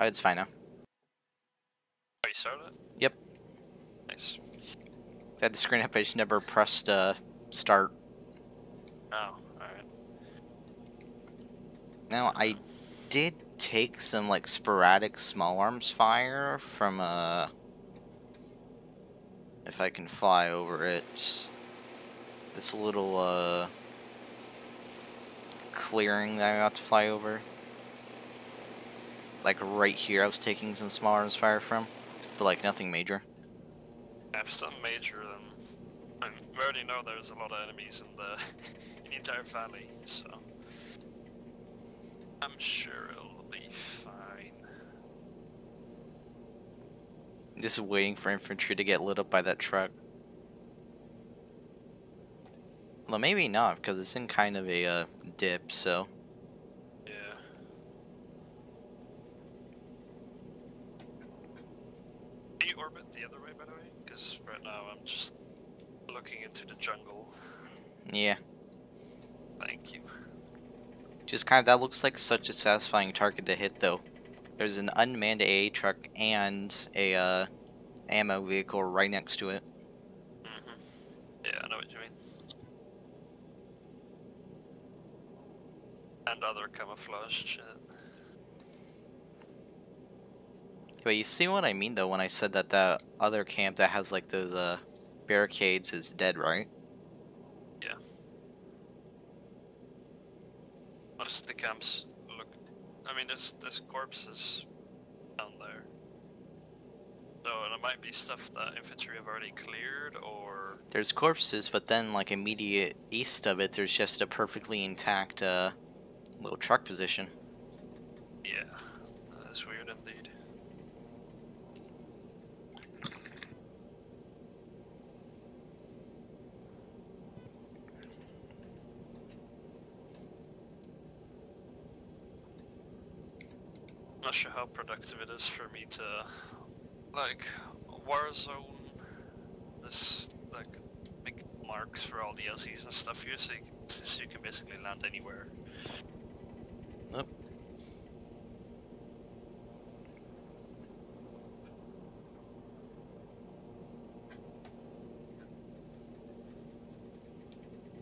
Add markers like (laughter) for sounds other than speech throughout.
Oh, it's fine now. Oh, you started? Yep. Nice. I had the screen up, I just never pressed uh, start. Oh, alright. Now, I did take some, like, sporadic small arms fire from, uh... If I can fly over it. This little, uh... Clearing that I got to fly over. Like, right here I was taking some small arms fire from. But, like, nothing major. I've done major. I we already know there's a lot of enemies in the, (laughs) in the entire valley, so... I'm sure it'll be fine. Just waiting for infantry to get lit up by that truck. Well, maybe not, because it's in kind of a uh, dip, so... Yeah. Do you orbit the other way, by the way? Because right now I'm just looking into the jungle. Yeah. Thank you. Just kind of, that looks like such a satisfying target to hit, though. There's an unmanned AA truck and a uh, ammo vehicle right next to it. hmm Yeah, I know what you mean. And other camouflage shit. But you see what I mean, though, when I said that that other camp that has, like, those uh, barricades is dead, right? Yeah. Most of the camps look. I mean, there's there's corpses down there. So there might be stuff that infantry have already cleared, or There's corpses, but then, like, immediate east of it, there's just a perfectly intact uh, little truck position. yeah, that's weird indeed. Not sure how productive it is for me to like Warzone this like big marks for all the LZs and stuff here, so you, so you can basically land anywhere.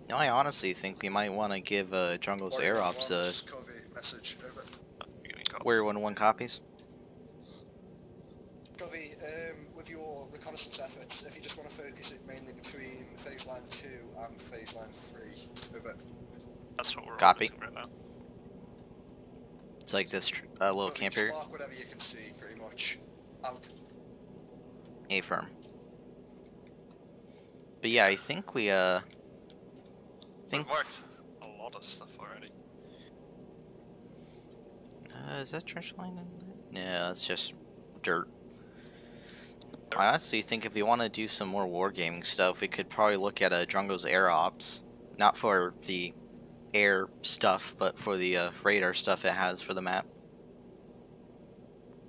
No, I honestly think we might want to give uh, Drongo's Air Ops a Copy, message, over. You can call- where one one copies. Copy, um, with your reconnaissance efforts, if you just want to focus it mainly between phase line 2 and phase line 3, over. That's what we're Copy. right now. It's like this tr- uh, little Copy, camp just here. Mark whatever you can see, pretty much. Out. A firm. But yeah, I think we uh think We've marked a lot of stuff already. Uh, is that trench line in there? No, it's just dirt. I honestly think if we want to do some more wargaming stuff, we could probably look at uh, Drongo's air ops. Not for the air stuff, but for the uh, radar stuff it has for the map.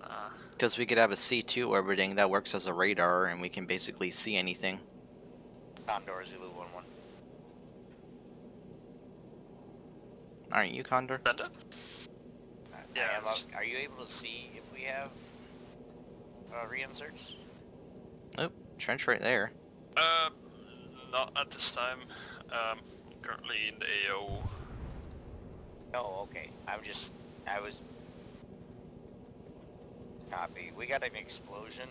Uh, Because we could have a C2 orbiting that works as a radar, and we can basically see anything. Condor Zulu 1 1. Aren't you, Condor? send it? Yeah, I am I'm up. just- Are you able to see if we have uh, re-inserts? Nope, trench right there. Uh, not at this time. Um, currently in the AO. Oh, okay. I'm just, I was. Copy. We got an explosion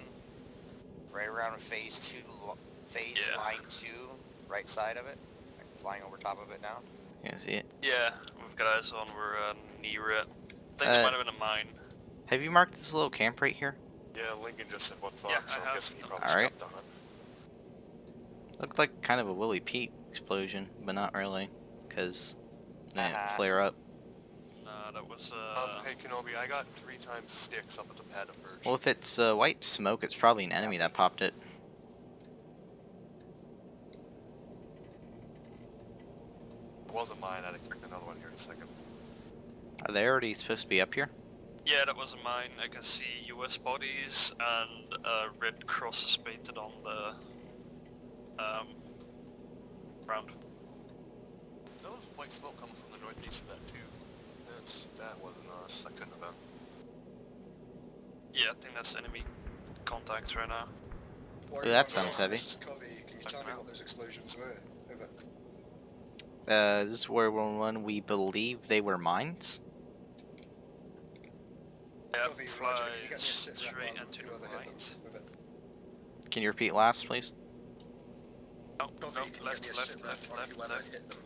right around phase two, phase Yeah. line two, right side of it. Like flying over top of it now. You can see it. Yeah, we've got eyes on. We're uh, near it. I think Uh, it might have been a mine. Have you marked this little camp right here? Yeah, Lincoln just said what's up, Yeah, so I I'm have. guessing you probably Alright. stepped on it. Looked like kind of a Willy Pete explosion, but not really, because they Uh-huh. flare up. Nah, that was uh. Um, hey Kenobi, I got three times sticks up at the pad of birch. Well, if it's uh, white smoke, it's probably an enemy that popped it. it wasn't mine, I'd expect another one here in a second. Are they already supposed to be up here? Yeah, that was a mine. I can see U.S. bodies and uh, red crosses painted on the um ground. There was white smoke coming from the northeast of that too. That's, that wasn't us, I couldn't have been. Yeah, I think that's enemy contact right now. Ooh, that Tango, sounds heavy. This is Covey. Can you tell me what those explosions were? Over. Uh, this is where one we believe they were mines. Yeah, Covey, Roger, fly can you get me a sit rep straight into the right. Can you repeat last, please? No, Covey, no, can left, get me a left, left, left, left. hit them?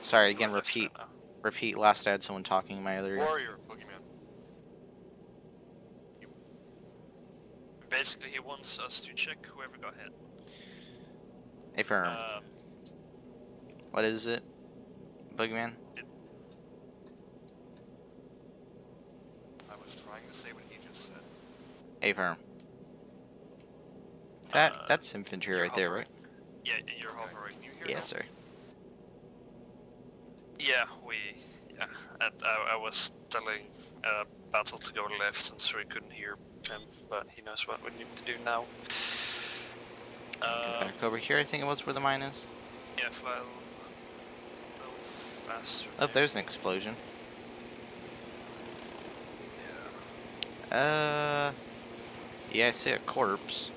Sorry, again, repeat. Repeat last I had someone talking in my other ear. Warrior, boogeyman. Basically, he wants us to check whoever got hit. Affirm. Um, what is it? Boogeyman? I was trying to say what he just said. Affirm. That Uh, that's infantry right there, right? yeah, you're hovering. You hear Yes, now? sir. Yeah, we. Yeah, and I, I was telling uh, Battle to go left, and so he couldn't hear him, but he knows what we need to do now. Uh, Back over here, I think it was where the mine is. yeah, fly a little, little faster. Oh, there's an explosion. Yeah. Uh, yeah, I see a corpse.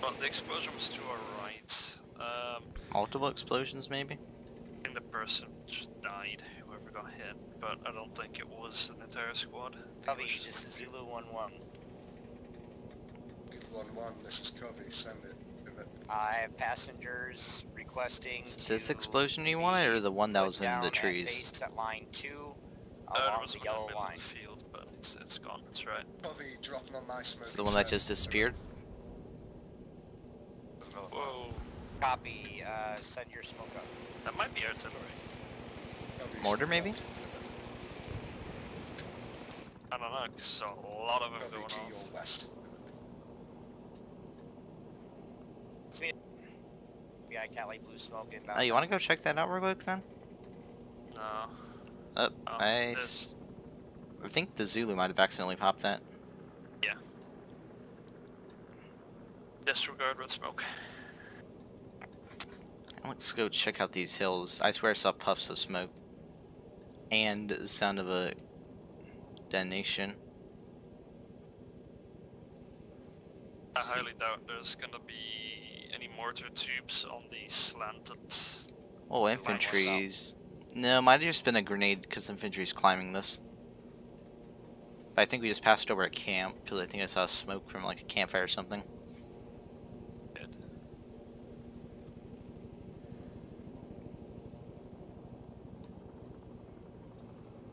Well, the explosion was to our right. Um, Multiple explosions, maybe. I think the person just died, whoever got hit, but I don't think it was an entire squad. I think it Covey, was just- this is Zulu 1-1. One one. This is Covey. Send it. Over. I have passengers requesting Is this explosion you wanted, or the one that was in down the at trees? base at line 2 Uh, along was the yellow line. the field, but it's, it's gone. That's right. Covey dropping on my smoke. Is the one that just disappeared? There's another one. Whoa, Copy, uh, send your smoke up. that might be artillery. Mortar, maybe? I don't know, know, 'cause a lot of them Covey going to on. your west. Yeah, I can't like blue smoke inbound. Oh, you want to go check that out real quick then? No. Oh, Oh, I, this- s- I think the Zulu might have accidentally popped that. Yeah. Disregard red smoke. Let's go check out these hills. I swear I saw puffs of smoke. And the sound of a detonation. I highly doubt there's gonna be any mortar tubes on the slanted. Oh, Line was up. infantry's. No, might have just been a grenade because infantry's climbing this. But I think we just passed over a camp, because I think I saw smoke from like a campfire or something.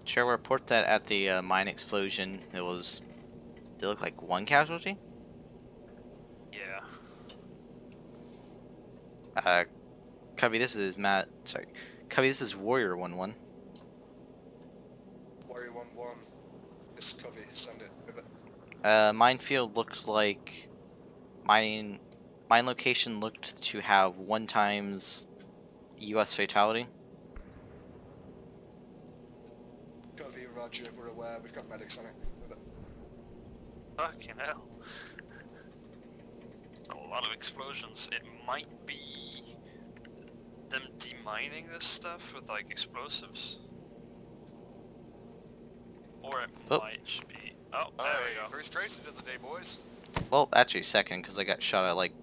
Sure, we'll report that at the uh, mine explosion, it was... Did it look like one casualty? Yeah. Uh, Covey, this is Matt. Sorry. Covey, this is Warrior 1 1. This is Covey. Send it. Over. Uh, minefield looks like mine. Mine location looked to have one times U.S. fatality. Covey, Roger. We're aware. We've got medics on it. Over. Fucking hell. A lot of explosions. It might be them demining this stuff with like explosives. Or it Oh. might be. Oh, there Alright, we go. first traces of the day, boys. Well, actually second because I got shot at like.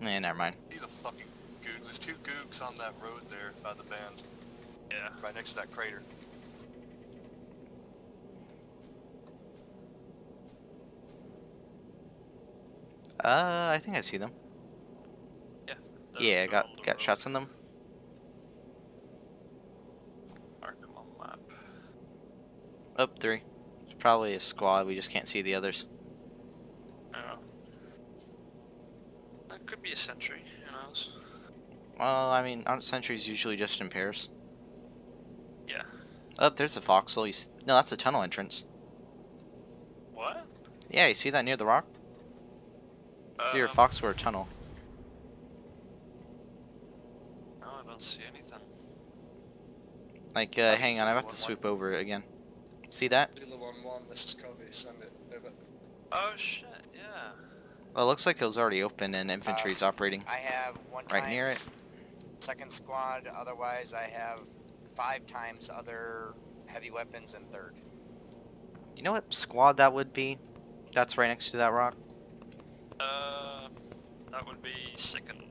Nah, never mind. See the fucking goog. There's two googs on that road there by the band, Yeah. right next to that crater. Uh, I think I see them. they're- yeah, I got got road. shots in them. Mark 'em on map. Up oh, three. It's probably a squad. We just can't see the others. Yeah. That could be a sentry, who knows? Well, I mean, aren't sentries usually just in pairs? Yeah. Oh, there's a foxhole. You s- no, that's a tunnel entrance. What? Yeah, you see that near the rock? Either a Um, foxhole tunnel. No, I don't see anything. Like, uh, hang on, I have to swoop over it again. See that? Zulu one one. This is Covey. Send it. Over. Oh shit, yeah. Well, it looks like it was already open and infantry's operating. I have one Right near it. Second squad, otherwise I have five times other heavy weapons and third. you know what squad that would be? That's right next to that rock. Uh, that would be second.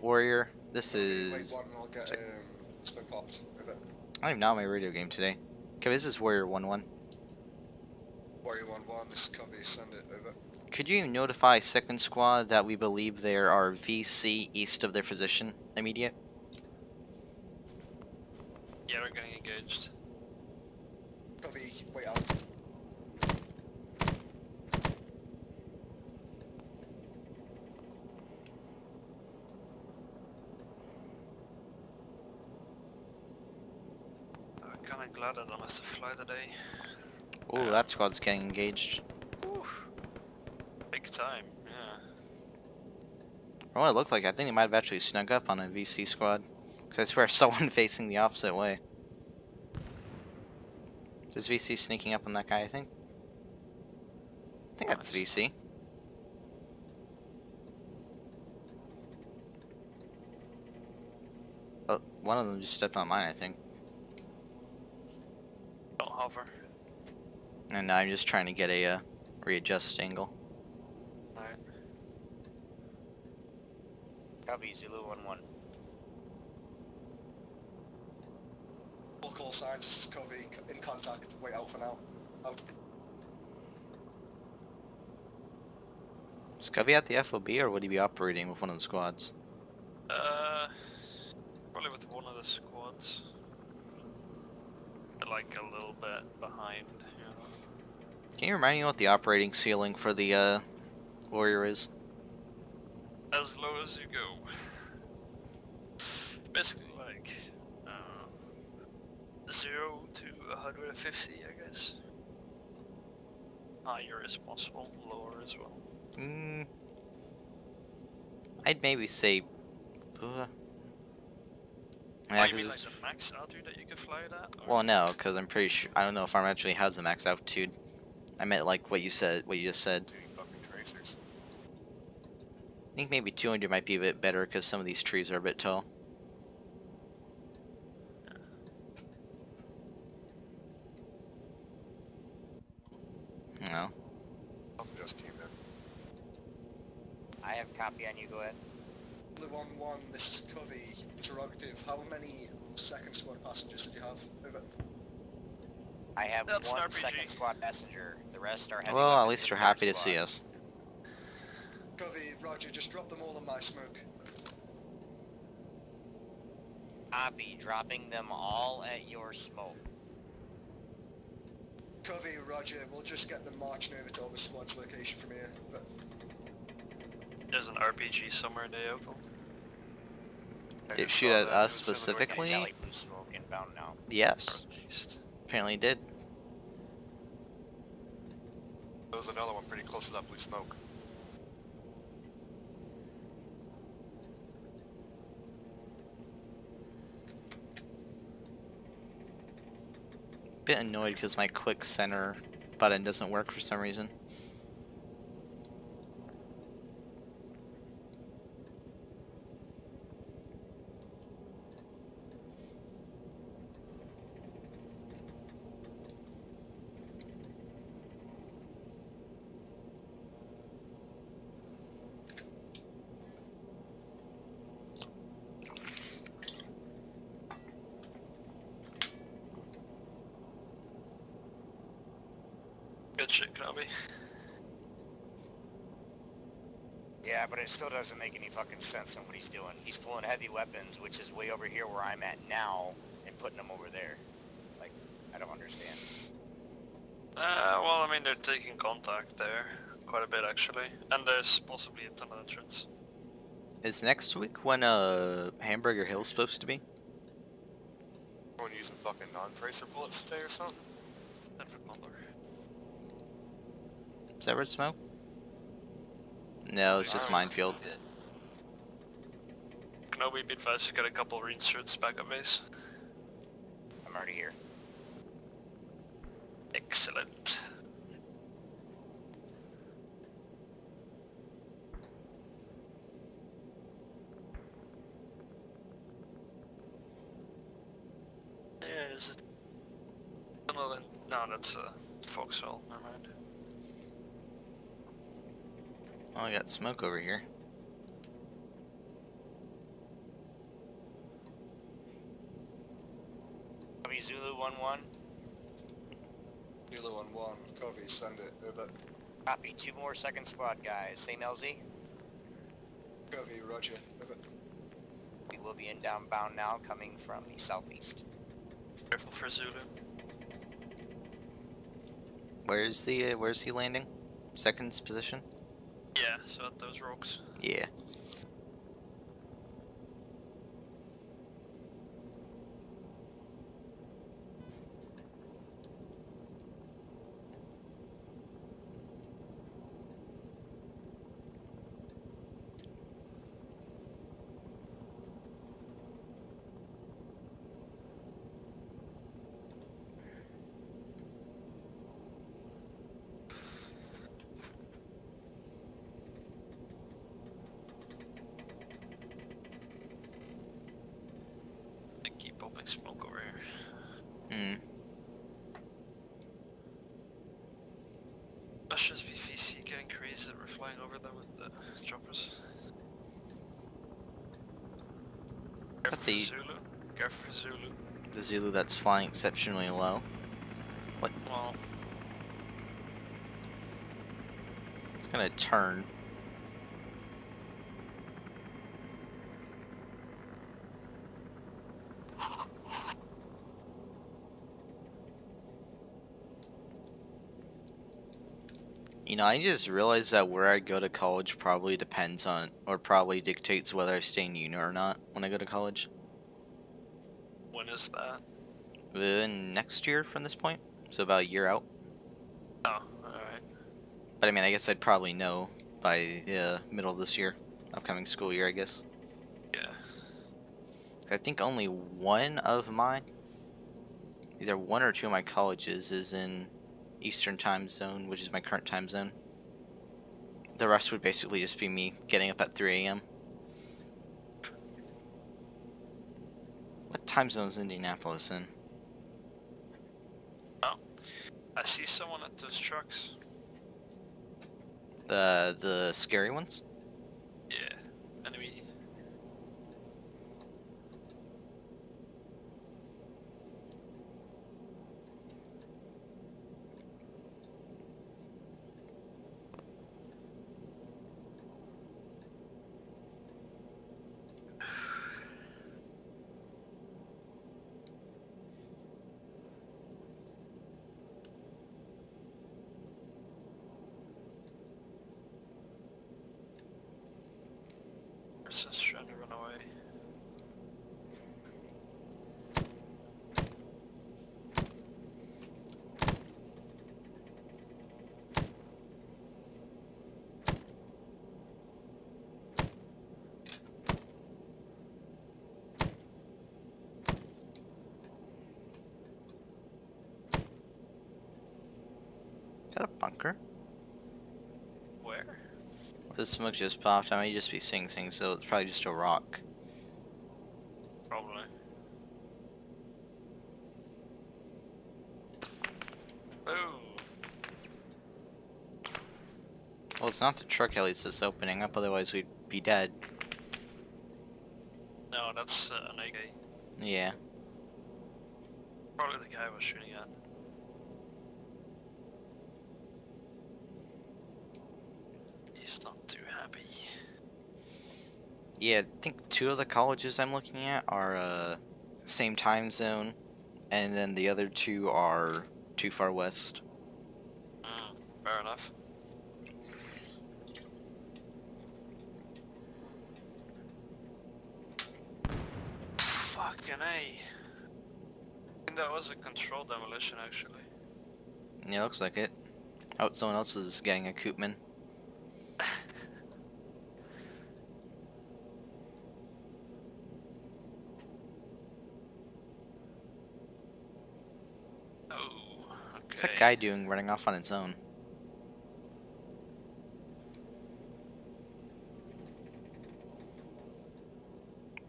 Warrior. This Wait is. one I'll get um, smoke pops with it. I don't even know my radio game today. Okay, this is Warrior 1 1. Warrior 1 1, this is Covey, send it over. Could you notify second squad that we believe there are VC east of their position? Immediate? Yeah, they're getting engaged. Covey, wait out. I'm kinda glad I don't have to fly today. Oh, that squad's getting engaged. Big time, yeah. From what it looked like, I think they might have actually snuck up on a VC squad. Because I swear I saw one facing the opposite way. There's VC sneaking up on that guy, I think. I think that's VC. Oh, one of them just stepped on mine, I think. Don't hover. And now I'm just trying to get a uh, readjust angle. Alright. Copy, Zulu 1-1. All call signs, this is Covey, in contact, wait out for now. Out. Is Covey at the FOB or would he be operating with one of the squads? Uh, probably with one of the squads. Like a little bit behind, you know. Can you remind me what the operating ceiling for the uh, Warrior is? As low as you go. Basically like, uh, 0 to 150 I guess. Higher is possible, lower as well. Mm, I'd maybe say. Uh, yeah, oh, you 'cause mean like it's- the max altitude that you can fly it at? or- well, no, because I'm pretty sure I don't know if Arm actually has the max altitude. I meant like what you said, what you just said. Two fucking tracers. I think maybe 200 might be a bit better because some of these trees are a bit tall. No. Something just came in. I have copy on you, go ahead. The 1 1, this is Covey, interrogative. How many second squad passengers did you have? Over. I have That's an one RPG. squad passenger. The rest are heavy Well, at least they're in the happy to see us. Covey, Roger, just drop them all in my smoke. Copy, dropping them all at your smoke. Covey, Roger, we'll just get them marching over to all the squad's location from here. But There's an RPG somewhere in the Oval. Did it shoot at us It was in the specifically? Got like blue smoke inbound now. Yes, apparently it did. There was another one pretty close to that blue smoke. Bit annoyed because my quick center button doesn't work for some reason. Good shit, Knobby. Yeah, but it still doesn't make any fucking sense on what he's doing. He's pulling heavy weapons, which is way over here where I'm at now, and putting them over there. Like, I don't understand. Uh, well, I mean, they're taking contact there. Quite a bit, actually. And there's possibly a ton of entrance. Is next week when uh Hamburger Hill's supposed to be? Everyone using fucking non-tracer bullets today or something? Denver Is that red smoke? No, it's just Alright. minefield. Kenobi, be advised to get a couple reinserts back at base. I'm already here. Excellent. There's a tunnel in... No, that's uh, Foxhole, never mind. Oh, I got smoke over here. Copy Zulu 1-1. Zulu 1-1, Copy. Send it. Over. Copy. Two more second squad guys. Same LZ. Copy. Roger. Over. We will be inbound now, coming from the southeast. Careful for Zulu. Where's the uh, where's he landing? Second's position? Yeah, so those rocks. Yeah. They keep popping smoke over here. Hmm. Russia's VVC getting crazy that we're flying over them with the choppers. The- Zulu. For Zulu. The Zulu that's flying exceptionally low. Well, It's gonna turn. You know, I just realized that where I go to college probably depends on, or probably dictates whether I stay in uni or not when I go to college. when is that? Within next year from this point, so about a year out. Oh, alright. But I mean, I guess I'd probably know by the uh, middle of this year, upcoming school year, I guess. Yeah. I think only one of my, either one or two of my colleges is in Eastern Time Zone, which is my current time zone. The rest would basically just be me getting up at 3 a.m. What time zone is Indianapolis in? Oh, I see someone at those trucks. The the scary ones? Yeah. Enemy. Person's trying to run away. Is that a bunker? Where? The smoke just popped. I may just be seeing things, so it's probably just a rock. Probably. Oh, Well, it's not the truck at least that's opening up, otherwise we'd be dead. no, that's uh, an AK. Yeah. Probably the guy I was shooting at. He's not too happy. Yeah, I think two of the colleges I'm looking at are uh, same time zone, and then the other two are too far west. Mm, fair enough. Fucking A. I think that was a controlled demolition actually. Yeah, looks like it. Oh, someone else is getting a Koopman. Oh, okay. What's that guy doing running off on its own?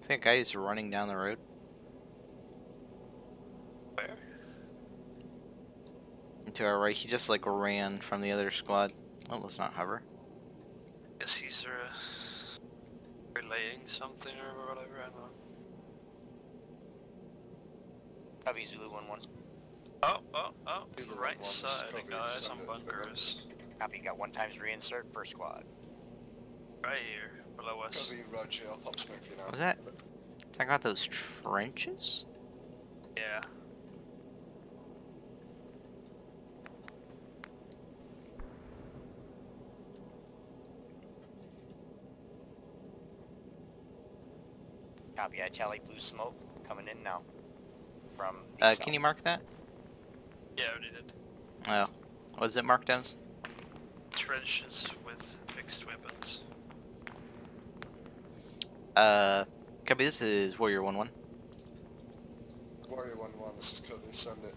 I think that guy is running down the road. Where? To our right, he just like ran from the other squad. Oh, let's not hover. Guess he's uh, relaying something or whatever. I don't know. Copy Zulu 1-1. Oh, oh, oh! Zulu Right one, side, probably guys, send on it, bunkers. Copy, got one times reinsert, first squad. Right here, below us. Copy, Roger. I'll pop smoke you now. Was that- Check out those trenches. Yeah. Copy, I tally blue smoke coming in now. From Uh, south. can you mark that? Yeah, I already did. Oh, was it marked as? Trenches with fixed weapons. Uh, copy. This is Warrior One One. Warrior 1-1, this is Covey. Send it.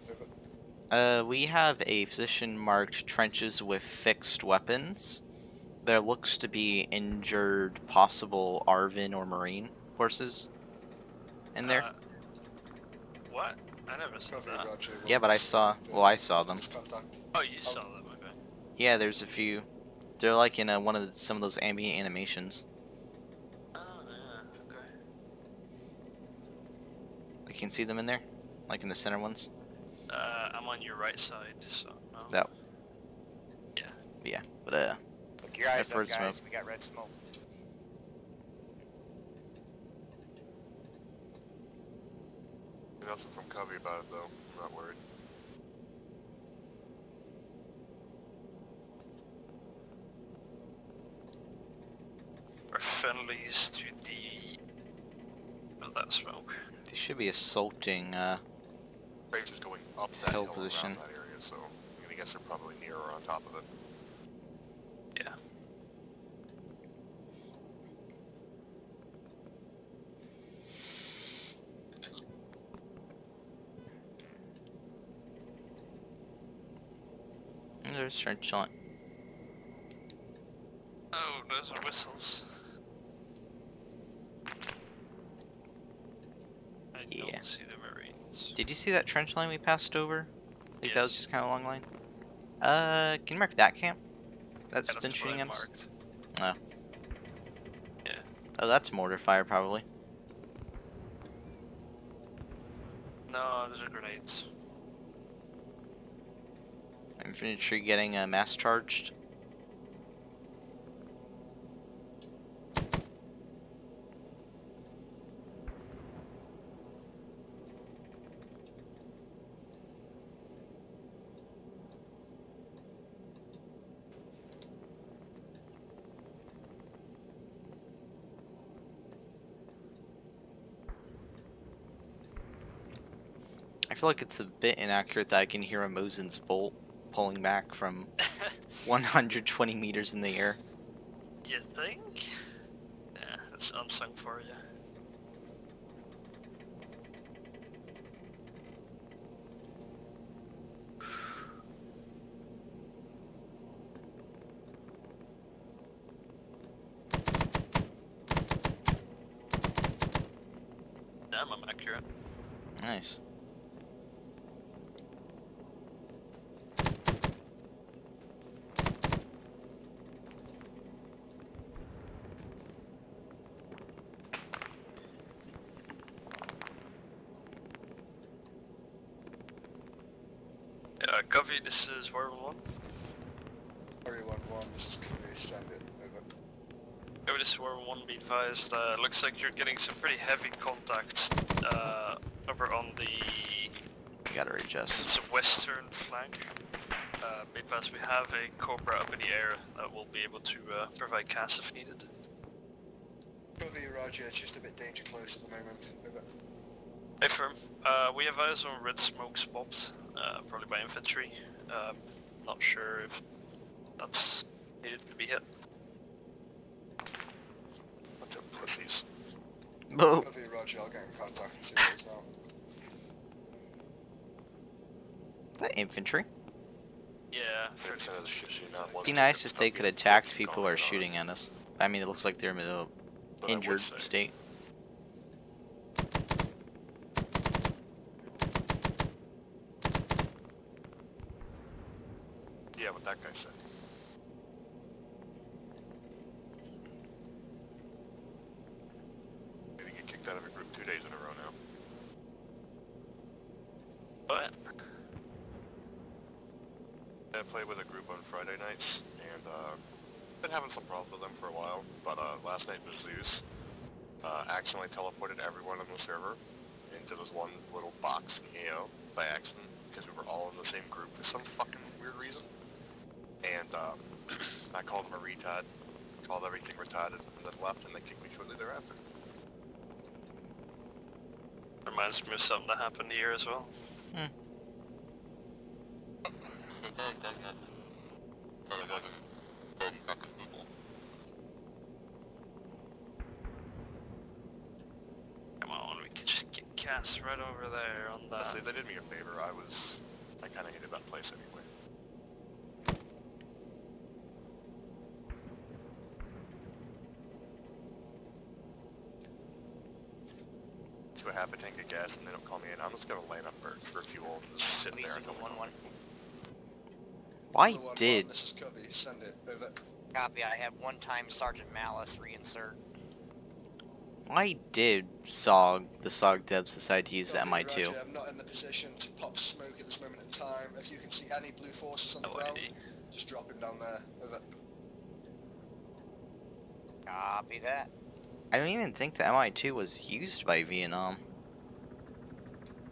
Over. Uh, we have a position marked trenches with fixed weapons. There looks to be injured, possible ARVN or Marine forces in there. Uh, what? I never saw that. Yeah, but I saw. Well, I saw them. Oh, you saw them, okay. Yeah, there's a few. They're like in a, one of the, some of those ambient animations. Oh, yeah, okay. You can see them in there, like in the center ones. Uh, I'm on your right side, so no. That- Yeah, but uh, Look your eyes I've heard up, guys. smoke. We got red smoke. Nothing from Covey about it though. I'm not worried. We're friendlies to the... Well, that smoke. they should be assaulting. Uh, Braves is going up that Hill hill position. around that area, so I'm gonna guess they're probably near or on top of it. Yeah. There's trench line. Oh, those are whistles. I Yeah. see the marines. Did you see that trench line we passed over? Like that was just kind of a long line. Uh, can you mark that camp? That's Yeah, been shooting at us. marked. Oh, that's mortar fire probably. No, those are grenades. Infantry getting uh, mass charged. I feel like it's a bit inaccurate that I can hear a Mosin's bolt pulling back from (laughs) 120 meters in the air. you think? Yeah, that's unsung for you. (sighs) Damn, I'm accurate. Nice. Uh, Covey, this is Warren 1. Warrior 1-1, this is Covey. Send it. Over. Covey, this is Warren 1, be advised. Uh, looks like you're getting some pretty heavy contact uh, over on the Gotta readjust. It's a western flank. Uh, because we have a Cobra up in the air that will be able to uh, provide CAS if needed. Copy, Roger. It's just a bit danger close at the moment. Over. Hey firm, uh, we have eyes on red smoke spots, uh, probably by infantry. Um, not sure if that's needed to be hit. Bunch of pussies. Oh, Copy, Roger. I'll get in contact and see what it's now. that infantry. Yeah, They're kind of shit shooting on one Be nice if they could attack people who are shooting at us. I mean, it looks like they're in a But injured state. Yeah, what that guy said. Maybe get kicked out of a group two days in a row now. But I played with a group on Friday nights, and uh, been having some problems with them for a while. But uh, last night the Zeus uh, accidentally teleported everyone on the server into this one little box in AO by accident because we were all in the same group for some fucking weird reason. And um, I called him a retard, called everything retarded, and then left, and they kicked me shortly thereafter. Reminds me something that happened here as well. Come on, we could just get cast right over there on that. Honestly, they did me a favor. I was, I kind of hated that place anyway. To a half a tank of gas and they don't call me in. I'm just gonna land on birds for fuel and just sit Please there Zulu until one one. Why one did One, this is Covey. Send it. Over. Copy. I have one time Sergeant Malice reinsert. why did SOG the SOG devs decide to use the MI2? Roger, I'm not in the position to pop smoke at this moment in time. If you can see any blue forces on the No ground, way. just drop him down there. Over. Copy that. I don't even think the MI2 was used by Vietnam.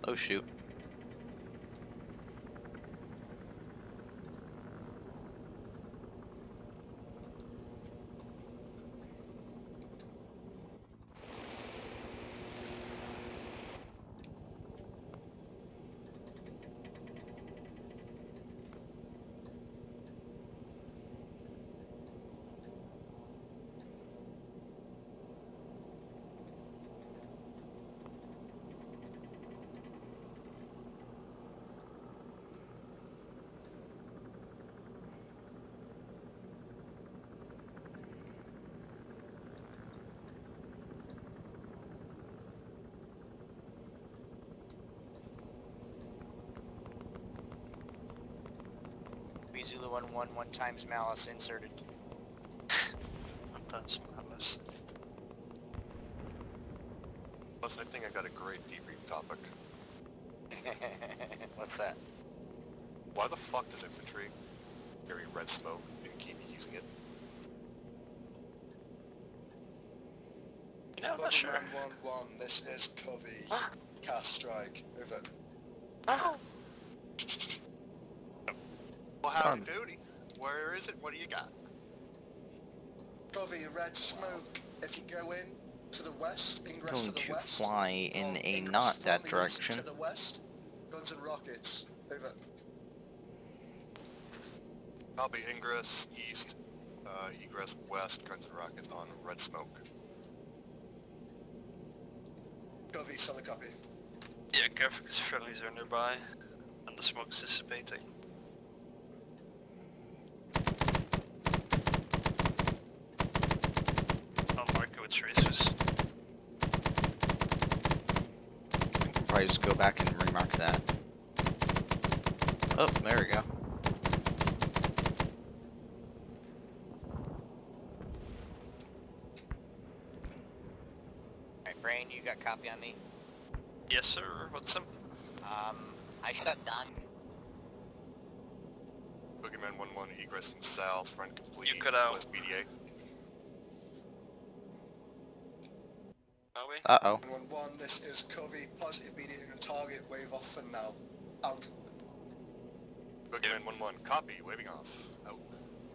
Oh shoot. Zulu one one one times Malice inserted. (laughs) That's madness. Plus, I think I got a great debrief topic. (laughs) What's that? Why the fuck does infantry carry red smoke and keep using it? You know, I'm not sure. Man one one. This is Covey. Ah. Cast strike. Over. (laughs) Well, howdy Um. doody. Where is it? What do you got? Covey, red smoke. If you go in to the west, ingress Going to the to west. fly in a not that from the east direction. To the west. Guns and rockets. Over. Copy ingress east, uh, egress west, guns and rockets on red smoke. Covey, solid copy. Yeah, careful because friendlies are nearby and the smoke's dissipating. I'll mark it with tracers. I can probably just go back and remark that. Oh, there we go. Alright, Brain, you got copy on me? Yes, sir. What's up? Um, I shut down. Boogeyman 1-1 egress and south, run complete. You cut out. West BDA. Are? Uh-oh. One one. This is Covey. Positive BD and target. Wave off for now. Out. Boogeyman 1-1, copy, waving off. Out.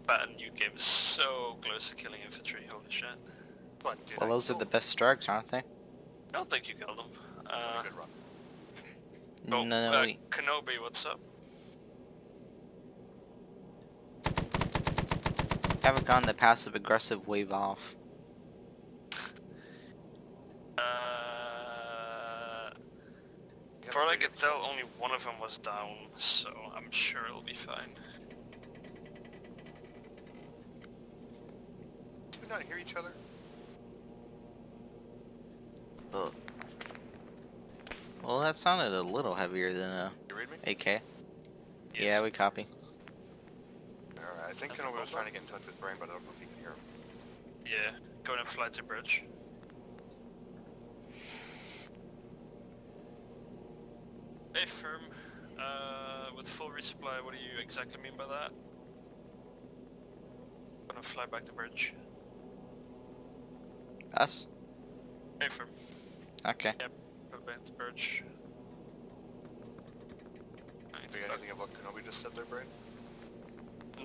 Bat and you came so close to killing infantry, holy shit. But did Well, I those are the best strikes, aren't they? I don't think you killed them. Uh, good run. oh, no, uh, we- Kenobi, what's up? haven't gotten the passive aggressive wave off. Uh, Yeah, for I but could tell, only one of them was down, so I'm sure it'll be fine. Did we not hear each other? Oh. Well, that sounded a little heavier than a You read me? AK. Yeah, we copy. I think Kenobi was trying to get in touch with Brain, but I don't know if he can hear him. Yeah, going to fly to bridge. Hey, firm. Uh, with full resupply, what do you exactly mean by that? I'm Gonna fly back to bridge. Us? Hey, firm. Okay. Go back to bridge. Do you get anything about Kenobi just said there, Brain?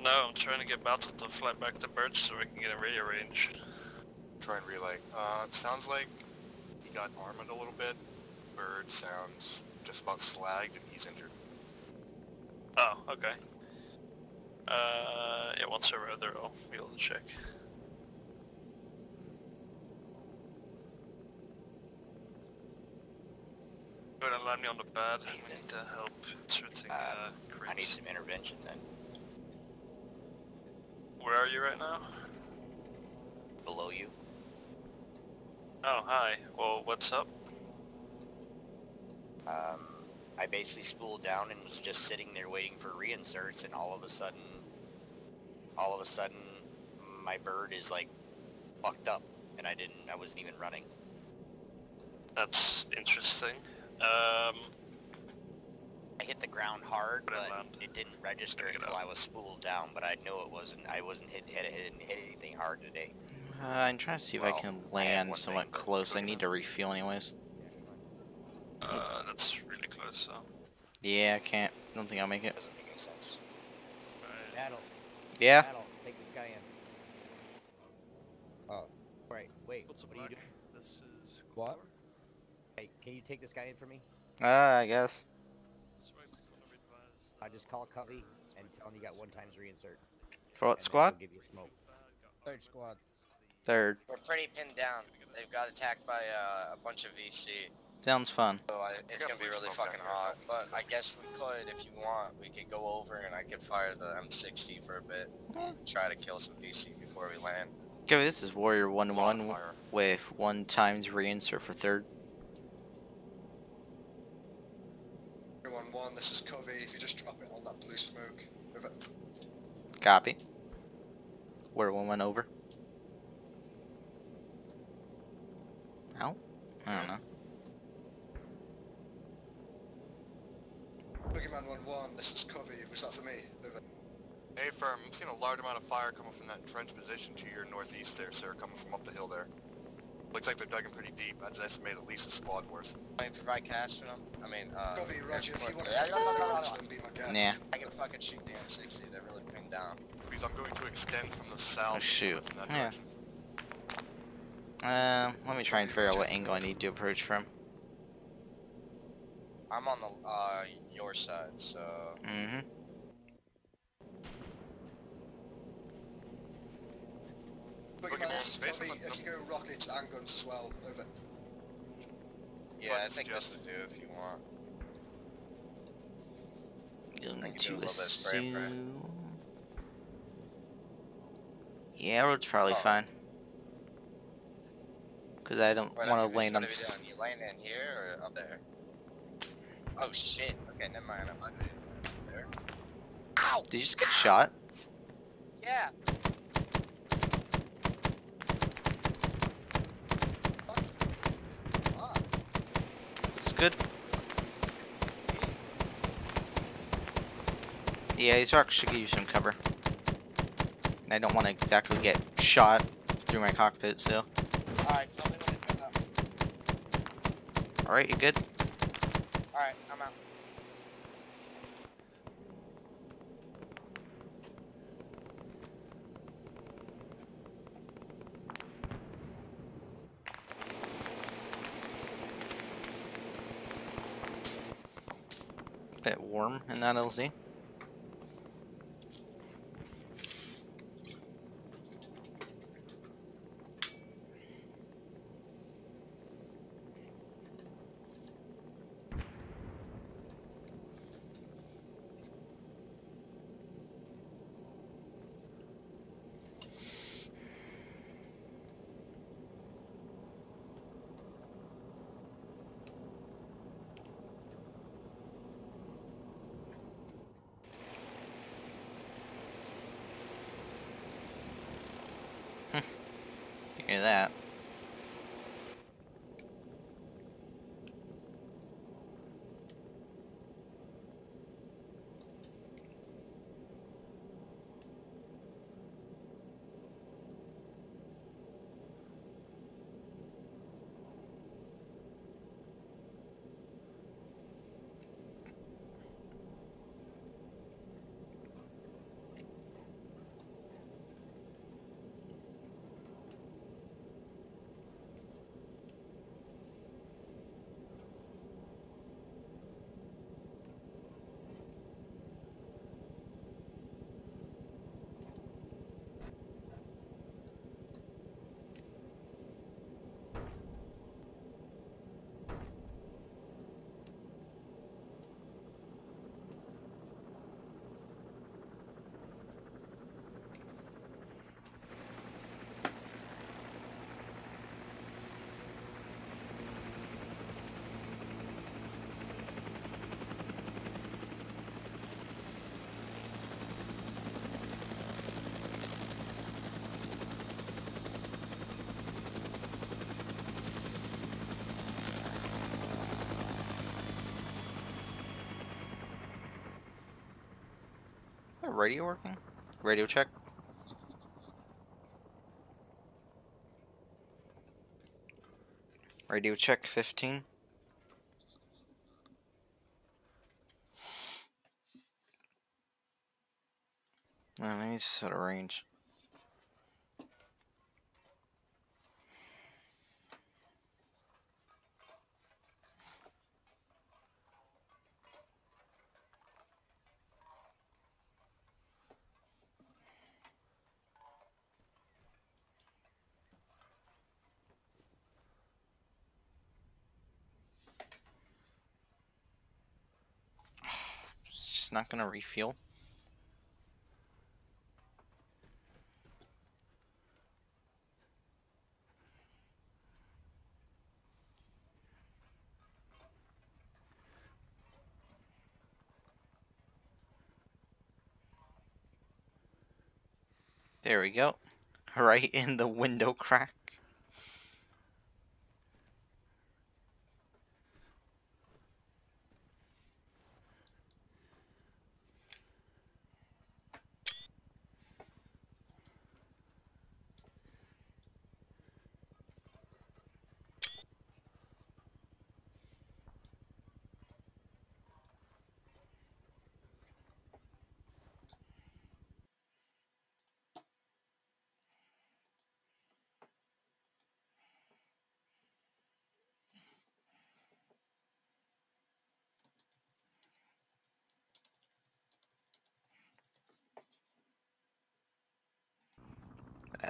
No, I'm trying to get Battle to fly back to bridge so we can get a radio range. Try and relay. Uh, it sounds like he got armored a little bit. Bird sounds just about slagged and he's injured. Oh, okay. Uh, yeah, once I read there, I'll be able to check. Go ahead and land me on the bed. I need to help inserting uh, I need some intervention then. Where are you right now? Below you. Oh, hi. Well, what's up? Um, I basically spooled down and was just sitting there waiting for reinserts, and all of a sudden, all of a sudden, my bird is like fucked up, and I didn't, I wasn't even running. That's interesting. Um, I hit the ground hard, but it didn't register it until out. I was spooled down. But I know it wasn't. I wasn't hit, hit, hit, hit anything hard today. Uh, I'm trying to see if I Well, can I had land one somewhat thing, close. I need to refuel anyways. Uh, that's really close, so. Yeah, I can't. Don't think I'll make it. Doesn't make any sense. Right. Battle. Yeah. Battle. Take this guy in. Oh. Right. Wait. What's up, what are you doing? This is What? Hey, can you take this guy in for me? Uh, I guess. I just call Covey and tell him you got one times reinsert. For what and squad? he'll Give you smoke. Third squad. Third. We're pretty pinned down. They've got attacked by uh, a bunch of VC, Sounds fun. so I, it's gonna be really fucking hot. But I guess we could, if you want, we could go over and I could fire the M60 for a bit, try to kill some VC before we land. Okay, this is Warrior One Lot of One with one times reinsert for third. One one. This is Covey. If you just drop it on that blue smoke. Move it. Copy. Warrior One went over. Ow. I don't know. Boogeyman one one. This is Covey. Was that for me? Move it. Hey, firm, I'm seeing a large amount of fire coming from that trench position to your northeast there, sir, coming from up the hill there. Looks like they're digging pretty deep. I'd estimate at least a squad worth. Can you provide cash for them? I mean, uh... Covey, Roger. If you want to Yeah. Nah. I can fucking shoot the M60. They're really pinned down. Because I'm going to extend from the south. Oh, shoot. Yeah. direction. Uh, let me try and figure out what angle I need to approach from. I'm on the, uh, your side, so... Mm-hmm. Boogeyman, this is If you go rockets and guns as well. Move it. Yeah, I think this would do if you want. Going can do a to little bit of spray and pray. assume. Yeah, road's probably Oh. fine. Cause I don't want to land on. are we? You landing in here or up there? Oh shit. Okay, never mind. I'm not gonna land up there. Ow! Did you just get ah! shot? Yeah. It's good. Yeah, these rocks should give you some cover. And I don't want to exactly get shot through my cockpit, so. Alright, tell me when to pick up. Alright, you good? Alright, I'm out. Bit warm in that LZ. Radio working? Radio check. Radio check 15. Uh, maybe it's set a range. Not gonna refuel. There we go. (laughs) Right in the window crack.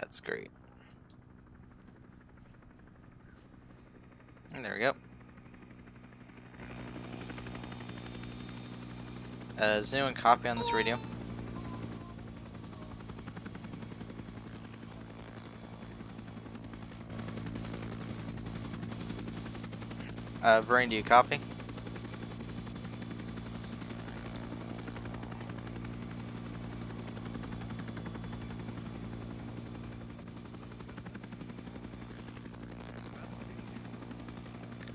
That's great. And there we go. Uh, is anyone copy on this radio? Uh, Brain, do you copy?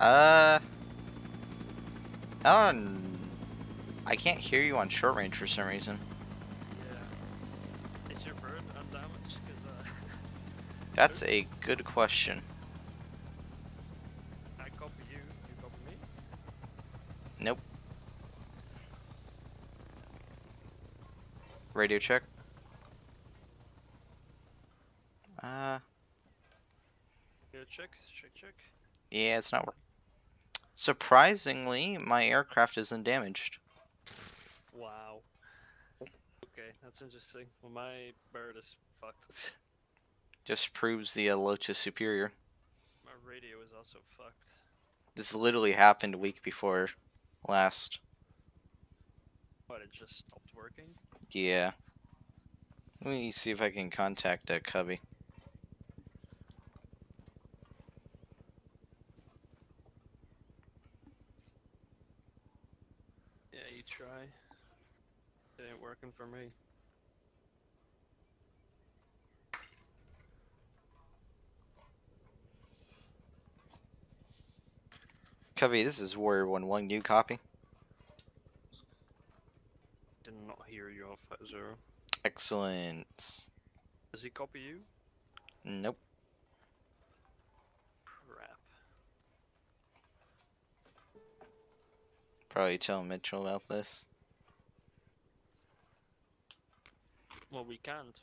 Uh, I don't. I can't hear you on short range for some reason. Yeah. Is your bird undamaged? Cause uh, (laughs) That's a good question. I copy you, you copy me. Nope. Radio check. Uh, Yeah, check, check, check. yeah, it's not working. Surprisingly, my aircraft isn't damaged. Wow. Okay, that's interesting. Well, my bird is fucked. (laughs) Just proves the uh, Lotus superior. my radio is also fucked. This literally happened a week before last. But it just stopped working. Yeah. Let me see if I can contact uh, Covey. try. It ain't working for me. Covey, this is Warrior 1 1. New copy. Did not hear you off at zero. Excellent. Does he copy you? Nope. Probably tell Mitchell about this. Well, we can't.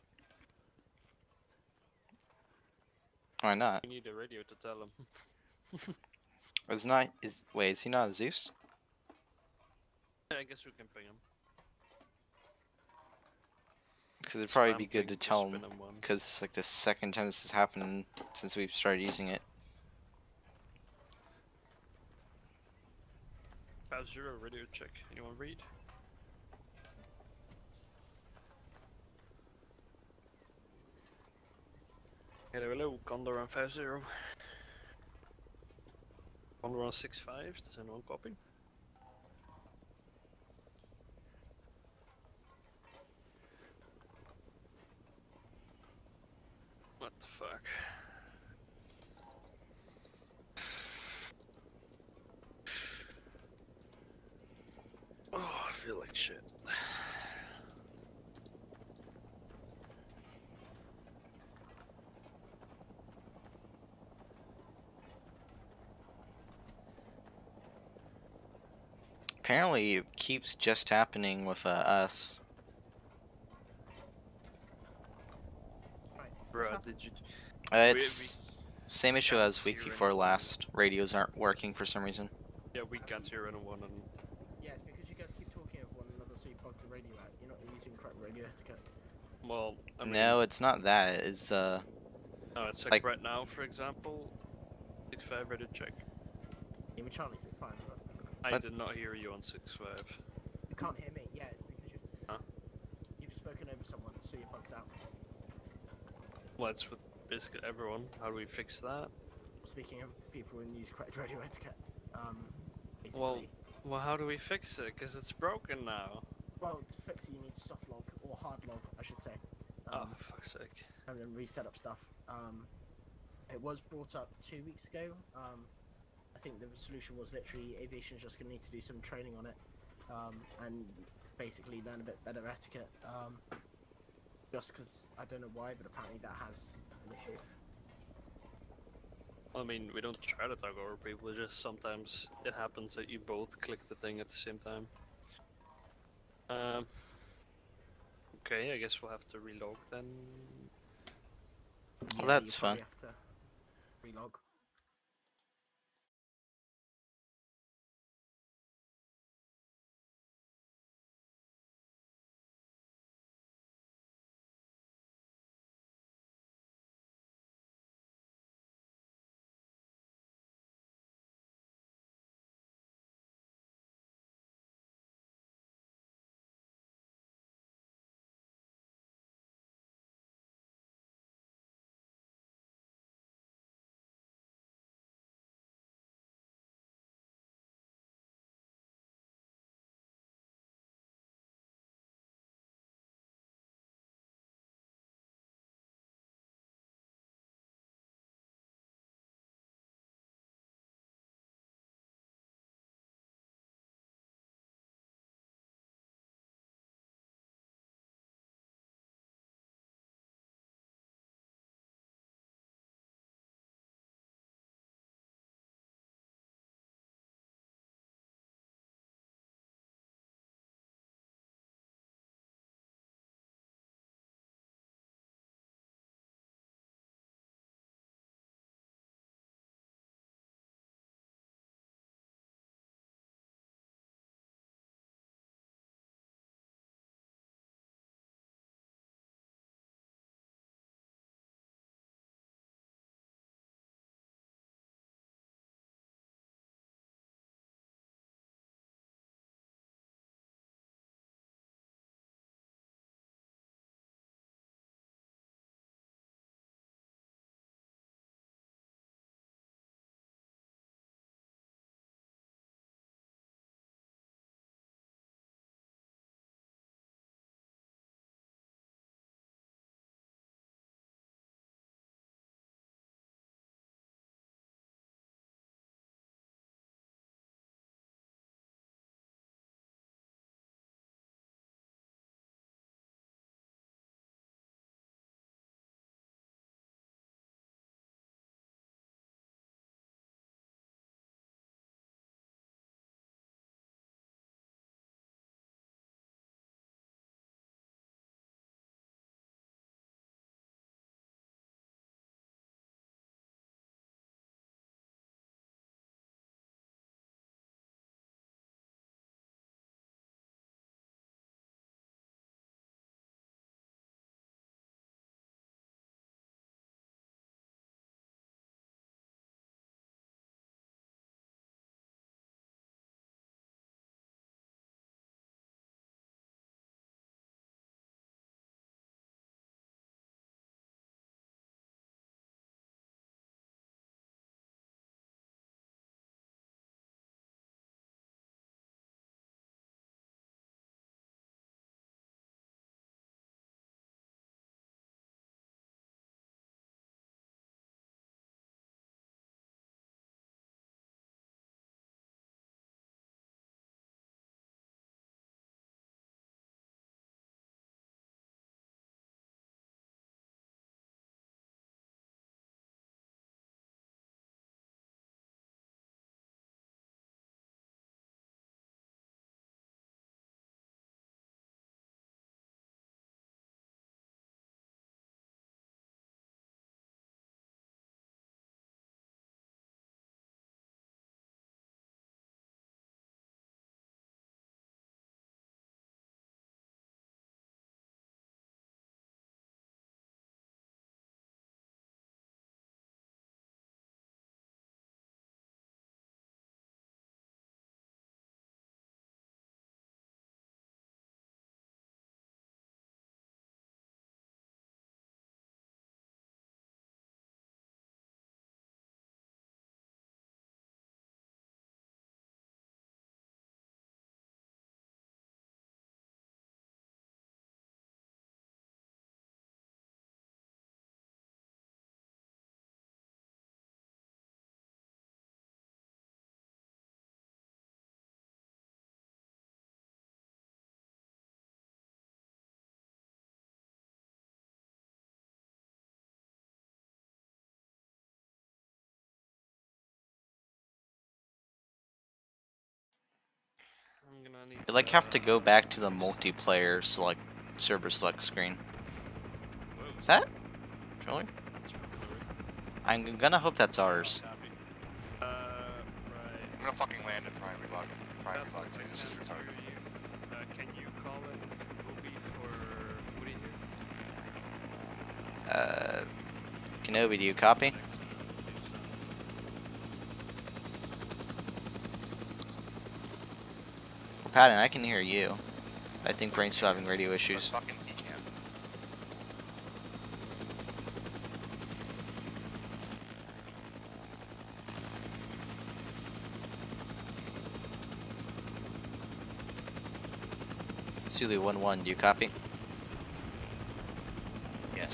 Why not? We need a radio to tell him. (laughs) Is not is wait, is he not a Zeus? I guess we can ping him. Because it'd probably be good to tell him. Because it's like the second time this has happened since we've started using it. Five zero radio check. Anyone read? Hello, hello, Condor on five zero. Condor on six five. Does anyone copy? What the fuck? Oh, I feel like shit. Apparently, it keeps just happening with uh, us. Bro, did you? Uh, we- it's same issue as week before last. Radios aren't working for some reason. Yeah, we can't hear anyone, and Yeah, it's because you guys keep talking over one another, so you plug the radio out. You're not using correct radio etiquette. well, I mean, no, it's not that. It's uh, no, it's like, like- right now, for example, six five radio check. Yeah, with Charlie six five, but I But- did not hear you on six five. you can't hear me. Yeah, it's because you Huh? you've spoken over someone, so you're bugged out. Well, it's with basically everyone. How do we fix that? Speaking of people who use correct radio etiquette, um, basically. Well- Well, how do we fix it? Cause it's broken now. Well, to fix it, you need soft log or hard log, I should say. Oh, Um, fuck's sake. and then reset up stuff. Um, it was brought up two weeks ago. Um, I think the solution was literally aviation is just going to need to do some training on it um, and basically learn a bit better etiquette. Um, just because I don't know why, but apparently that has an issue. I mean, we don't try to talk over people. Just sometimes it happens that you both click the thing at the same time. Um. Okay, I guess we'll have to relog then. Well, Yeah, that's fine. Have to relog. You like have to go back to the multiplayer select server select screen. Is that? Really? I'm gonna hope that's ours. Uh, right. I'm gonna fucking land and try and relog it. Try and relog it. I This is can your target. you. Uh, can you call in Covey for Woody here? Uh, Kenobi, do you copy? Well, Patton, I can hear you. I think Brain's still having radio issues. Zulu 1-1, do you copy? Yes.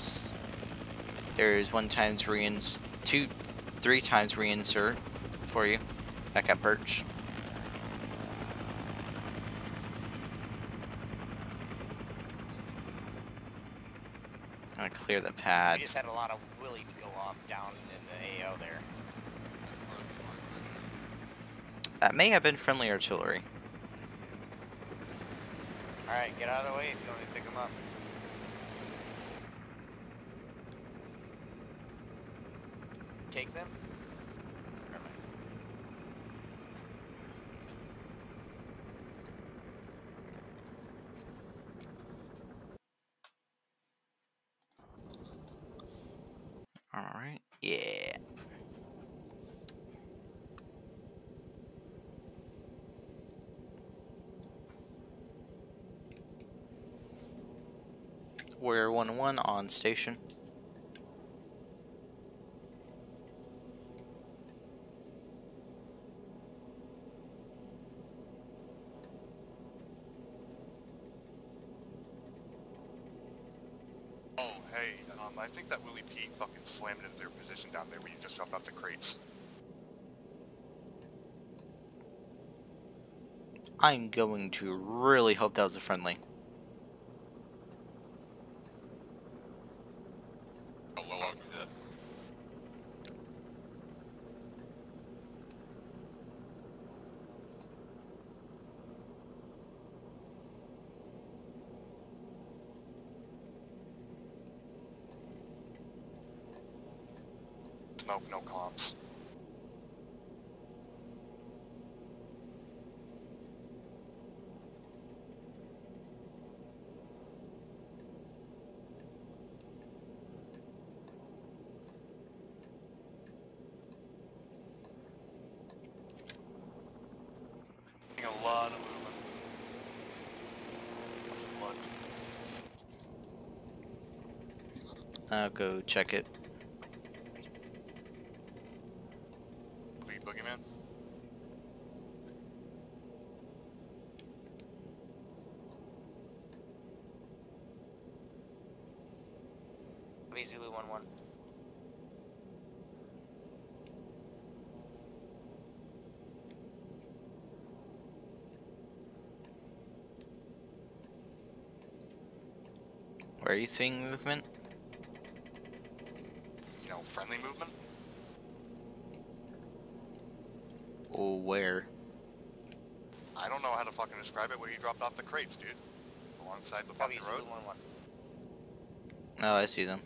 There's one times reins, two, three times reinsert for you. Back at Birch. I'm gonna clear the We just had a lot of Willie go off down in the AO there. That may have been friendly artillery. Alright, get out of the way if you want me to pick him up. Take them? Never mind. Alright. Yeah. We're 1 1 on station. Oh, hey, um, I think that Willie P fucking slammed into their position down there where you just dropped off the crates. I'm going to really hope that was a friendly. Oh, well, I'll do that. Smoke, no comms. Seeing a lot of movement. Lots of blood. I'll go check it. Please, Boogeyman. Copy Zulu 1-1. Where are you seeing movement? You know, friendly movement. Oh, where? I don't know how to fucking describe it where you dropped off the crates, dude. Alongside the fucking Zulu road. 1-1. Oh, I see them.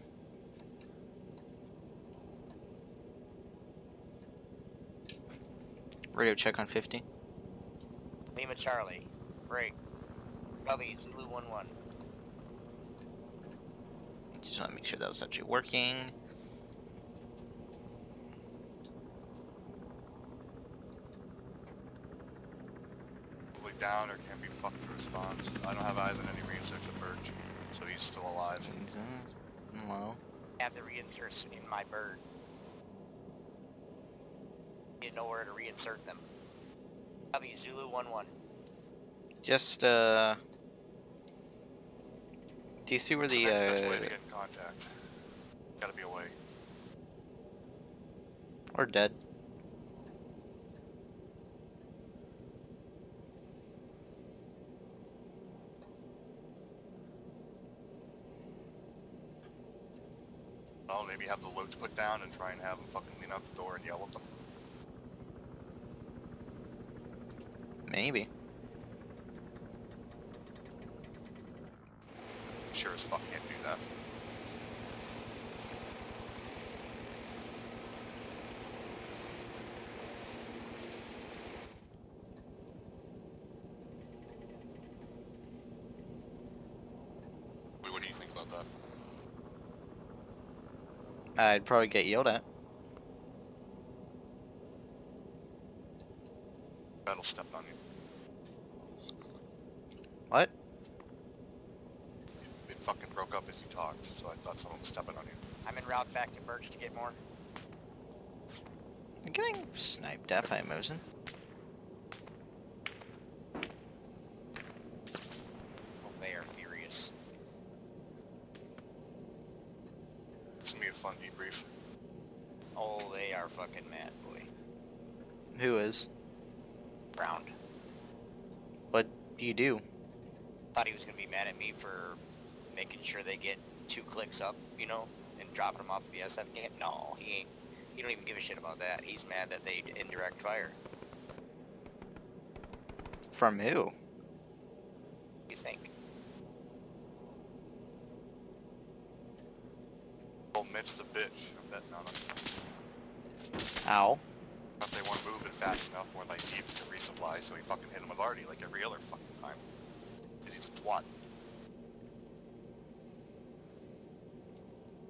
Radio check on 50. Lima Charlie. Break. Copy Zulu 1-1. Just want to make sure that was actually working. Probably down or can't be fucked to respond. I don't have eyes on any research of Birch, so he's still alive. Jesus. Well, Have the reinserts in my bird. You know where to reinsert them. Copy Zulu 1-1. just, uh... Do you see where the, (laughs) Best way uh... to get in contact. Gotta be away. Or dead. Maybe have the loads put down and try and have them fucking lean out the door and yell at them. Maybe. sure as fuck can't do that. Wait, what do you think about that? I'd probably get yelled at. Battle stepped on you. What? It fucking broke up as you talked, so I thought someone was stepping on you. I'm en route back to Birch to get more. I'm getting sniped at by Mosin. Oh, they are furious. It's gonna be a fun debrief. Oh, they are fucking mad, boy. Who is? Brown. What do you do? Thought he was gonna be mad at me for making sure they get two clicks up, you know, and dropping them off the SF camp. No, he ain't. He don't even give a shit about that. He's mad that they indirect fire. From who? You think? Old Mitch the bitch. I'm betting on him. Ow. But they weren't moving fast enough when they needed to resupply, so he fucking hit him with Artie like every other fucking time. Cause he's a twat.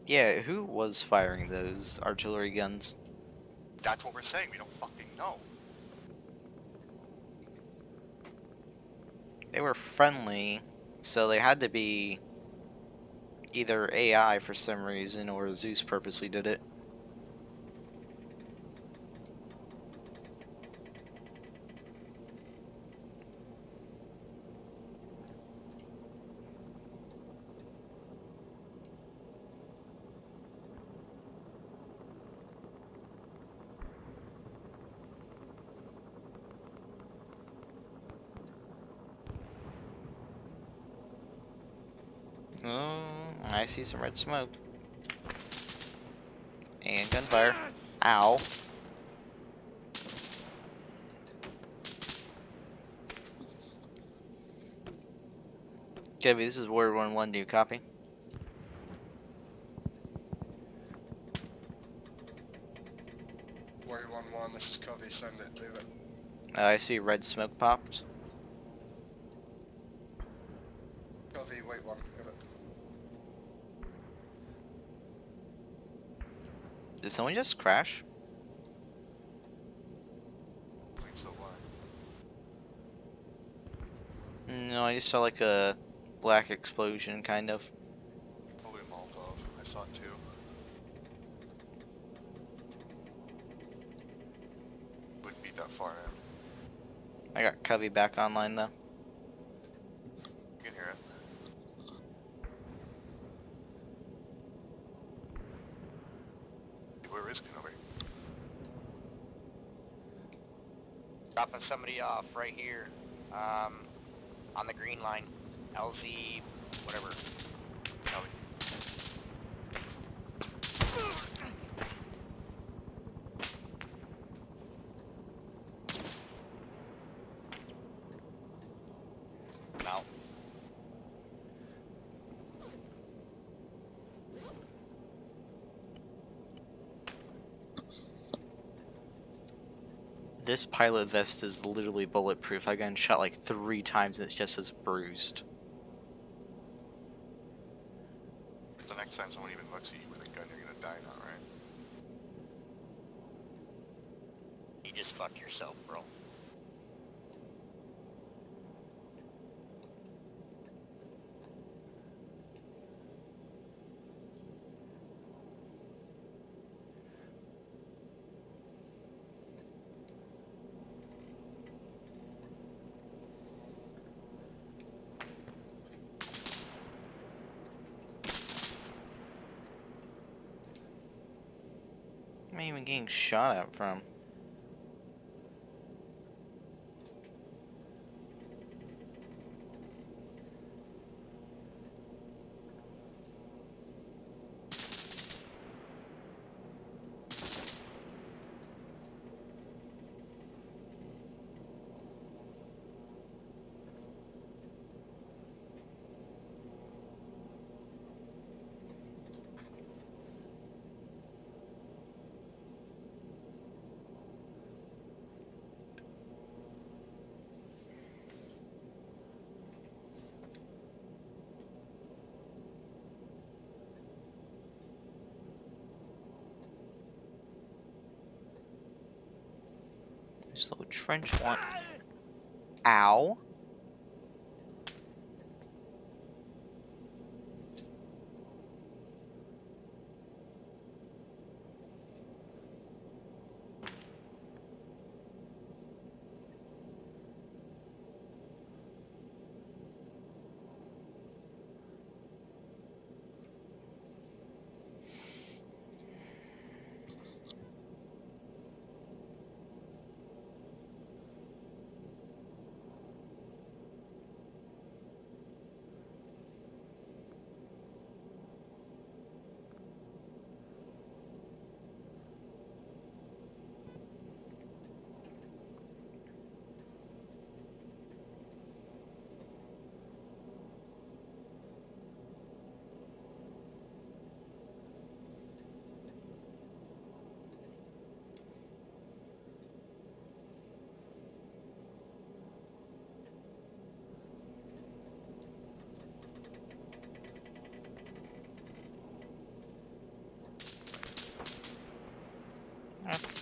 Yeah, who was firing those artillery guns? That's what we're saying, we don't fucking know. They were friendly, so they had to be either AI for some reason or Zeus purposely did it. Oh, I see some red smoke. And gunfire. Ow. Covey, this is Ward 1 1. Do you copy? Warrior 1-1, this is Covey, send it, do it. Uh, I see red smoke popped. Covey, wait one, do it. Did someone just crash? I think so, why? No, I just saw like a black explosion, kind of. Probably a Molotov. I saw it too. Wouldn't be that far in. I got Covey back online though. You can hear it. Where is Kenobi? Off right here, um, on the green line. LZ, whatever. Kelly. Now, This pilot vest is literally bulletproof. I've got shot like three times and it's just as bruised. The next time someone even looks at you with a gun, you're gonna die now, right? you just fucked yourself, bro. Where am I even getting shot at from? Trench one. Ow.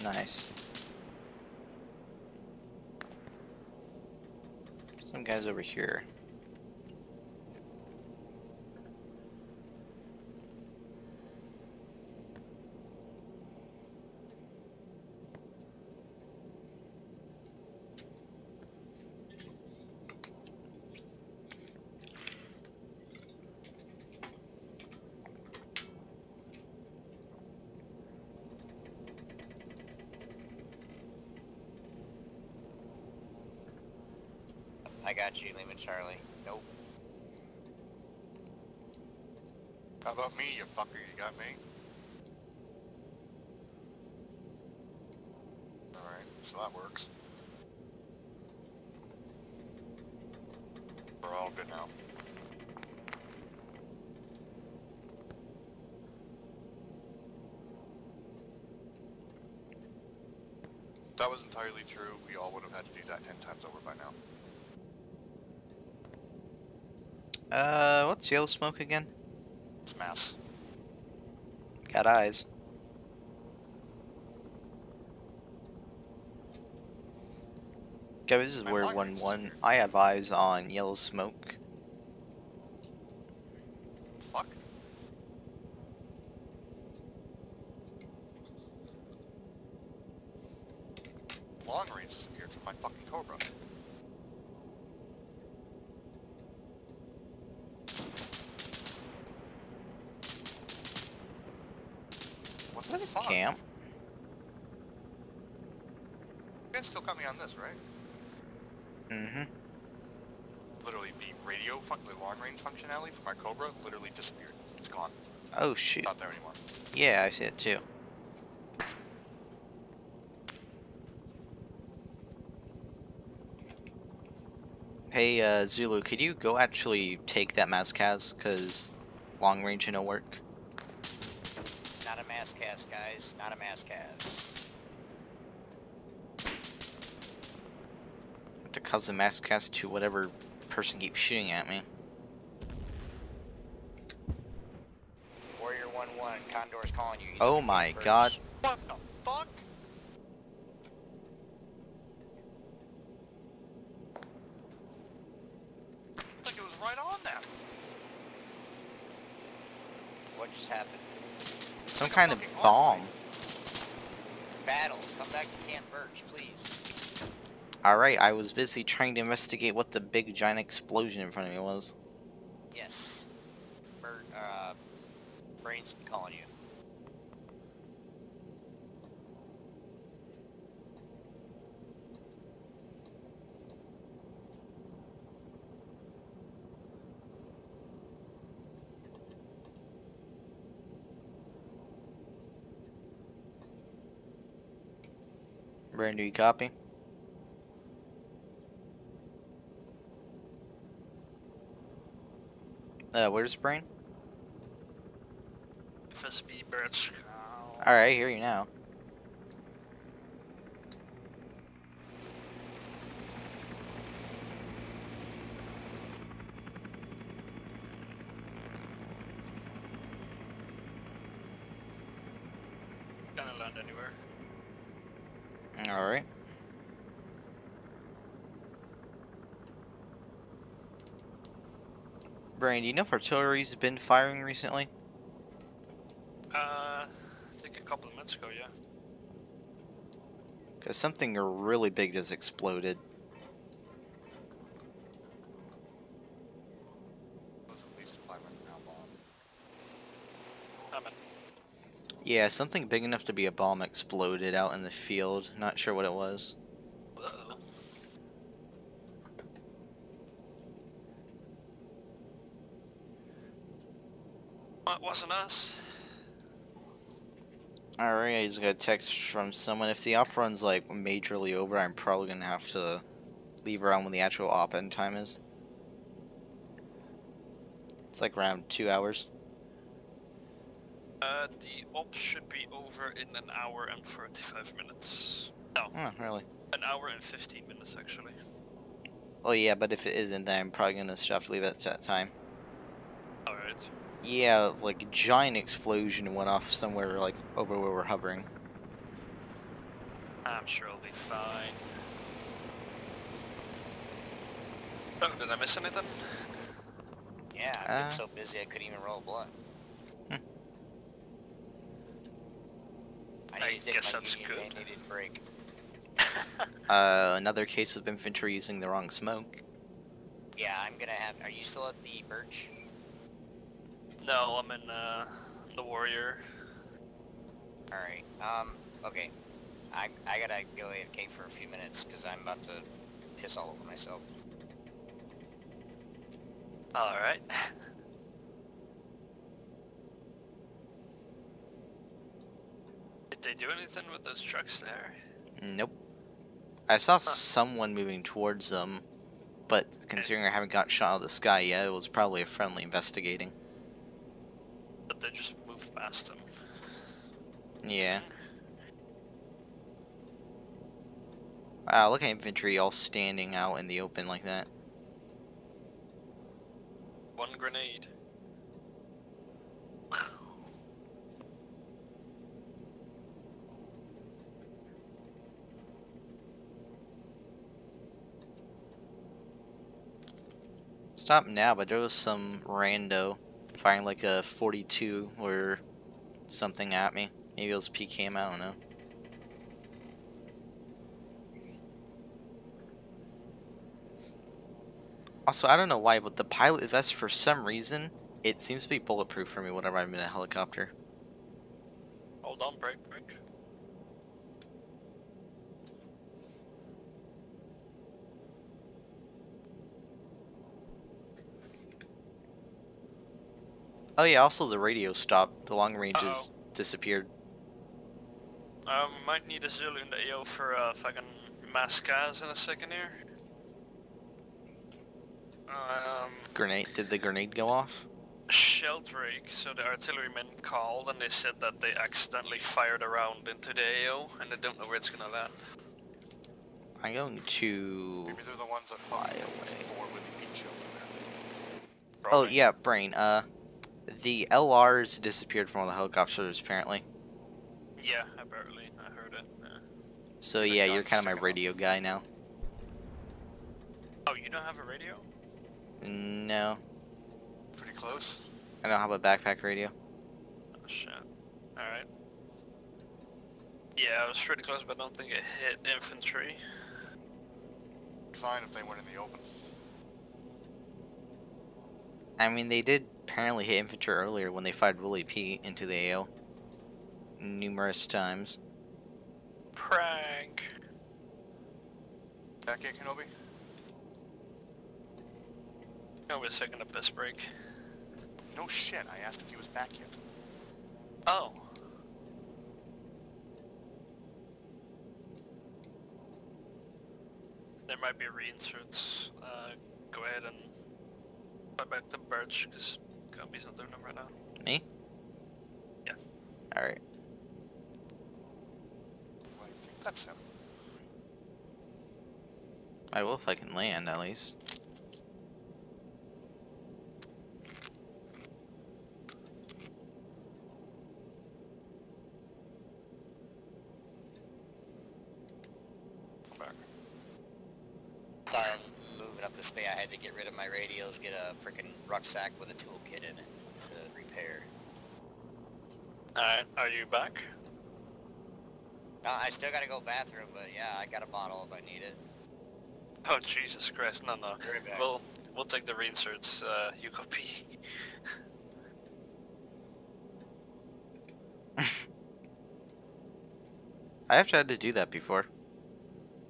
Nice. Some guys over here. You, Lehman Charlie. Nope. How about me, you fucker? You got me? Alright, so that works. We're all good now. That was entirely true, we all would have had to do that ten times over by now. Uh, what's yellow smoke again? It's mass. Got eyes. Okay, this is where one one. I have eyes on yellow smoke. Fuck. Long range disappeared from my fucking Cobra. What the fuck? Camp. You guys still got me on this, right? Mm-hmm. Literally, the radio, fun- the long range functionality for my Cobra literally disappeared. It's gone. Oh shoot. Not there anymore. Yeah, I see it too. Hey, uh, Zulu, could you go actually take that MASCAL? Because long range it'll work. Not a mass cast, guys. Not a MASCAL. have to cause the MASCAL to whatever person keeps shooting at me. Warrior 1-1, Condor's calling you. He's Oh my god. What the fuck? Like it was right on that. What just happened? Some kind of bomb. bomb. Battle. Come back to Camp Birch, please. Alright, I was busy trying to investigate what the big giant explosion in front of me was. Yes. Bird, uh, Brain's calling you. Brandon, do you copy? Uh, where's Brain? FSB Birch. Alright, I hear you now. Gonna land anywhere. Alright. Brian, do you know if artillery's been firing recently? Uh, I think a couple of minutes ago, yeah. Because something really big just exploded. It was at least a 500 pound bomb. I'm in. Yeah, something big enough to be a bomb exploded out in the field. Not sure what it was. Us. Alright, I just got a text from someone. If the op run's like majorly over, I'm probably gonna have to leave around when the actual op end time is. It's like around two hours. Uh, the op should be over in an hour and 45 minutes. No, Oh, really? an hour and 15 minutes actually. Oh yeah, but if it isn't, then I'm probably gonna have to leave at that time. Alright. Yeah, like a giant explosion went off somewhere like over where we're hovering. I'm sure I'll be fine. Oh, did I miss anything? Yeah, I've Uh. been so busy I couldn't even roll a blunt. Hmm. I I need to take guess that's good. band-aided break. (laughs) Uh, another case of infantry using the wrong smoke. Yeah, I'm gonna have. Are you still at the Birch? No, I'm in uh, the Warrior. All right. Um. Okay. I I gotta go AFK for a few minutes because I'm about to piss all over myself. Alright. Did they do anything with those trucks there? Nope. I saw someone moving towards them, but considering I haven't got shot out of the sky yet, it was probably a friendly investigating. But they just moved past them. Yeah. Wow, look at infantry all standing out in the open like that. One grenade. Stop now, but there was some rando firing like a 42 or something at me. Maybe it was PKM, I don't know. Also, I don't know why, but the pilot vest, for some reason, it seems to be bulletproof for me whenever I'm in a helicopter. Hold on, break, break. Oh yeah, also the radio stopped. The long range ranges disappeared. Um, might need a Zulu in the AO for uh, fucking MASCAL in a second here. Um, Grenade? Did the grenade go off? Sheldrake, so the artillerymen called and they said that they accidentally fired a round into the AO and they don't know where it's gonna land. I'm going to Maybe they're the ones that fly away. forward with the heat shield in there. Oh yeah, brain. Uh, the LRs disappeared from all the helicopters apparently. Yeah, apparently. I heard it. yeah. So yeah, you're kind of my sticking up. radio guy now. Oh, you don't have a radio? No, Pretty close. I don't have a backpack radio. Oh shit. Alright. Yeah, I was pretty close, but I don't think it hit infantry. Fine if they weren't in the open. I mean, they did apparently hit infantry earlier when they fired Willie P into the AO numerous times. Prank. Back yet, Kenobi? Wait a second, a piss break. No shit, I asked if he was back yet. Oh. There might be reinserts. Uh, go ahead and put back the birch, because Gumby's not doing them right now. Me? Yeah. Alright. I that's him. I will if I can land at least. Sorry, I'm moving up this bay, I had to get rid of my radios, get a freaking rucksack with a toolkit in it to repair. Alright, are you back? Uh, I still gotta go bathroom, but yeah, I got a bottle if I need it. Oh Jesus Christ, no no. Right back. We'll we'll take the reinserts, uh, you copy. (laughs) I have tried to do that before.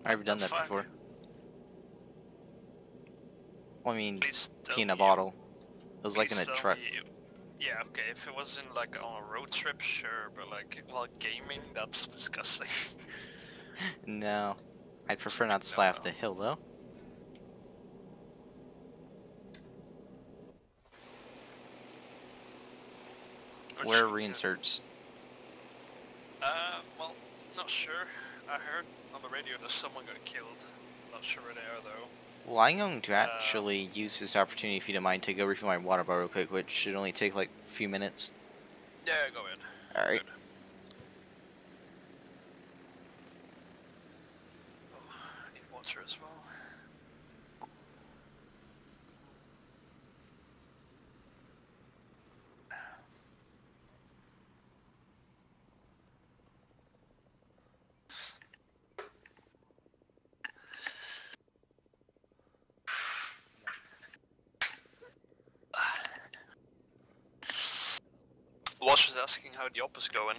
I've done that Fuck. before. Well, I mean, Please tell tea in a me- bottle. It was like in a tell truck. me- Yeah, okay, if it was in like on a road trip, sure, but like while gaming, that's disgusting. (laughs) No. I'd prefer not to slap the hill, though. Where reinserts? Uh, well, not sure. I heard on the radio that someone got killed. Not sure where they are though. Well, I'm going to Uh, actually use this opportunity, if you don't mind, to go refill my water bottle real quick, which should only take like a few minutes. Yeah, go ahead. Alright. Good. Oh, I need water as well. Watch is asking how the op is going.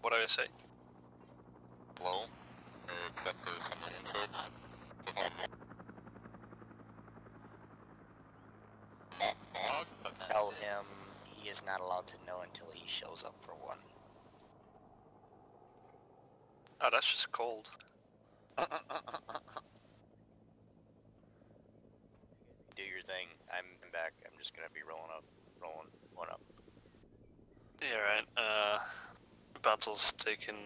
What do I say? Hello? Except for someone insert. Tell him he is not allowed to know until he shows up for one. Oh, that's just cold. Do your thing. I'm back. I'm just gonna be rolling up, rolling one up. Yeah, right. Uh, Battle's taking,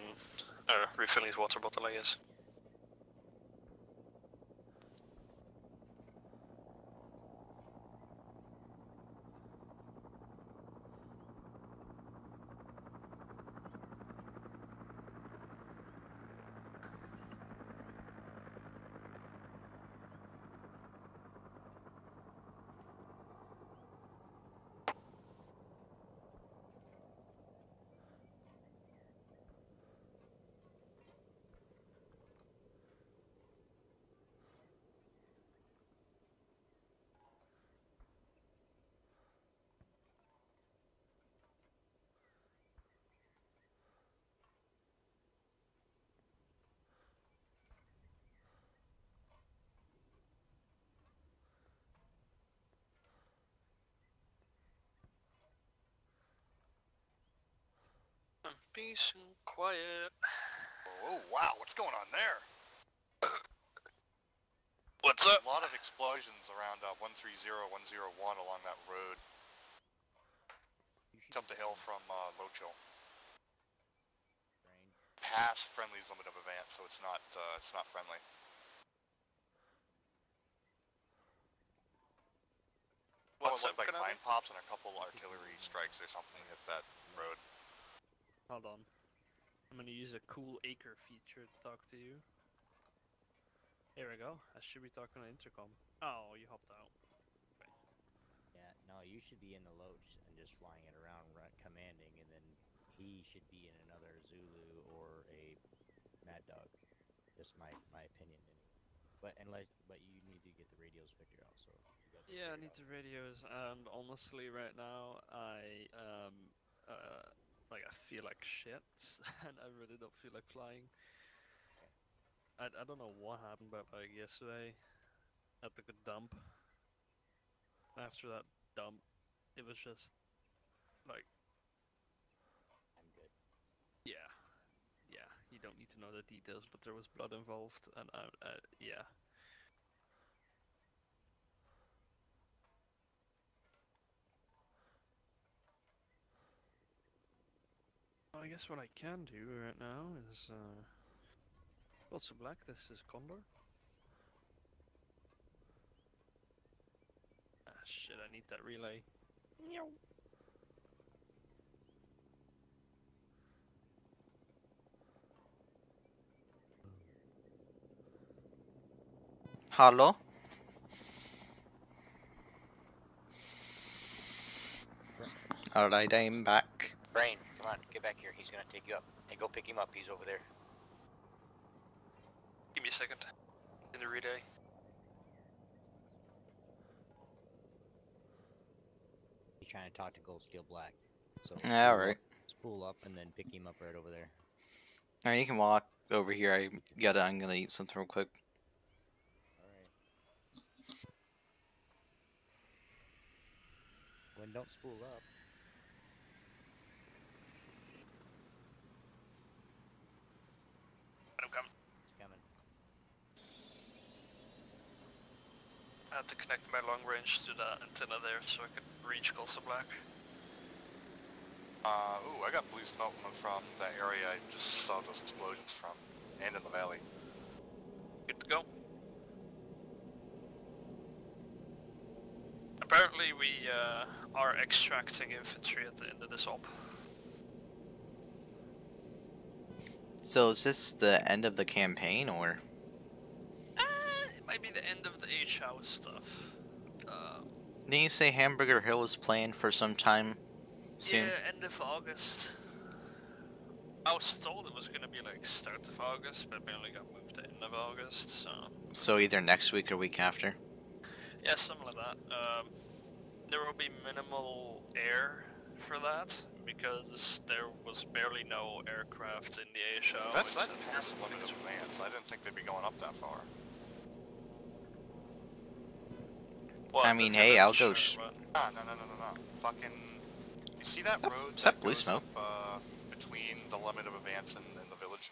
or refilling his water bottle, I guess. Peace and quiet. Oh, wow, what's going on there? (coughs) What's A up? A lot of explosions around uh, 130, 101 along that road. It's up the hill from uh, Locho. Past friendly's limit of advance, so it's not uh, it's not friendly. Oh, What's it looked like mine pops and a couple artillery strikes or something hit that road. Hold on. I'm gonna use a cool ACRE feature to talk to you. Here we go. I should be talking on intercom. Oh, you hopped out. Yeah, no, you should be in the Loach and just flying it around, commanding, and then he should be in another Zulu or a Mad Dog. Just my my opinion. Anyway. But unless, but you need to get the radios figured out. So you got that Yeah, I need out. the radios, and honestly, right now, I um, uh, like I feel like shit, (laughs) and I really don't feel like flying. I I don't know what happened, but like yesterday, I took a dump. After that dump, it was just like I'm good. yeah, yeah. You don't need to know the details, but there was blood involved, and I, I yeah. Well, I guess what I can do right now is uh, also black. This is Condor. Ah shit! I need that relay. Meow. Hello? Alright, I'm back. Brain, come on, get back here. He's gonna take you up. Hey, go pick him up. He's over there. Give me a second. In the relay. He's trying to talk to Gold Steel Black. So Yeah, spool up- alright. Spool up and then pick him up right over there. Alright, you can walk over here. I gotta, I'm gonna eat something real quick. Alright. When don't spool up. I'm coming. It's coming. I had to connect my long range to the antenna there so I could reach Gulsa Black. Uh, ooh, I got blue smoke coming from that area I just saw those explosions from, and in the valley. Good to go. Apparently we uh, are extracting infantry at the end of this op. So is this the end of the campaign, or? Uh, it might be the end of the H house stuff. Uh, Didn't you say Hamburger Hill was playing for some time soon? Yeah, end of August. I was told it was gonna be like start of August, but apparently got moved to end of August, so... So either next week or week after. Yeah, something like that. Um, there will be minimal air for that, because there was barely no aircraft in the A Shau. That's, except that's for past some one of things those. I didn't think they'd be going up that far. Well, I mean, hey, I'll go sh- but- Ah, no, no, no, no, no. Fucking... You see that Is that- road is that blue goes smoke? Up, uh, between the limit of advance and, and the village?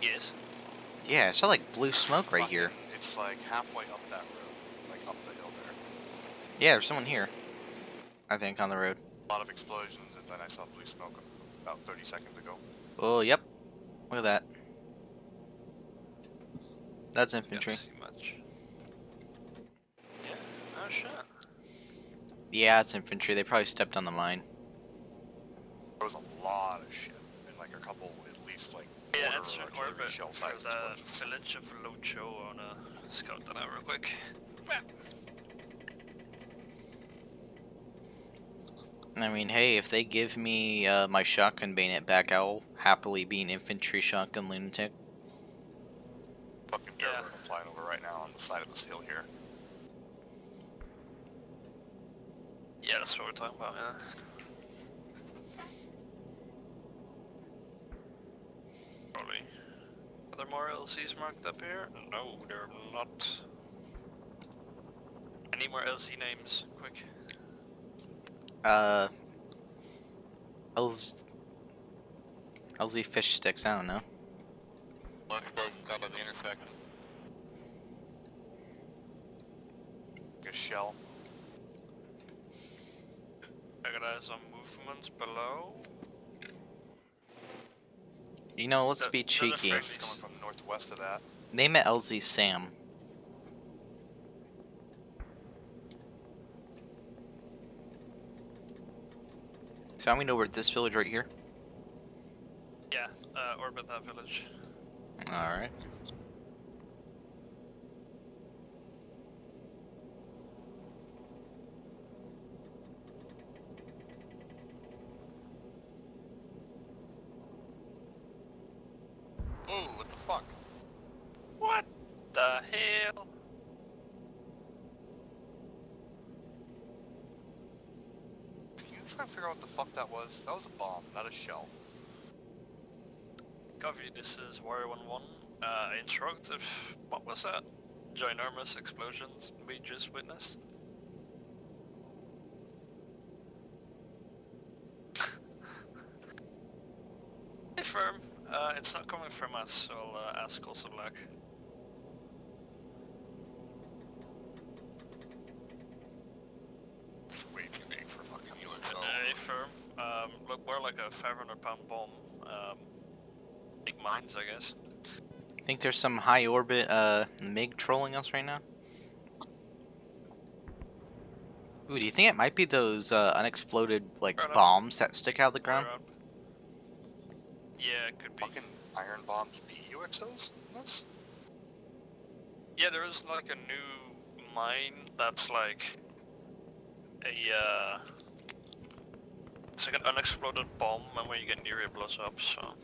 Yes. Yeah, I saw like blue smoke right here. It's like halfway up that road. Like up the hill there. Yeah, there's someone here. I think on the road. A lot of explosions, and then I saw blue smoke about 30 seconds ago. Oh, yep. Look at that. That's Can't infantry. see much. Yeah, oh shit. Yeah, it's infantry. They probably stepped on the mine. There was a lot of shit, and like a couple, at least like Yeah, quarter enter artillery orbit shell for the explosions. village of Locho. I wanna scout that out real quick. I mean, hey, if they give me uh, my shotgun bayonet back, I'll happily be an infantry shotgun lunatic. Fucking Yeah. yeah. I'm flying over right now on the side of this hill here. Yeah, that's what we're talking about, yeah. Probably. Are there more LZs marked up here? No, they're not. I need more LZ names, quick. Uh, LZ, LZ fish sticks. I don't know. Let's go out the intersection. Like a shell. I got eyes on movements below. You know, let's The- be cheeky. difference- Actually coming from northwest of that. Name it LZ Sam. So how we know we're at this village right here? Yeah, uh, orbit that village. Alright. Ooh, what the fuck? What Can you try to figure out what the fuck that was? That was a bomb, not a shell. Copy, this is Warrior 1-1. Uh, interrogative, what was that? Ginormous explosions we just witnessed? (laughs) hey firm, uh, it's not coming from us, so I'll uh, ask also Black. Way too big for fucking Uh, UFO. hey firm, um, look more like a 500 pound bomb. Um, big mines, I guess. Think there's some high orbit uh MiG trolling us right now? Ooh, do you think it might be those uh, unexploded like Right on. bombs that stick out of the ground? Warrior. Yeah, it could be. Fucking iron bombs be UXOs? That's Yeah, there is like a new mine that's like a uh, it's like an unexploded bomb, and when you get near it, blows up. So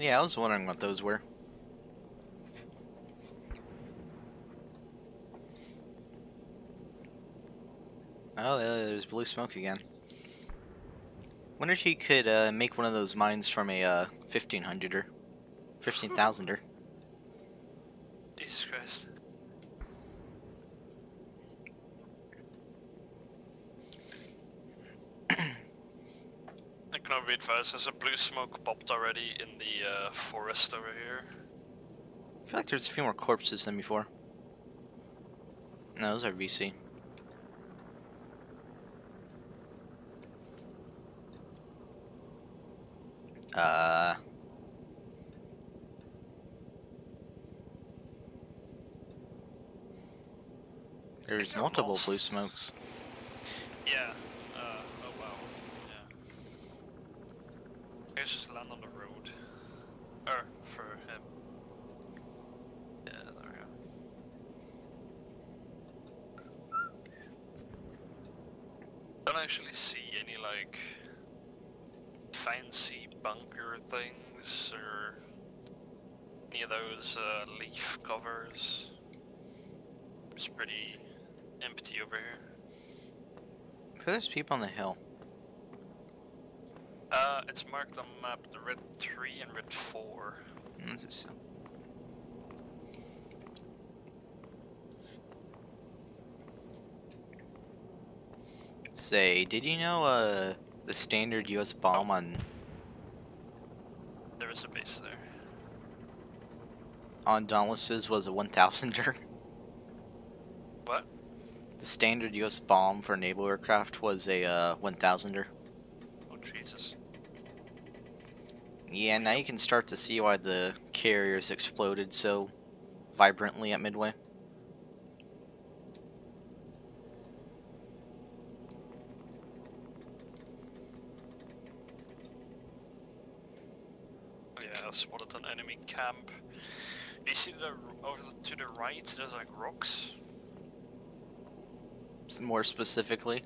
Yeah, I was wondering what those were. Oh, there's blue smoke again. Wonder if he could uh, make one of those mines from a uh, 1500er. 15,000er. Jesus Christ. Can only there's a blue smoke popped already in the uh, forest over here. I feel like there's a few more corpses than before. No, those are VC. Uh. There's multiple blue smokes. Yeah. Uh, oh wow. Yeah. Let's just land on the road. Or, for him. Yeah, there we go. Don't actually see any, like, fancy bunker things, or any of those, uh, leaf covers. It's pretty empty over here. Feel there's people on the hill. Uh, it's marked on the map, the red 3 and red 4. Mm, this is- Say, did you know uh the standard US bomb on There is a base there. on Dauntlesses was a 1000er? (laughs) What? The standard US bomb for naval aircraft was a uh 1000er. Oh Jesus. Yeah, now you can start to see why the carriers exploded so vibrantly at Midway. Oh yeah, I spotted an enemy camp. You see the over to the right, there's like rocks. More specifically,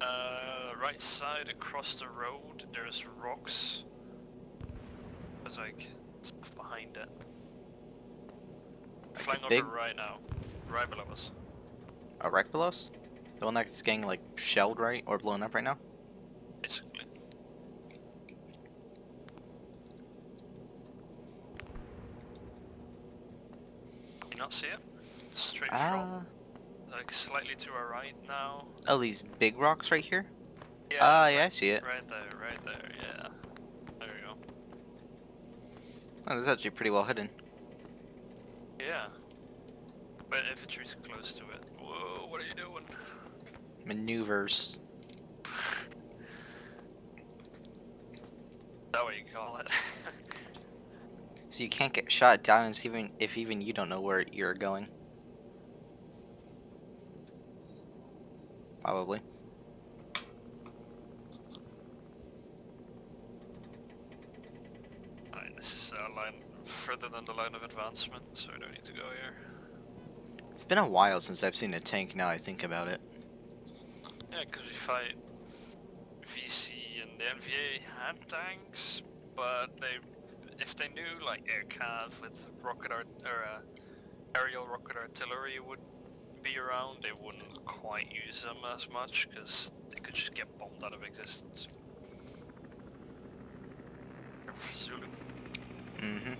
Uh, right side across the road, there's rocks. There's like stuff behind it. Like Flying over big- right now, right below us. a wreck below us? The one that's getting like shelled right or blown up right now? Basically. You not see it? Straight Ah, from, like slightly to our right now. oh, these big rocks right here? Yeah. Ah, yeah, I see it. Right there, right there, yeah. There you go. Oh, this is actually pretty well hidden. Yeah. But infantry's close to it. Whoa, what are you doing? Maneuvers. That what you call it. (laughs) So you can't get shot down even if even you don't know where you're going. Probably. Alright, this is a line further than the line of advancement, so we don't need to go here. It's been a while since I've seen a tank now I think about it. Yeah, because we fight VC and the NVA had tanks, but they, if they knew like aircraft with rocket art or uh, aerial rocket artillery would be around, they wouldn't quite use them as much because they could just get bombed out of existence. Zulu. Mm-hmm.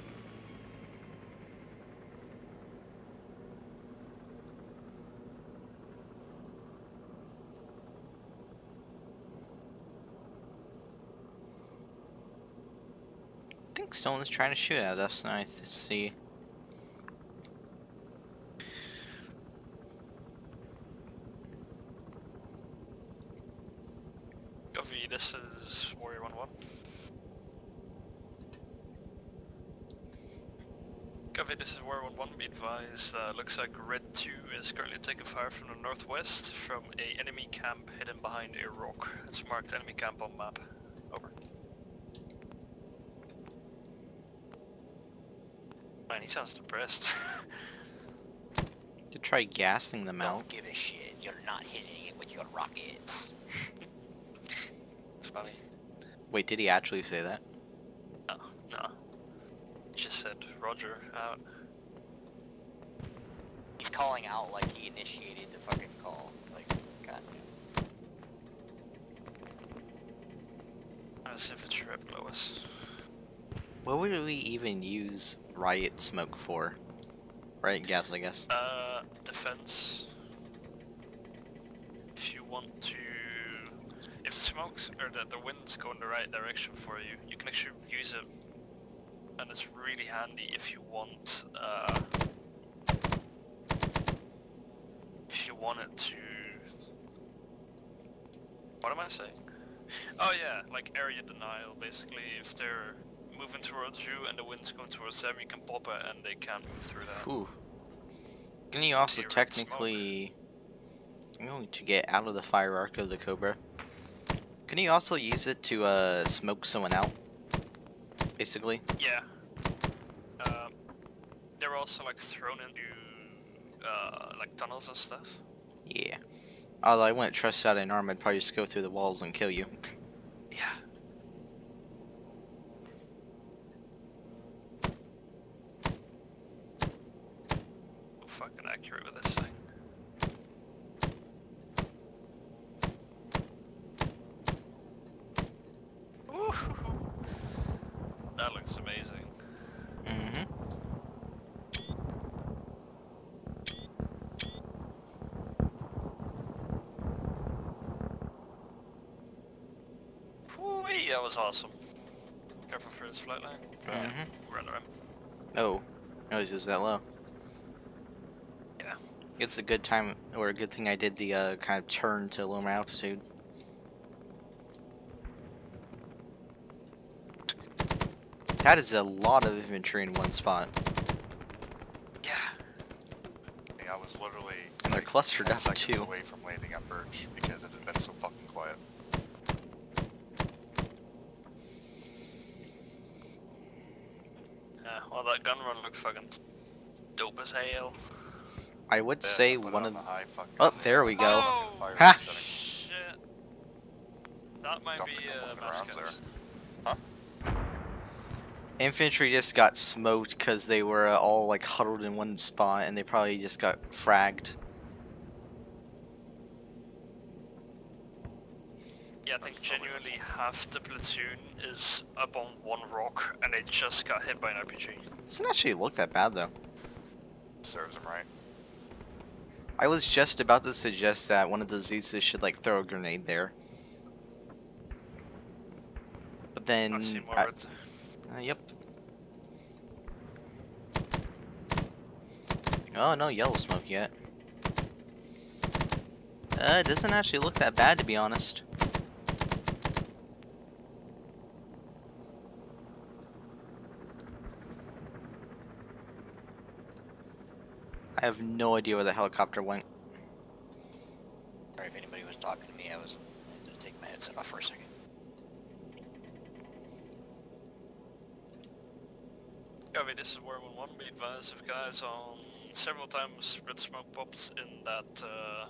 I think someone's trying to shoot at us now I see. Copy, this is Warrior 1-1. Copy, this is War 1 be advised. Uh, looks like Red 2 is currently taking fire from the northwest from a enemy camp hidden behind a rock. It's marked enemy camp on map. Over. Man, he sounds depressed. (laughs) To try gassing them out. Don't give a shit. You're not hitting it with your rockets. Funny. Wait, did he actually say that? No, no. Just said Roger out. He's calling out like he initiated the fucking call. Like, god. As if it's Rep Lois. What would we even use riot smoke for? Riot gas, I guess. Uh, defense. If you want to, if the smokes or the, the winds going the right direction for you, you can actually use it, and it's really handy if you want. Uh, if you want it to. What am I saying? Oh yeah, like area denial. Basically, if they're moving towards you and the wind's going towards them, you can pop it and they can't move through that. Ooh. Can you also technically... I'm going to get out of the fire arc of the Cobra. Can you also use it to uh, smoke someone out? Basically? Yeah. Um, they're also like thrown into uh, like tunnels and stuff. Yeah. Although I wouldn't trust that in arm, I'd probably just go through the walls and kill you. Yeah. Fucking accurate with this thing. Ooh, that looks amazing. Mm-hmm. Ooh, that was awesome. Careful for his flight line. Mhm. We're under him. Oh. I was just that low. Yeah. It's a good time, or a good thing I did the uh, kind of turn to lower altitude. That is a lot of infantry in one spot. Yeah. I was literally And they're like, clustered 10 up, too. away from landing at Birch because it had been so fucking quiet. Yeah, well that gun run looked fucking dope as hell. I would Yeah, say put one of. the high fucking Oh, there we go. Oh, Ha! shit. That might Don't be uh, looking around mascots. Infantry just got smoked because they were uh, all like huddled in one spot and they probably just got fragged. Yeah, I think genuinely half the platoon is up on one rock and they just got hit by an RPG. Doesn't actually look that bad though. Serves him right. I was just about to suggest that one of the Zeus's should like throw a grenade there. But then... I see more I, uh, yep. Oh, no yellow smoke yet. Uh, it doesn't actually look that bad to be honest. I have no idea where the helicopter went. Sorry if anybody was talking to me. I was I had to take my headset off for a second. Copy, this is War 1 Be advised if guys on several times red smoke pops in that uh,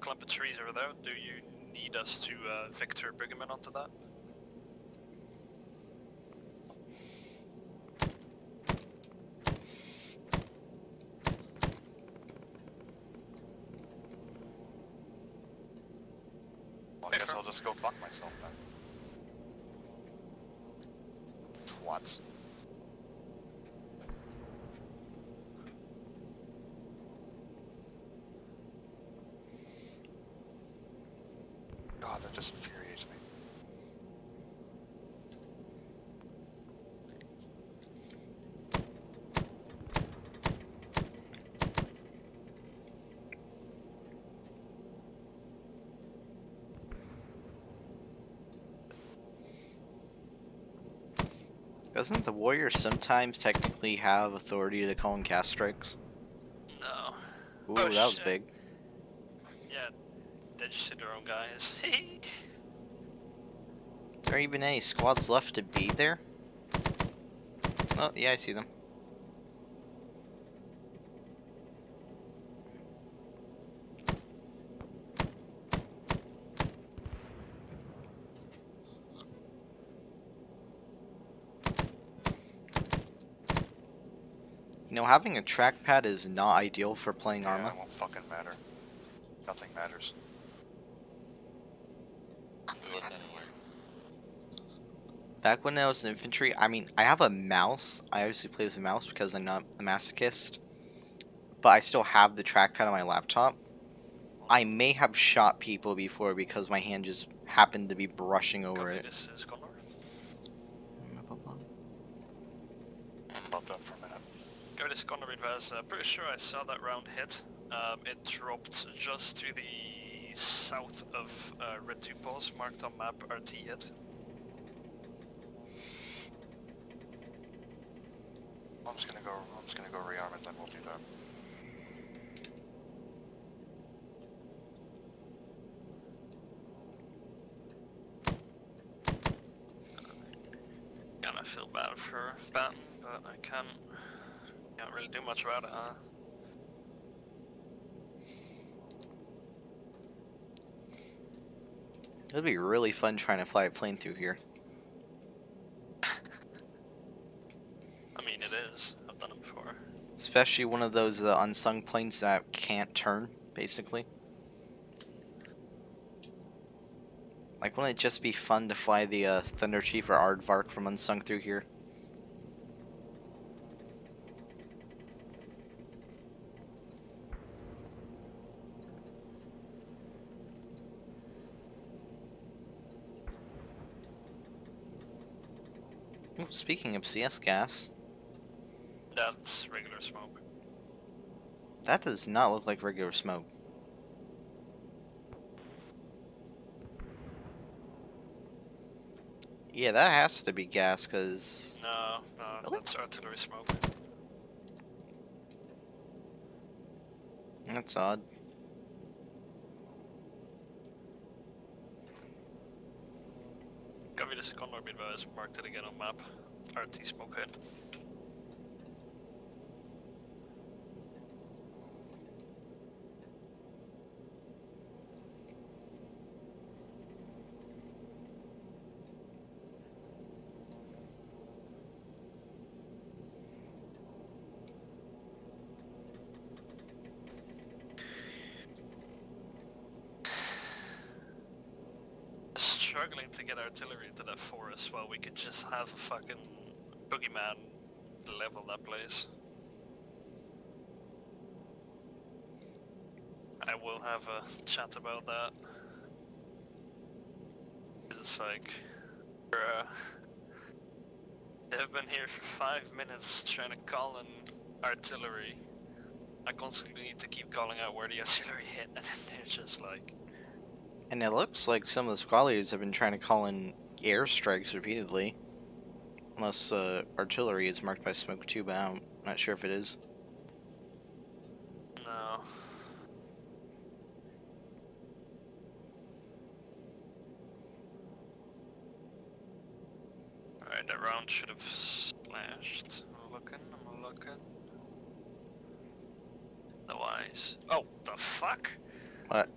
clump of trees over there. Do you need us to uh, Victor Brigham onto that? Well, I guess I'll just go fuck myself then. Twats. God, that just infuriates me. Doesn't the warrior sometimes technically have authority to call in CAS strikes? No. Ooh, Oh, that was big. Yeah, they just hit their own guys. Are (laughs) there even any squads left to be there? Oh, yeah, I see them. You know, having a trackpad is not ideal for playing Yeah, Arma. it won't fucking matter. Nothing matters. Back when I was in infantry, I mean, I have a mouse. I obviously play with a mouse because I'm not a masochist. But I still have the trackpad on my laptop. I may have shot people before because my hand just happened to be brushing over it. this is Connor. About that for a minute. This Connor advance. Uh, pretty sure I saw that round hit. Um, it dropped just to the south of uh, Red 2 Pulse, marked on map RT hit. I'm just gonna go. I'm just gonna go rearm and then we'll do that. Kinda feel bad for Batten, but I can't, can't really do much about it, huh? It'd be really fun trying to fly a plane through here. I mean, it is. I've done it before. Especially one of those uh, unsung planes that can't turn, basically. Like, wouldn't it just be fun to fly the uh, Thunderchief or Aardvark from Unsung through here? Speaking of CS gas, That's regular smoke. that does not look like regular smoke. Yeah, that has to be gas, because... No, no, Really? that's artillery smoke. That's odd. Copy this Condor advance, marked it again on map. RT. (sighs) Struggling to get artillery into that forest while we could just have a fucking boogeyman level that place. I will have a chat about that. It's like, bruh, they've been here for five minutes trying to call in artillery. I constantly need to keep calling out where the (laughs) artillery hit, and they're just like, And it looks like some of the squad leaders have been trying to call in airstrikes repeatedly. Unless uh, artillery is marked by smoke too, but I'm not sure if it is. no. Alright, that round should have splashed. I'm looking, I'm looking. No eyes. Oh, the fuck? What?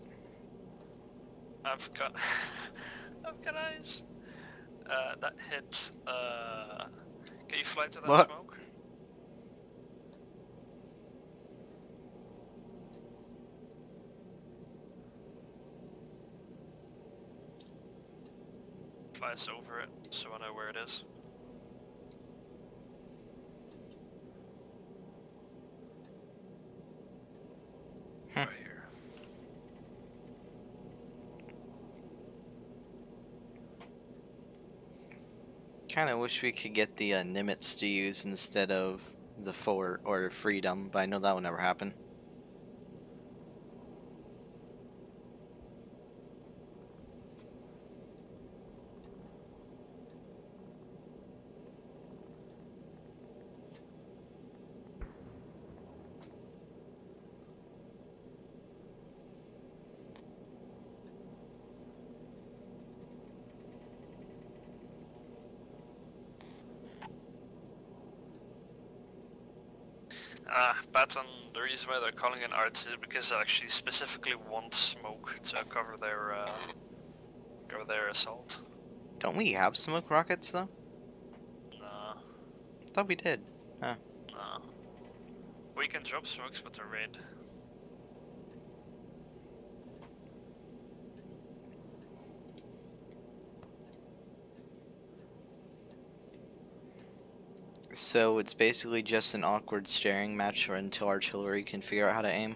I've got... (laughs) I've got eyes. Uh, that hit, uh... Can you fly to that What? smoke? Flies over it, so I know where it is. Hmm. Right here. Kind of wish we could get the uh, Nimitz to use instead of the Fort or Freedom, but I know that will never happen. Uh, Baton, the reason why they're calling it RT is because they actually specifically want smoke to cover their, uh, cover their assault. Don't we have smoke rockets though? Nah, I thought we did. nah. We can drop smokes, but they're red. So it's basically just an awkward staring match until artillery can figure out how to aim.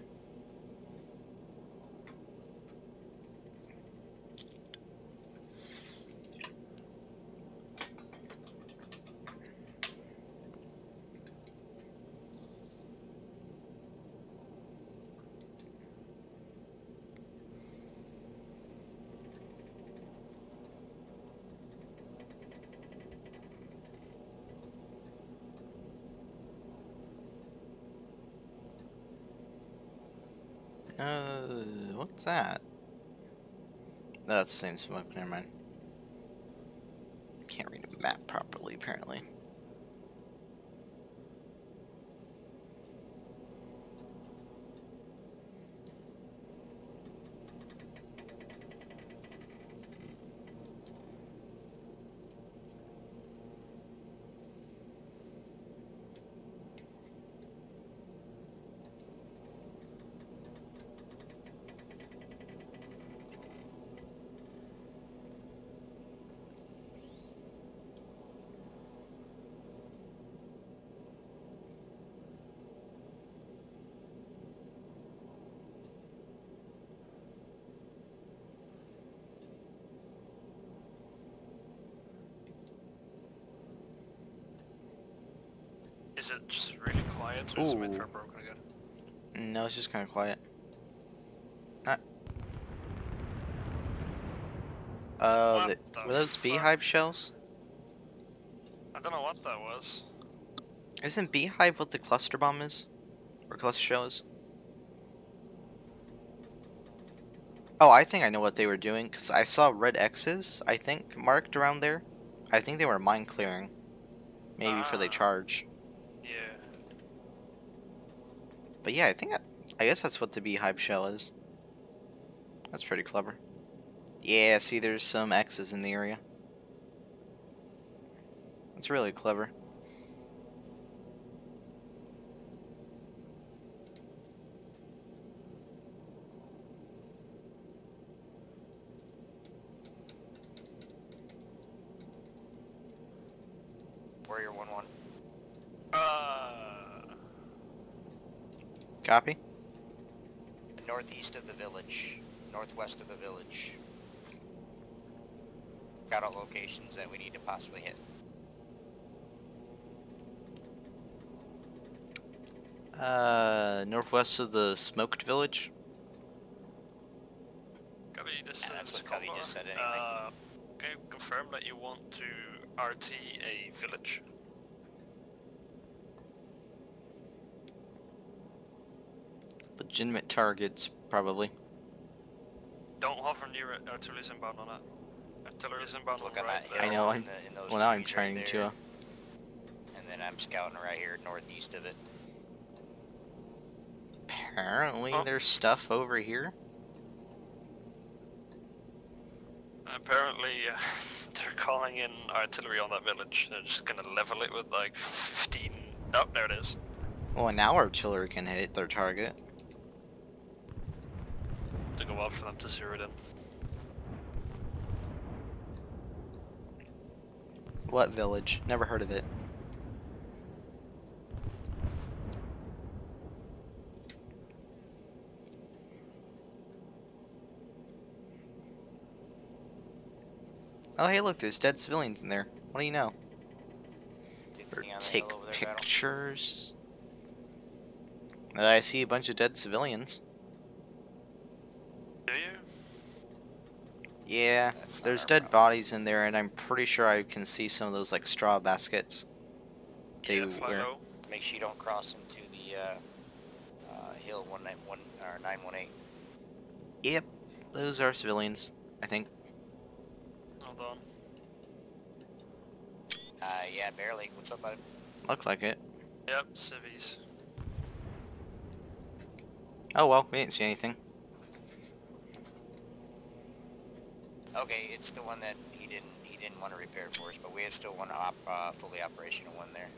Uh, what's that? That's the same smoke, never mind. Can't read a map properly, apparently. Is it just really quiet or is my Ooh. car broken again? No, it's just kind of quiet. Ah. Uh, the, the were those fuck? beehive shells? I don't know what that was. Isn't beehive what the cluster bomb is? Or cluster shell is? Oh, I think I know what they were doing, because I saw red X's, I think, marked around there. I think they were mine clearing. Maybe for the Ah. charge. Yeah. But yeah, I think, I guess that's what the beehive shell is. That's pretty clever. Yeah, see, there's some X's in the area. That's really clever. Warrior 1-1. Uh, Copy? Northeast of the village. Northwest of the village. Got out locations that we need to possibly hit. Uh, northwest of the smoked village? Covey, this Yeah, that's is what Covey just said anyway. Uh, can you confirm that you want to RT a village? Legitimate targets, probably. Don't hover near it. Artillery's inbound on it. Artillery's inbound on Look the on right that there. I know, I'm- the- in Well, now I'm trees right trying to. uh, And then I'm scouting right here northeast of it. Apparently, Huh? there's stuff over here. Apparently, uh, (laughs) they're calling in artillery on that village. They're just gonna level it with like 15. Oh, there it is. Well, now artillery can hit their target. To go up for them to zero it in. What village? Never heard of it. Oh, hey, look, there's dead civilians in there. What do you know? Or Anything on the take pictures. I see a bunch of dead civilians. Do you? Yeah, there's dead bodies in there, and I'm pretty sure I can see some of those like straw baskets. They yeah, were. Make sure you don't cross into the uh, uh, hill 191 or 918. Yep, those are civilians. I think. Hold on. Uh, yeah, barely. What's up, bud? Look like it. Yep, civies. Oh well, we didn't see anything. Okay, it's the one that he didn't he didn't want to repair for us, but we have still one op, uh, fully operational one there.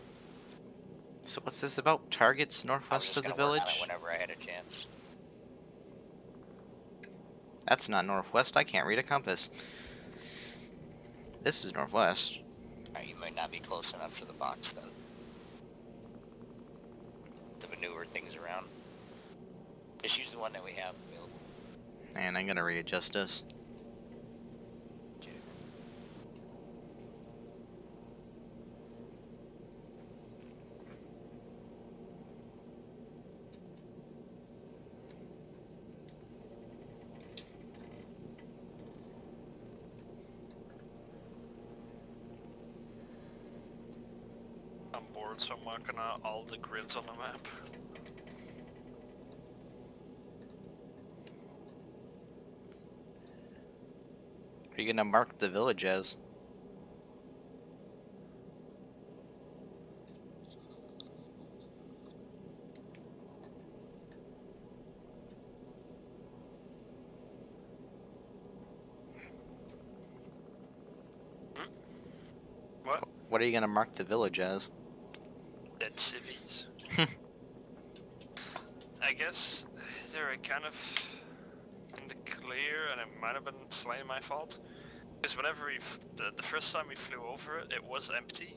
So what's this about? Targets northwest of the gonna work on it village? whenever I had a chance. That's not northwest. I can't read a compass. This is northwest. Uh, you might not be close enough to the box then. To maneuver things around. Just use the one that we have available. And I'm gonna readjust this. I'm so I'm marking out all the grids on the map. Are you gonna mark the village as? Hmm? What? What are you gonna mark the village as? Civvies. I guess they're kind of in the clear, and it might have been slightly my fault. Because whenever we, f- the, the first time we flew over it, it was empty.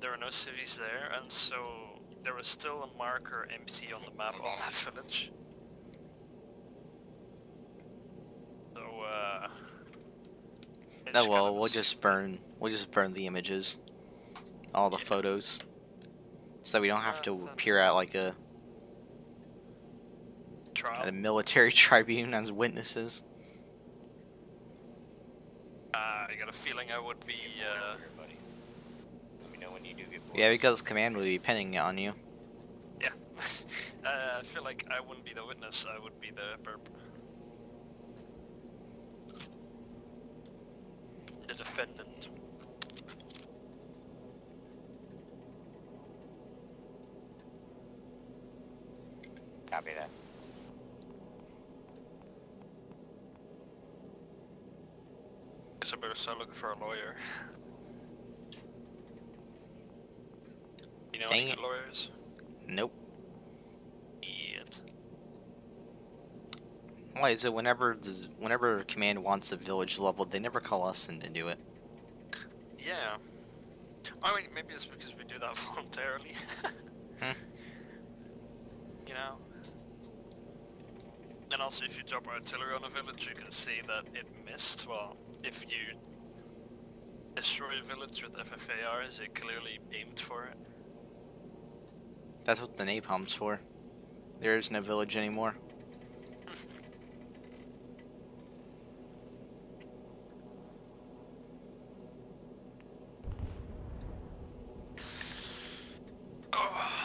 There were no civvies there, and so there was still a marker empty on the map on that village. So, uh... Oh well, we'll just burn. We'll just burn the images, all the photos, so we don't have to appear at like a, trial. a military (laughs) tribune as witnesses. Uh, I got a feeling I would be, uh... Let me know when you do get bored. Yeah, because command will be pinning it on you. Yeah. (laughs) uh, I feel like I wouldn't be the witness, I would be the burp. The defendant. Copy that. Guess I better start looking for a lawyer. You know Dang any it. lawyers? Nope. Yet. Why is it whenever the, whenever command wants a village leveled, they never call us in to do it? Yeah. I mean, maybe it's because we do that (laughs) voluntarily. Hmm. You know? And also, if you drop artillery on a village, you can see that it missed. Well, if you destroy a village with FFARs, it clearly aimed for it. That's what the napalm's for. There is no village anymore. Oh. (sighs)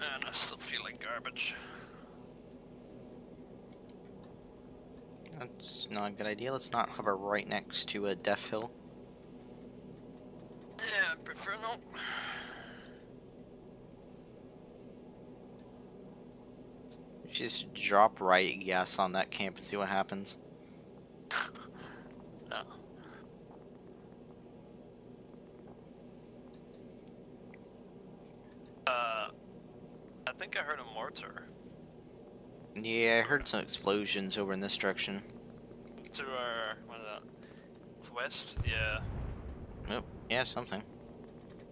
And I still feel like garbage. That's not a good idea. Let's not hover right next to a Death Hill. Yeah, I prefer not. Just drop right gas on that camp and see what happens. (laughs) No. Uh, I think I heard a mortar Yeah, I heard some explosions over in this direction. To our what is that? West? Yeah. Nope. Yeah, something.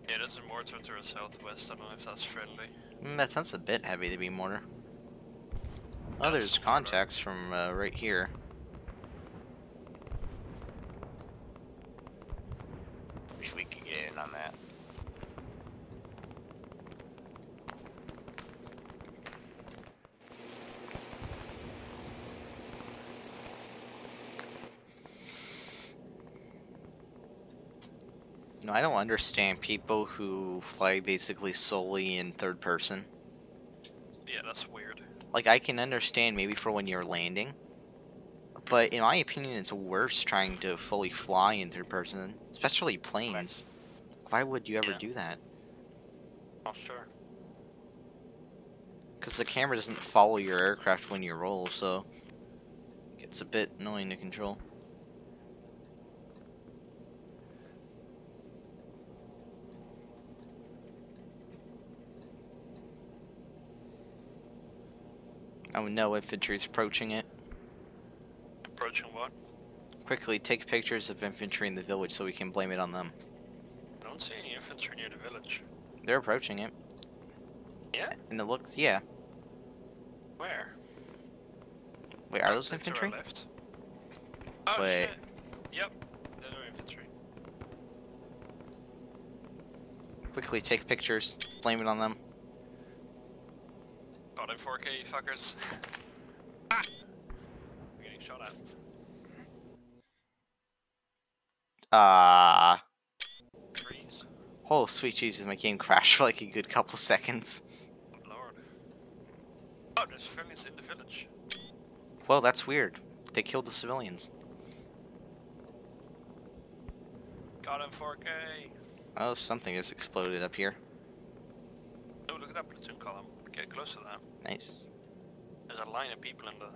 Yeah, there's a mortar to our southwest. I don't know if that's friendly. Mm, that sounds a bit heavy to be mortar. Oh, That's there's contacts from uh, right here. Wish we could get in on that. You know, I don't understand people who fly basically solely in third person. Yeah, that's weird. Like, I can understand maybe for when you're landing, but in my opinion, it's worse trying to fully fly in third person, especially planes. Why would you ever Yeah. do that? Oh, sure. Because the camera doesn't follow your aircraft when you roll, so it's a bit annoying to control. Oh no, infantry's approaching it. Approaching what? Quickly take pictures of infantry in the village so we can blame it on them. I don't see any infantry near the village. They're approaching it. Yeah? And it looks, yeah. Where? Wait, are those Like to our infantry? left. Oh, Wait. shit. Yep, they're infantry. Quickly take pictures, blame it on them. Got in 4K, you fuckers. ah! Getting shot at. Ah. Trees. oh, sweet Jesus, my game crashed for like a good couple seconds. Lord. Oh, there's in the village. Well, that's weird. They killed the civilians. Got in 4K. Oh, something just exploded up here. Oh, look at that platoon column. Get close to that. Nice. There's a line of people in the...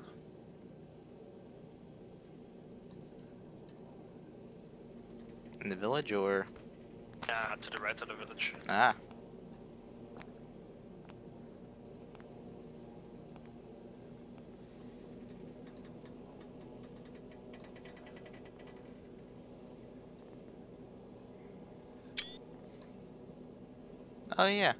In the village or Ah, to the right of the village. ah. Oh yeah.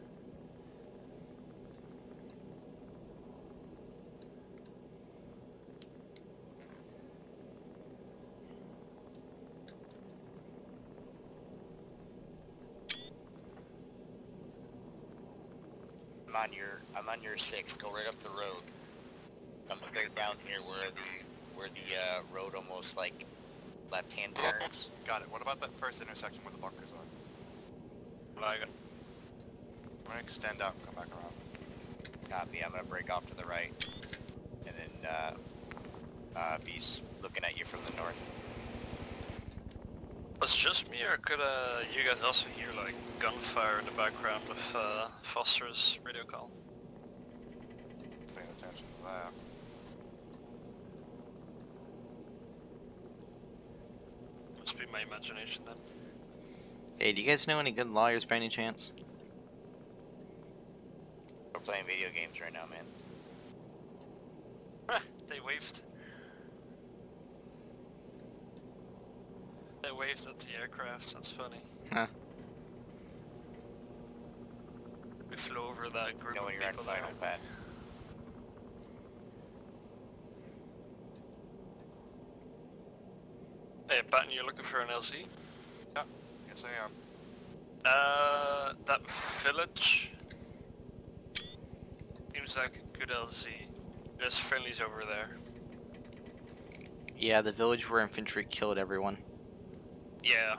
On your I'm on your six. Go right up the road. Come straight down here where the where the uh, road almost like left hand turns. Got it. What about that first intersection where the bunkers are? Like, I'm gonna extend out and come back around. Copy. I'm gonna break off to the right, and then uh, uh, be looking at you from the north. Was it just me or could uh, you guys also hear like gunfire in the background of uh, Foster's radio call? Paying attention to that. Must be my imagination then. Hey, do you guys know any good lawyers by any chance? We're playing video games right now, man. (laughs) they waved. They waved at the aircraft, that's funny. Huh. We flew over that group You know when of you're on people there. final pad. Hey, Patton, you're looking for an LZ? Yes, I am. Uh, that village seems like a good LZ. There's friendlies over there. Yeah, the village where infantry killed everyone. Yeah,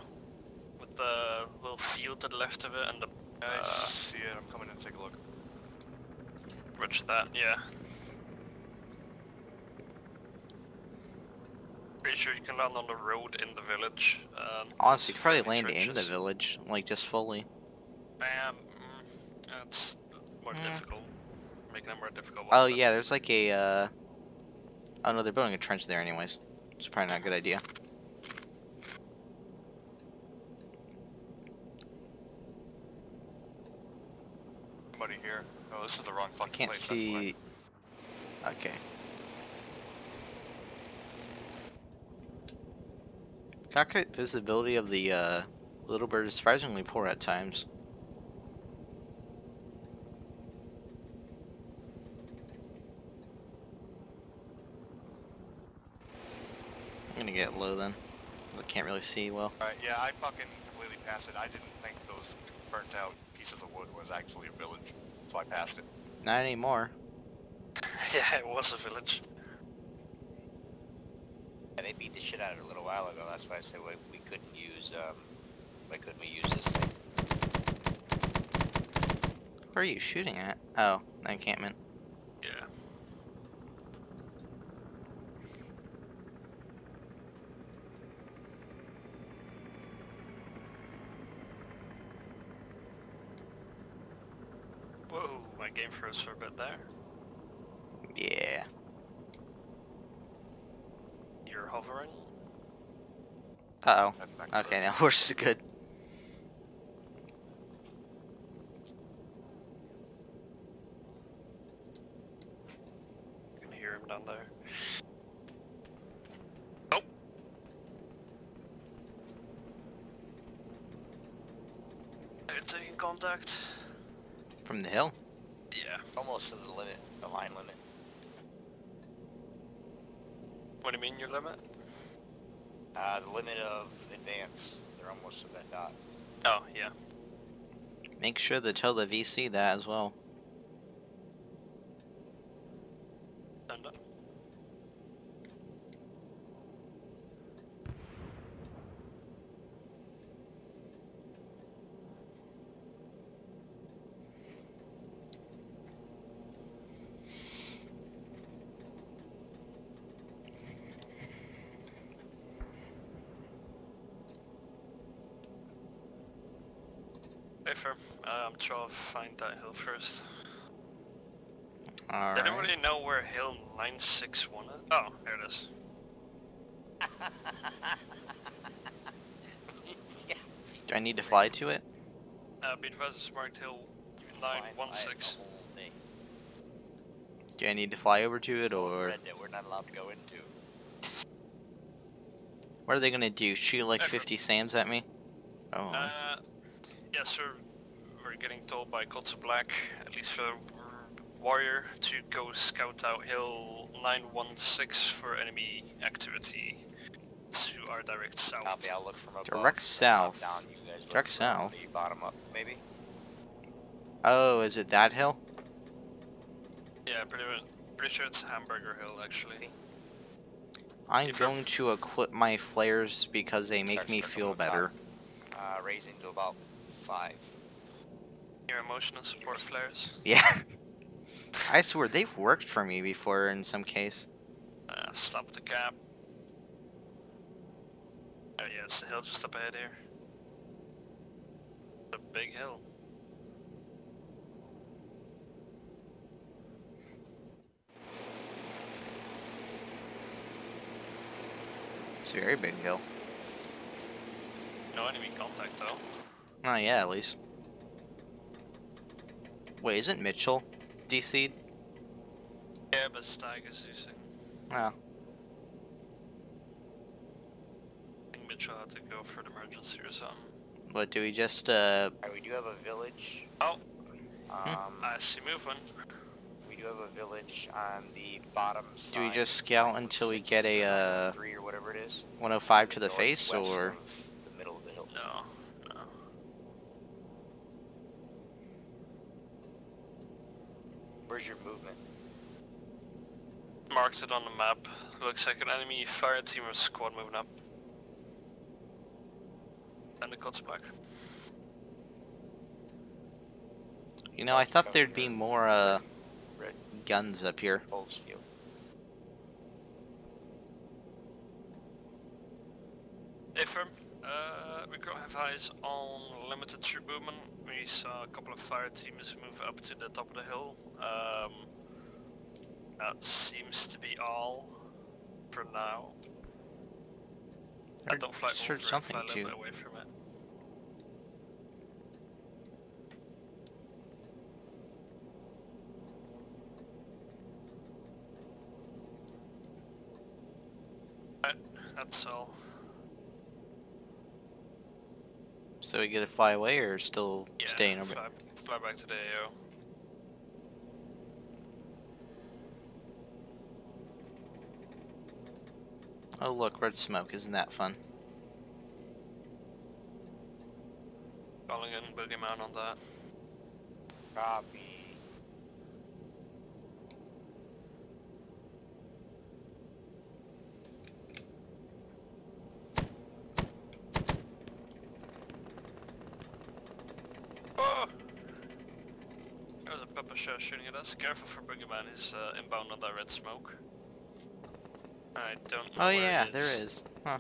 with the little field to the left of it and the I Uh, see it. I'm coming in to take a look. bridge that. Yeah. Pretty sure you can land on the road in the village. Um, Honestly, you could probably friendly land in the village, like just fully. Um, mm, that's more Mm. difficult. Making it more difficult. Oh yeah, there's like a. Uh... Oh no, they're building a trench there anyways. It's probably not a good idea. Somebody here. Oh, this is the wrong I can't place. see. Okay. Cockpit visibility of the uh, little bird is surprisingly poor at times. I'm gonna get low then, 'cause I can't really see well. Alright, yeah, I fucking completely passed it. I didn't think those burnt out pieces of wood was actually a village, so I passed it. Not anymore. (laughs) yeah, it was a village. Yeah, they beat the shit out of it a little while ago. That's why I said we, we couldn't use um, why couldn't we use this thing? Where are you shooting at? Oh, the encampment. Yeah. Whoa, my game froze for a bit there. Yeah. You're hovering. Uh oh. Okay, Earth. now (laughs) horse is good. You can hear him down there. Oh. They're taking contact. From the hill. Yeah. Almost to the limit, the line limit. What do you mean your limit? Uh, the limit of advance. They're almost to that dot. Oh, yeah. Make sure to tell the VC that as well. Stand up. Hey, firm. I'm trying to find that hill first. Does Alright. anybody know where hill 961 is? Oh, there it is. (laughs) Do I need to fly to it? Uh, be advised it's marked hill Fine, fly it 916. the whole thing. Do I need to fly over to it, or Red that we're not allowed to go into. what are they gonna do? Shoot like 50 SAMs at me? Oh. Uh, yes, sir. We're getting told by Kotze Black, at least for Warrior, to go scout out hill 916 for enemy activity to our direct south. Copy, I'll look from above. Direct Top south. Down, you guys Direct from south. The bottom up, maybe? oh, is it that hill? Yeah, pretty, mu- pretty sure it's Hamburger Hill, actually. I'm If you're- going to equip my flares because they make Start me feel better. Uh, raising to about five. Your emotional support flares. Yeah. (laughs) I swear, they've worked for me before in some case. Uh, stop the cab. Oh yeah, it's the hill just up ahead here. The big hill. It's a very big hill. No enemy contact though. Oh yeah, at least. Wait, isn't Mitchell DC'd? Yeah, but Stag is using. Oh. I think Mitchell had to go for the emergency or something. But do we just, uh, Alright, we do have a village. Oh. Um, I see movement. we do have a village on the bottom side. do we just scout until we get a, uh, Three or whatever it is. 105 to the face, or? The middle of the hill. No, no. Where's your movement? Marked it on the map. Looks like an enemy fire team or squad moving up. And the cuts back. You know, I thought there'd be more, uh, Red. guns up here. Old steel. Hey firm, uh, we currently have eyes on limited troop movement. We saw a couple of fire teams move up to the top of the hill. Um, that seems to be all for now. I I don't fly just over heard it, something fly a little too. bit away from it. Right, that's all. So we get to fly away or still Yeah, stay in orbit? fly, fly back to the AO. Oh look, red smoke, isn't that fun? Calling in Boogeyman on that. Copy. Oh! There was a pepper shell shooting at us. Careful for Boogeyman, he's uh, inbound on that red smoke. I don't know Oh where yeah, it there is. Huh.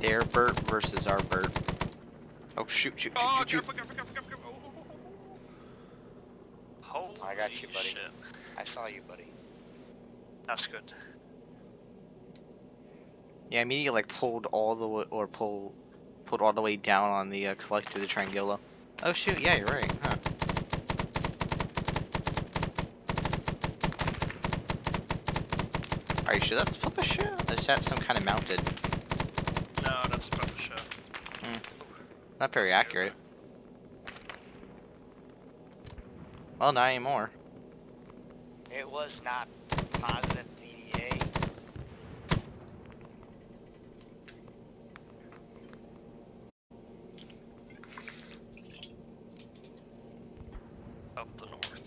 their Burt versus our Burt. Oh shoot! Shoot! Shoot! Oh, shoot, shoot. careful, careful, careful, careful, careful. Oh, I got you, buddy. Shit. I saw you, buddy. That's good. Yeah, immediately like pulled all the way, or pull, pulled all the way down on the uh, collective to try and Triangula. Oh shoot! Yeah, you're right. Huh. Are you sure that's Papa Shot? Or is that some kind of mounted? No, that's a proper shot. Not very accurate. Well, not anymore. It was not positive BDA. Up the north.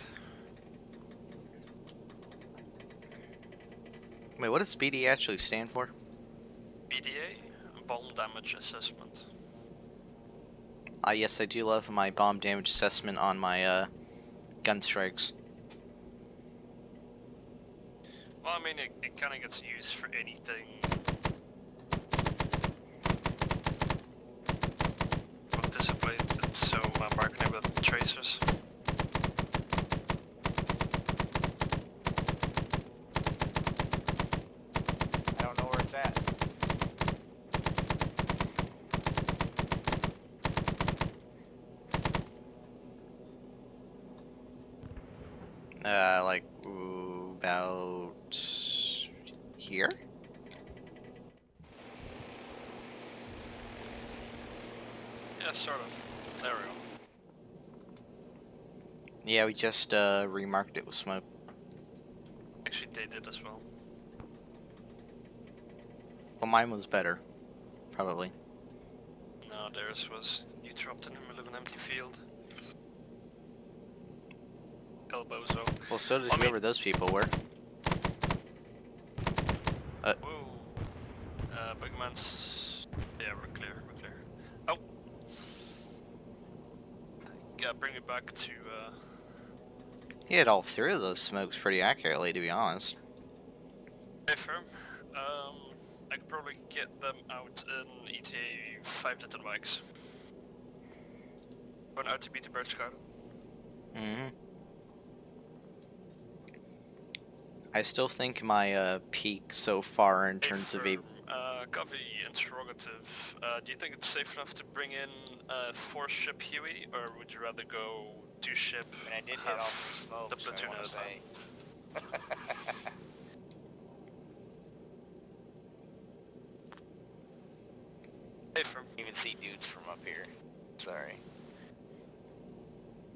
Wait, what does BD actually stand for? BDA, bomb damage assessment. Ah, yes, I do love my bomb damage assessment on my uh, gun strikes. Well, I mean, it, it kind of gets used for anything. What display? So uh, marking it with tracers. I don't know where it's at. Uh, like ooh, about here. Yeah, sort of. There we go. Yeah, we just uh, remarked it with smoke. Actually, they did as well. Well, mine was better, probably. No, theirs was you dropped in the middle of an empty field. El Bozo. Well, so did I mean- whoever those people were. Whoa. Uh, Bugman's. Yeah, we're clear, we're clear. Oh! Yeah, bring it back to, uh. Had all three of those smokes pretty accurately, to be honest. Firm. Um, I could probably get them out in ETA 5 to 10 mics. Going out to beat the Berchtesgaden. hmm I still think my uh, peak so far in terms of a Uh, copy interrogative. Uh, do you think it's safe enough to bring in a four ship Huey, or would you rather go two ship? I mean, I did hit have all three smokes. the so I platoon wanna at a say. (laughs) Hey, firm. Even see dudes from up here. Sorry.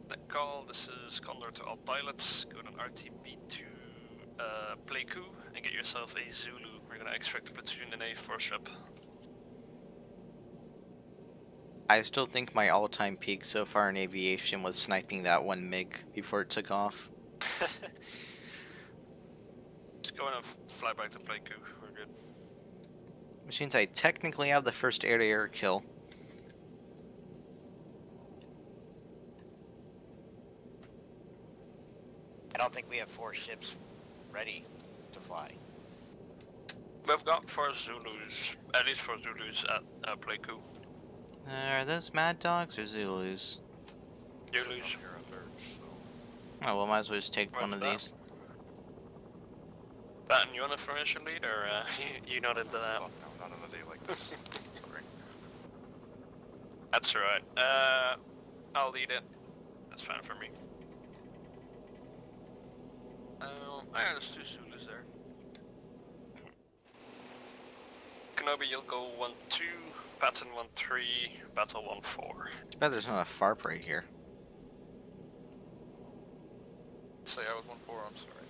That call, this is Condor to all pilots. Go to RTB to uh, Pleiku and get yourself a Zulu. We're gonna extract the platoon in a four ship. I still think my all-time peak so far in aviation was sniping that one MiG before it took off. (laughs) Just go and fly back to Pleiku. We're good. Which means I technically have the first air-to-air kill. I don't think we have four ships ready to fly. We've got four Zulus, at least four Zulus at uh, Pleiku. Uh, are those Mad Dogs or Zulus? Zulus. Oh, well, might as well just take Right one of back. these. Batten, you on the formation lead, or uh, (laughs) you, you not into that? Fuck no, not on a day like this. (laughs) Sorry. That's alright. Uh, I'll lead it. That's fine for me. Um, oh yeah, there's two Zulus there. Kenobi, you'll go 1-2, Patton 1-3, Battle 1-4. Too bad there's not a FARP right here. Say I was 1-4, I'm sorry.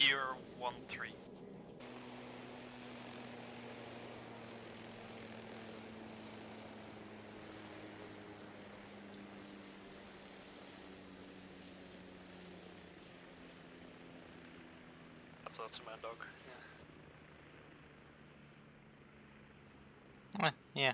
You're 1-3. I thought a mad dog. Yeah. Eh, yeah.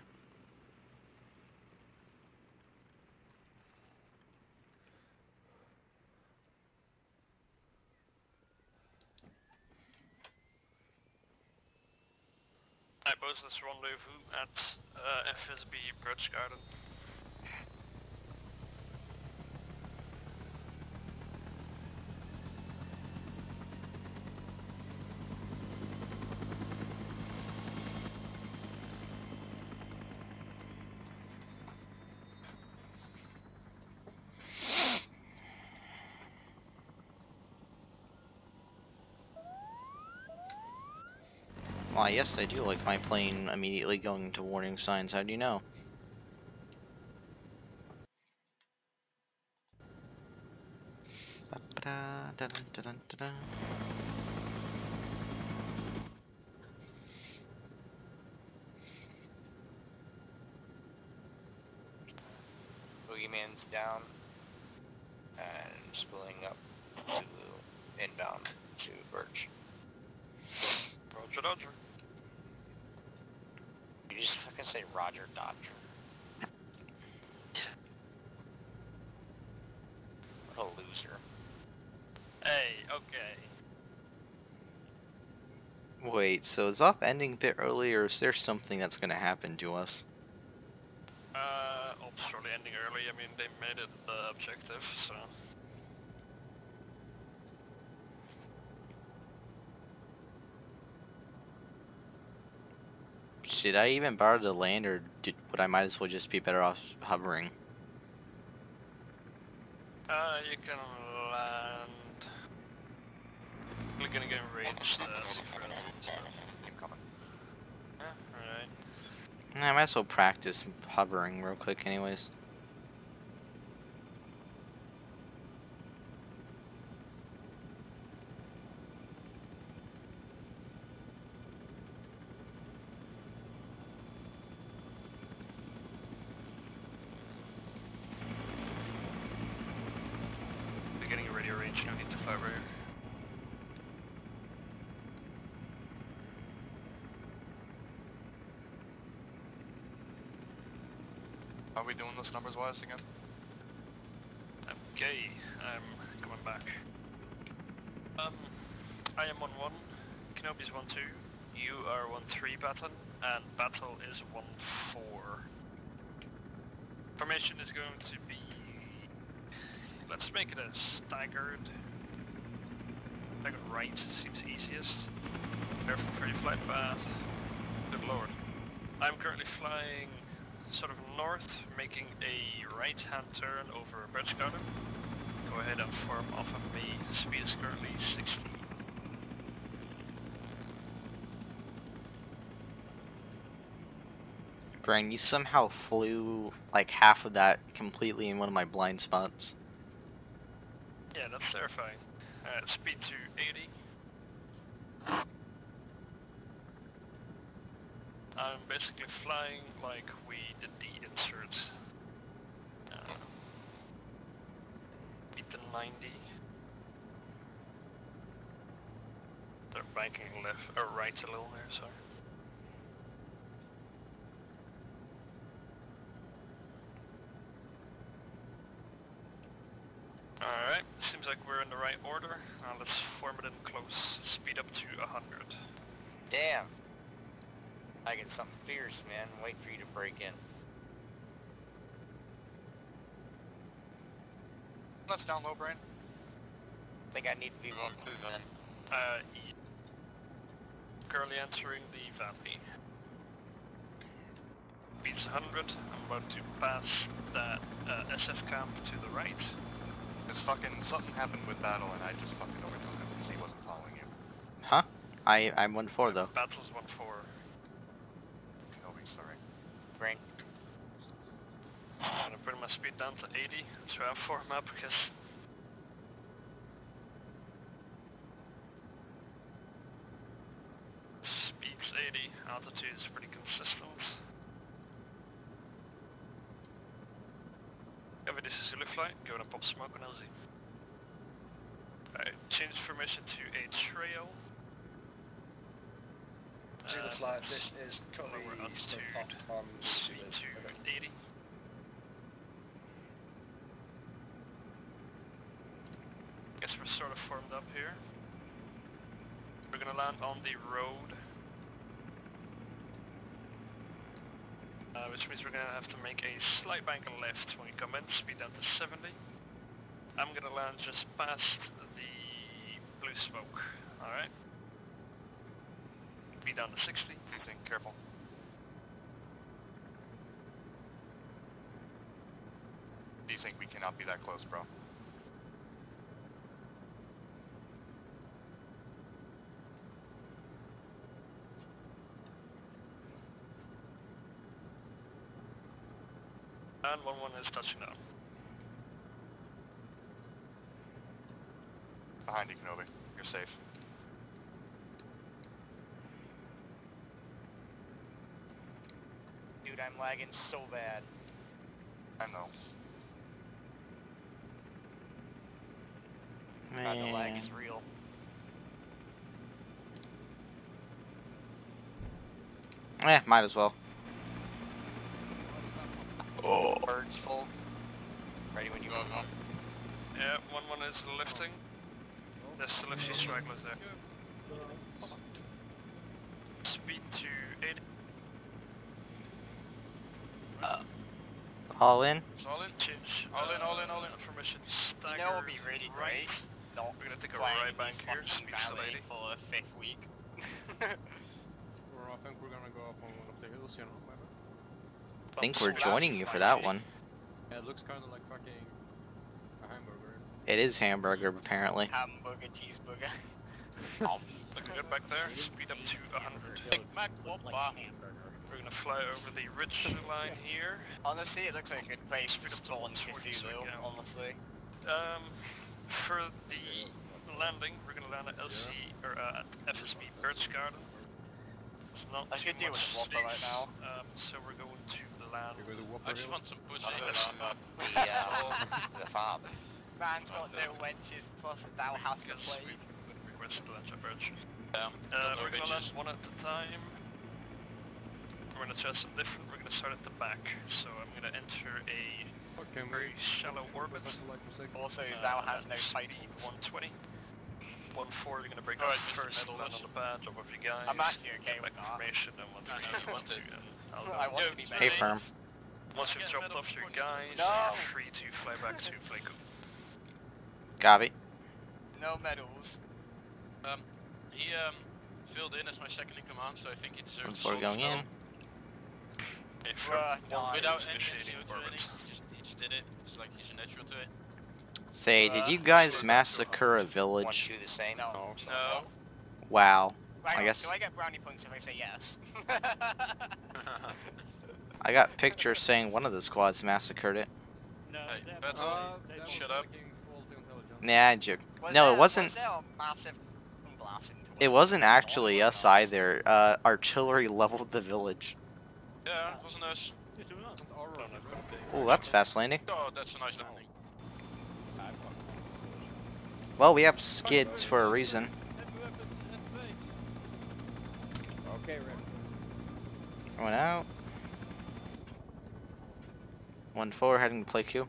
I both let's rendezvous at uh, FSB Berchtesgaden. Why, yes, I do like my plane immediately going to warning signs. How do you know? Ba-ba-da, da-dun, da-dun, da-dun. Boogeyman's down and spooling up to inbound to Birch. Roger, Roger. You just fucking say Roger Dodger. What a loser. Hey, okay. Wait, so is op ending a bit early, or is there something that's gonna happen to us? Uh, ops surely ending early. I mean, they made it the objective, so. Should I even bother to land, or did, would I might as well just be better off hovering? Uh, you can land. We're gonna get in range there. So. Keep coming. Yeah, alright. Nah, I might as well practice hovering real quick, anyways. Beginning of radio range, no need to fly rear. Are we doing this numbers wise again? Okay, I'm coming back. Um, I am on one, Kenobi's one two, you are one three Baton, and Battle is one four. Formation is going to be. Let's make it a staggered. Staggered right seems easiest. Careful for your flight path. Good lord. I'm currently flying sort of north, making a right hand turn over Berchtesgaden, go ahead and form off of me, speed is currently 60. Brian, you somehow flew like half of that completely in one of my blind spots. Yeah, that's terrifying. Uh, speed to 80. I'm basically flying like we did the insert. Uh, beat the 90. They're banking left or right a little there, sorry. Alright, seems like we're in the right order. Now let's form it in close. Speed up to 100. Damn. I get something fierce, man. Wait for you to break in. Let's down low, Brian. think I need to be one two then. Uh, e- currently entering the valley. Speed's 100. I'm about to pass that uh, SF camp to the right. Cause fucking something happened with battle and I just fucking overtook him because he wasn't following you. Huh? I I'm one four though. Battle's 1-4. Kenobi, sorry. Bring. I'm gonna bring my speed down to 80 and try and form up because speed's 80, altitude is pretty consistent. Yeah, but this is Zulu flight, going to pop smoke on LZ. I changed formation to a trail. Zulu Uh, flight, this is currently lower still altitude, popped on speed Zulu. to 80. Guess we're sort of formed up here. We're gonna land on the road. Uh, which means we're gonna have to make a slight bank left when we come in, speed down to 70. I'm gonna land just past the blue smoke, alright? Speed down to 60, you think, careful. Do you think we cannot be that close, bro? And 1-1 is touching down. Behind you, Kenobi. You're safe. Dude, I'm lagging so bad. I know. God, the lag is real. Eh, might as well. Birds full. Ready when you are. Uh-huh. Yeah, 1-1 is lifting. There's still a few stragglers there. Speed to 80. All in. All in, change. All in, all in, all in. Uh, Formation stagger. You know we'll be really right. great. Don't We're gonna take a right bank here, speed to valley 80. for a fifth week. (laughs) Or I think we're gonna go up on one of the hills, you know, maybe. I think we're joining you for that one. Yeah, it looks kinda like fucking a hamburger. It is hamburger, apparently. Hamburger, cheeseburger. (laughs) Looking good back there. Speed up to 100. Big Mac Looked Whopper. We're gonna fly over the ridge (laughs) line here. Honestly, it looks like a good place Speed to up to spawn 140 so Cthulhu, yeah. honestly. Um, for the landing, we're gonna land at LC or uh, FSB Berchtesgaden. It's not I too could deal with much a Whopper right now. Um, so we're going to land. You go to Whopper Hill. some pussy. on the, the, uh, the fob. Man's got no wenches, plus thou hast to Because play. we requested to land at Birch. Yeah. Uh, we're gonna land one at a time. We're gonna try something different. We're gonna start at the back. So I'm gonna enter a Okay, very shallow orbit. like music. Also, Uh, thou has at no speed title. 120. 1-4, you're gonna break Alright, off Mr. first, Metal land on Rush. the pad, jump over you guys. I'm actually okay get with back that. information, and once (laughs) I know you want it. I'll I go. want to be Hey, firm. Once you've dropped off your guys, No. you're free to fly back to Flaco. Copy. No medals. He um filled in as my second in command, so I think he deserves Before going in. Hey, Bruh, firm, no. Without any CO2 orbit. training, he just he just did it. It's like he's a natural to it. Say, did Uh, you guys massacre a village? One, two, the same. No. No. No. Wow. Hang I guess- Do I get brownie points if I say yes? I got pictures saying one of the squads massacred it. No, Hey, that Uh, that that Shut up. fucking faulty intelligence. Nah, I joke. Was No, there- it wasn't. Was there a massive blast into It it? wasn't actually Oh us God. either. Uh, artillery (laughs) leveled the village. Yeah, it wasn't us. Yes, it was. Wasn't our Don't road, know right? if they- Oh, that's fast landing. Oh, that's a nice landing. Well, we have skids for a reason. Okay, Rick. One out. One four heading to play Q.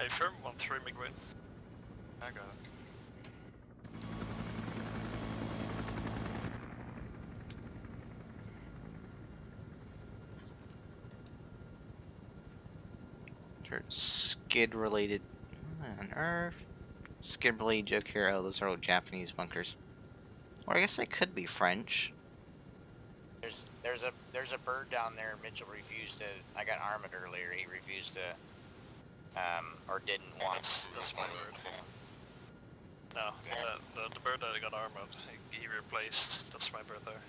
Hey, firm, 1-3, McWin. I got it. Skid related. On earth? Skid related joke here. Oh, those are all Japanese bunkers. Or I guess they could be French. There's there's a there's a bird down there. Mitchell refused to. I got armored earlier. He refused to. Um, or didn't want. That's my bird. No, the, the, the bird that I got armored, he, he replaced. That's my bird there.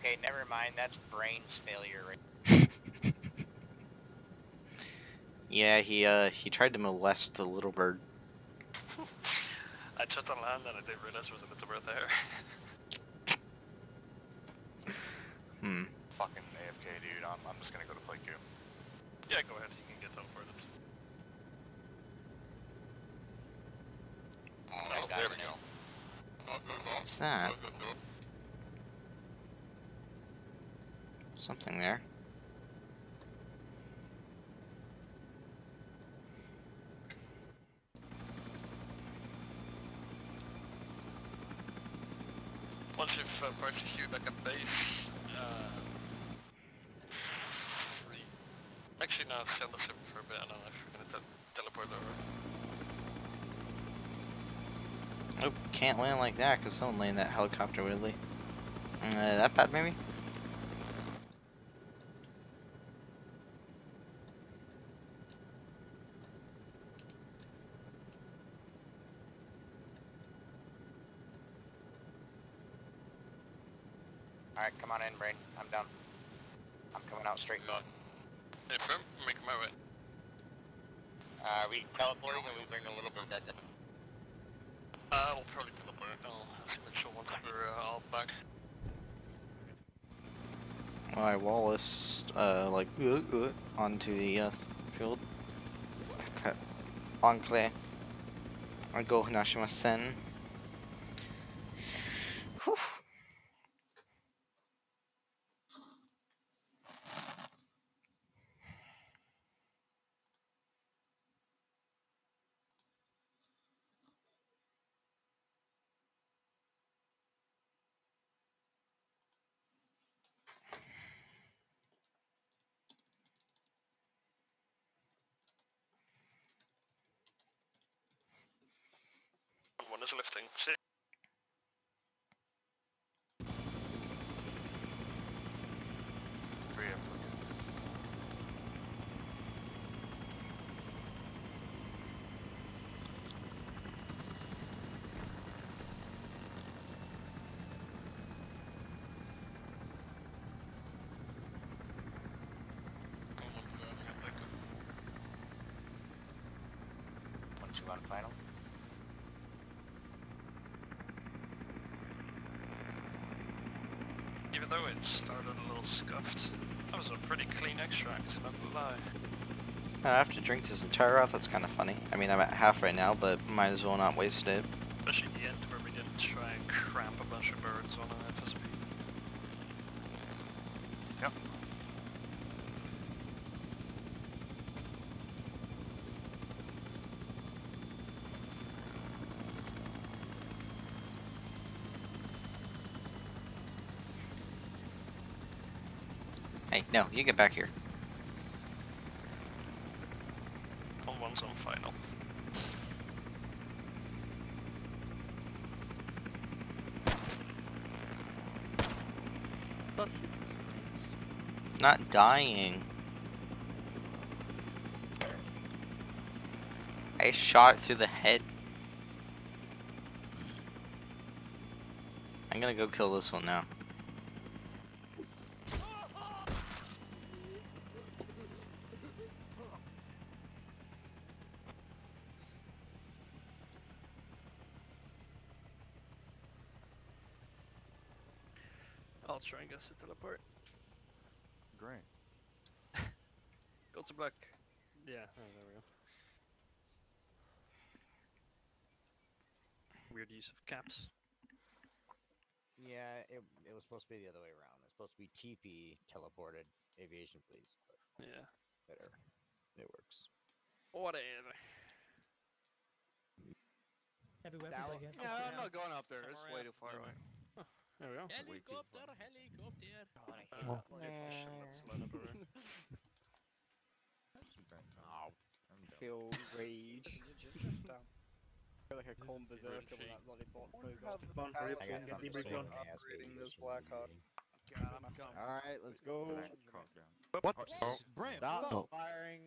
Okay, never mind. That's brains failure. Right? (laughs) Yeah, he uh he tried to molest the little bird. I tried to land and I didn't realize there was a little bird there. (laughs) Hmm. Fucking AFK, dude. I'm, I'm just gonna go to play Q. yeah, go ahead, you can get teleported. Oh, there we go. What's that? Something there. Once you've uh, parked your queue back at base, uh. Actually, no, stay on the server for a bit, and I'm actually gonna teleport over. Nope, can't land like that, because someone landed that helicopter weirdly. Uh, that bad, maybe? Coming out straight. Hey, firm, making my way. Uh, are we teleporting or we bring a little bit of that? Uh, I'll probably teleport. I'll have make sure once we're uh, all back. Alright, Wallace, uh, like, uh, uh, onto the uh, field. Okay. On clear. I go Hinashima-sen. Whew. One is lifting. Sit. Three up. One, two on final. Even though it started a little scuffed, that was a pretty clean extract, not gonna lie. Uh, I have to drink this entire off, that's kind of funny. I mean, I'm at half right now, but might as well not waste it. Especially the end where we didn't try and cramp a bunch of birds on an FSB. Yep. Hey, no, you get back here. On one's on final. Not dying. I shot through the head. I'm gonna go kill this one now. I'll try and get us to teleport. Great. Go to black. Yeah, oh, there we go. Weird use of caps. Yeah, it, it was supposed to be the other way around. It's supposed to be TP teleported aviation police, but Yeah. whatever. It works. Whatever. Heavy weapons, Now- I guess. Yeah, I'm not going up there. It's way too far away. (laughs) There we go. Helicopter, helicopter. Uh, Oh. yeah, push and let's let. Oh, I'm feel rage. (laughs) feel like a calm berserker when that lollipop goes off. Come on, hurry up, I so got can get debrief on. say. This Blackhawk. Alright, let's go. What? Oh, Brant, Stop stop. firing.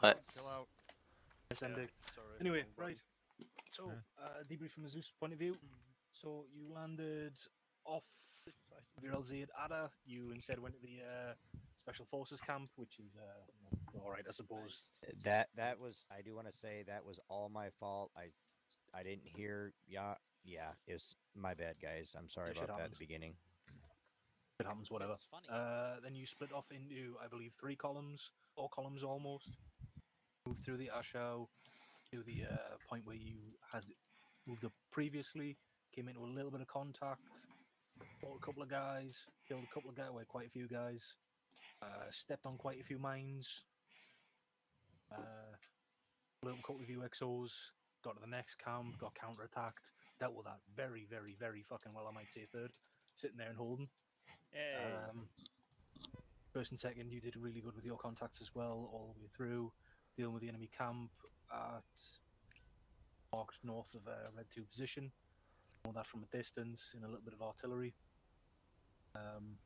What? Chill out. SMD. Sorry. Anyway, right. So, uh, debrief from a Zeus point of view. So, you landed off your LZ at Ada. You instead went to the uh, Special Forces camp, which is uh, all right, I suppose. That that was. I do want to say that was all my fault. I I didn't hear. Yeah, yeah. It's my bad, guys. I'm sorry Yeah, shit about that at the beginning. It happens, whatever. Uh, then you split off into, I believe, three columns, four columns almost. Move through the A Shau to the uh, point where you had moved up previously. Came into a little bit of contact. Fought a couple of guys. Killed a couple of guys. Well, quite a few guys. Uh, stepped on quite a few mines. Uh, blew up a couple of UXOs. Got to the next camp. Got counterattacked. Dealt with that very, very, very fucking well. I might say third. Sitting there and holding. Um, First and second, you did really good with your contacts as well, all the way through, dealing with the enemy camp at marked north of uh, Red 2 position. All that from a distance in a little bit of artillery. Um,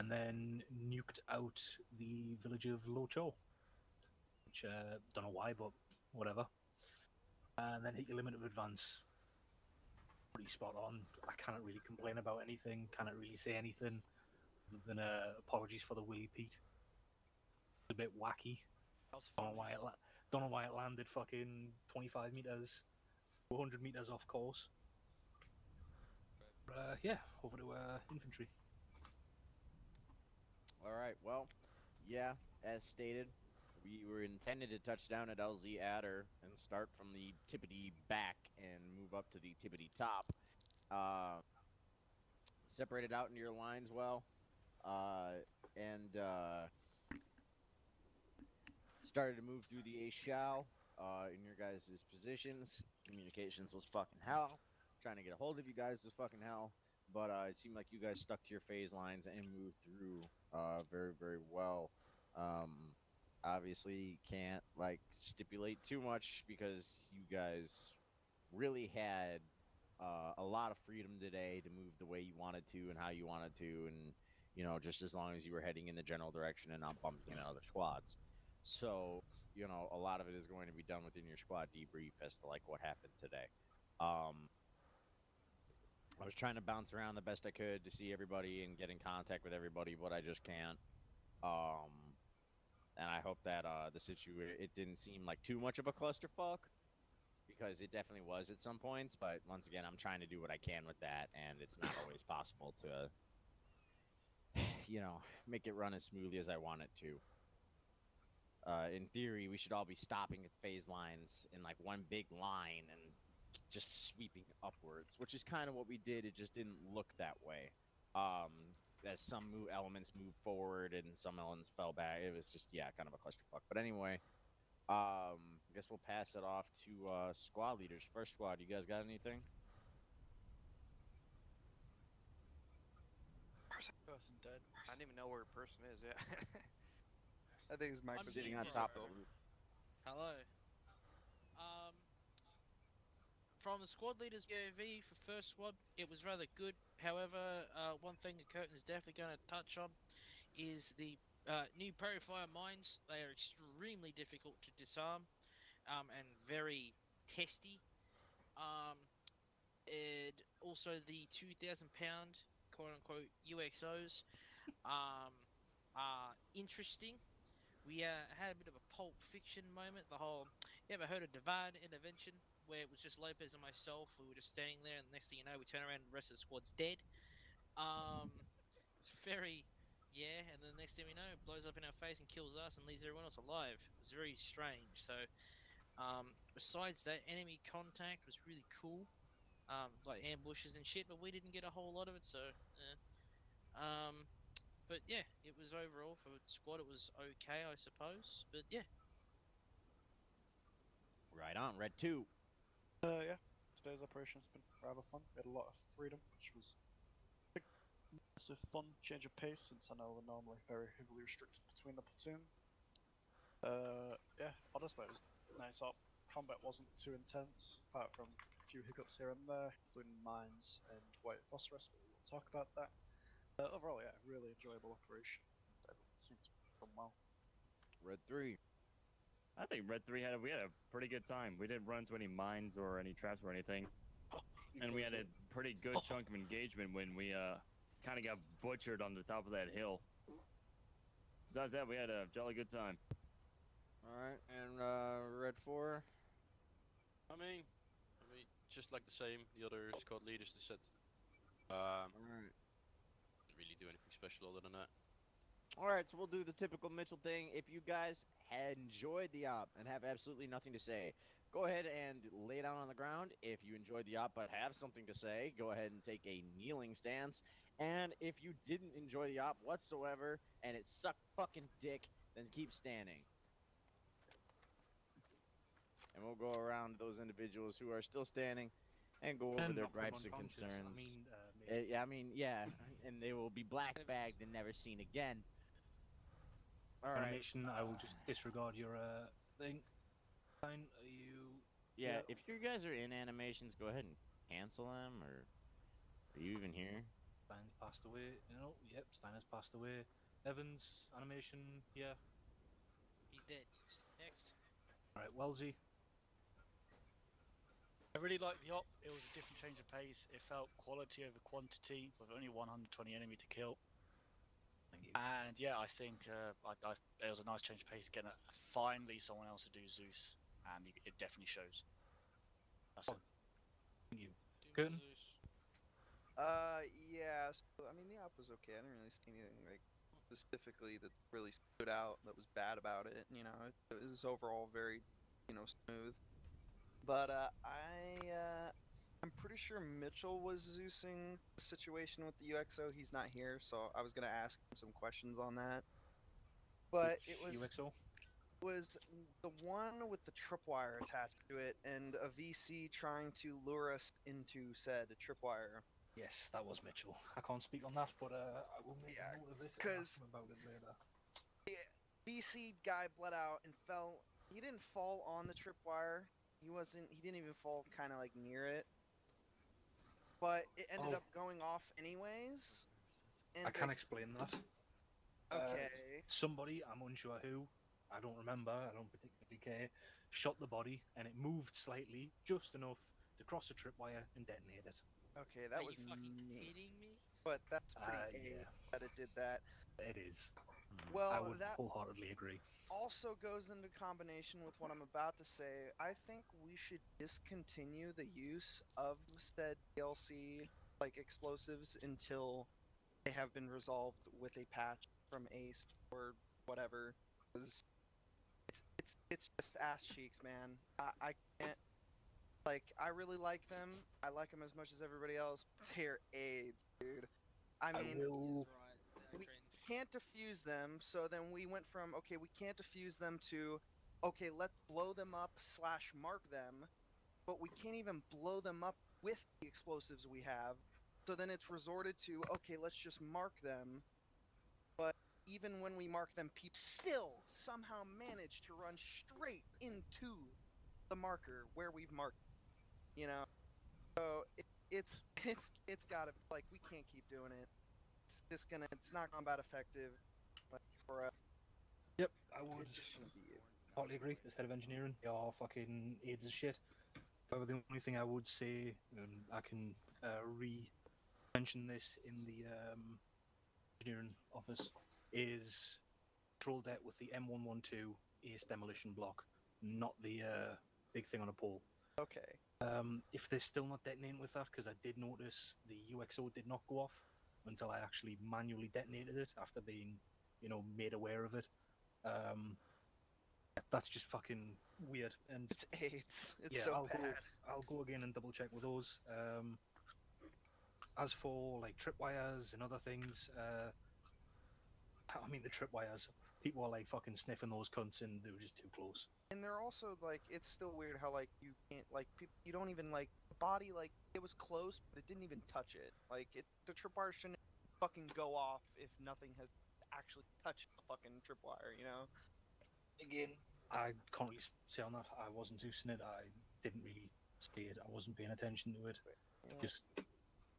and then nuked out the village of Lo Cho, which uh, don't know why, but whatever. And then hit your limit of advance. Pretty spot on. I cannot really complain about anything. Cannot really say anything other than uh, apologies for the Willy Pete. A bit wacky. Don't know why it don't know why it landed fucking 25 meters, 400 meters off course. But, uh, yeah, over to uh, infantry. All right. Well, yeah, as stated, we were intended to touch down at LZ Adder and start from the tippity back and move up to the tippity top. Uh, separated out into your lines well, uh, and uh, started to move through the A Shau uh, in your guys' positions. Communications was fucking hell. Trying to get a hold of you guys was fucking hell. But uh, it seemed like you guys stuck to your phase lines and moved through uh, very, very well. Um, obviously, can't like stipulate too much because you guys really had uh, a lot of freedom today to move the way you wanted to and how you wanted to, and you know, just as long as you were heading in the general direction and not bumping into other squads. So, you know, a lot of it is going to be done within your squad debrief as to like what happened today. Um, I was trying to bounce around the best I could to see everybody and get in contact with everybody, but I just can't. Um, and I hope that uh, the situation it didn't seem like too much of a clusterfuck because it definitely was at some points. But once again, I'm trying to do what I can with that, and it's not always possible to, you know, make it run as smoothly as I want it to. Uh, in theory, we should all be stopping at phase lines in like one big line and just sweeping upwards, which is kind of what we did. It just didn't look that way. Um, as some move elements moved forward and some elements fell back. It was just yeah, kind of a clusterfuck. But anyway, um, I guess we'll pass it off to uh, squad leaders. First squad, you guys got anything? Person dead. I don't even know where a person is. Yeah. (laughs) I think it's Mike I'm sitting on top of the roof. Hello. Um, from the squad leader's POV for first squad, it was rather good. However, uh, one thing that is definitely going to touch on is the uh, new Purifier mines. They are extremely difficult to disarm um, and very testy. Um, and also the 2,000 pound quote unquote UXOs um, are interesting. We uh, had a bit of a pulp fiction moment. The whole, you ever heard of divine intervention? Where it was just Lopez and myself. We were just standing there, and the next thing you know, we turn around and the rest of the squad's dead. Um, it's very, yeah. And then the next thing we know, it blows up in our face and kills us and leaves everyone else alive. It's very strange. So, um, besides that, enemy contact was really cool. Um, like ambushes and shit, but we didn't get a whole lot of it. So, eh. um, but yeah, it was overall for squad. It was okay, I suppose. But yeah, Right on, red two. Uh, yeah. Today's operation has been rather fun. We had a lot of freedom, which was a massive fun change of pace since I know we're normally very heavily restricted between the platoon. Uh, yeah, honestly, it was nice. Combat wasn't too intense, apart from a few hiccups here and there, including mines and white phosphorus, but we won't talk about that. Uh, overall, yeah, really enjoyable operation. Seemed to well. Red three. I think Red Three had a, we had a pretty good time. We didn't run into any mines or any traps or anything, and we had a pretty good chunk of engagement when we uh kind of got butchered on the top of that hill. Besides that, we had a jolly good time. All right, and uh, red four. I mean, I mean, just like the same, the other squad leaders they said. Um, Alright. didn't really do anything special other than that. All right, so we'll do the typical Mitchell thing. If you guys enjoyed the op and have absolutely nothing to say, go ahead and lay down on the ground. If you enjoyed the op but have something to say, go ahead and take a kneeling stance. And if you didn't enjoy the op whatsoever and it sucked fucking dick, then keep standing. And we'll go around those individuals who are still standing and go over their gripes and concerns. I mean, uh, Uh, I mean, yeah, and they will be black bagged and never seen again. All right. Animation, I will just disregard your uh, thing. Fine, are you? Yeah, if you guys are in animations, go ahead and cancel them, or are you even here? Stein's passed away. You know, yep, Stein has passed away. Evans, animation, yeah. He's dead. Next. Alright, Wellesley. I really liked the op. It was a different change of pace. It felt quality over quantity with only 120 enemy to kill. And yeah, I think uh, I, I, it was a nice change of pace getting a, finally someone else to do Zeus, and you, it definitely shows. That's it. Thank you. Curtin? Uh, yeah. So, I mean, the app was okay. I didn't really see anything like specifically that really stood out that was bad about it. You know, it, it was overall very, you know, smooth. But uh, I, uh, I'm pretty sure Mitchell was Zeusing the situation with the UXO. He's not here, so I was gonna ask him some questions on that. But it was UXO? was the one with the tripwire attached to it, and a VC trying to lure us into said tripwire. Yes, that was Mitchell. I can't speak on that, but uh, I will make Yeah, a note of it and 'cause- about it later. VC guy bled out and fell. He didn't fall on the tripwire. He wasn't. He didn't even fall kind of like near it. But it ended Oh. up going off anyways. And I can like, explain that. Uh, Okay. somebody, I'm unsure who, I don't remember, I don't particularly care, shot the body and it moved slightly, just enough to cross the tripwire and detonate it. Okay, that Are was you fucking me. kidding me? But that's Uh, pretty yeah. That it did that. It is. Mm, well, I would that wholeheartedly agree. also goes into combination with what I'm about to say. I think we should discontinue the use of said DLC like explosives until they have been resolved with a patch from ACE or whatever. 'cause it's it's it's just ass cheeks, man. I, I can't like I really like them. I like them as much as everybody else. They're AIDS, dude. I I mean, will- we can't defuse them so then we went from okay we can't defuse them to okay let's blow them up slash mark them but we can't even blow them up with the explosives we have. So then it's resorted to okay let's just mark them but even when we mark them people still somehow manage to run straight into the marker where we've marked you know? So it, it's (laughs) it's it's gotta like we can't keep doing it it's just gonna it's not combat effective like for us Yep, I would it just shouldn't be it. partly agree as head of engineering. They are fucking AIDS as shit. However, the only thing I would say, and I can uh, re mention this in the um, engineering office, is control deck with the M112 ACE demolition block, not the uh, big thing on a pole. okay Um, if they're still not detonating with that, because I did notice the UXO did not go off until I actually manually detonated it after being, you know, made aware of it. Um, that's just fucking weird. And it's AIDS it's yeah, so I'll bad go. I'll go again and double check with those. Um, as for like tripwires and other things, uh, I mean the tripwires. People are like fucking sniffing those cunts, and they were just too close. and they're also like it's still weird how like you can't like people you don't even like body like it was close but it didn't even touch it like it the tripwire shouldn't fucking go off if nothing has actually touched the fucking tripwire you know Again, I can't really say on that. I wasn't using it. I didn't really see it. I wasn't paying attention to it. Yeah. Just one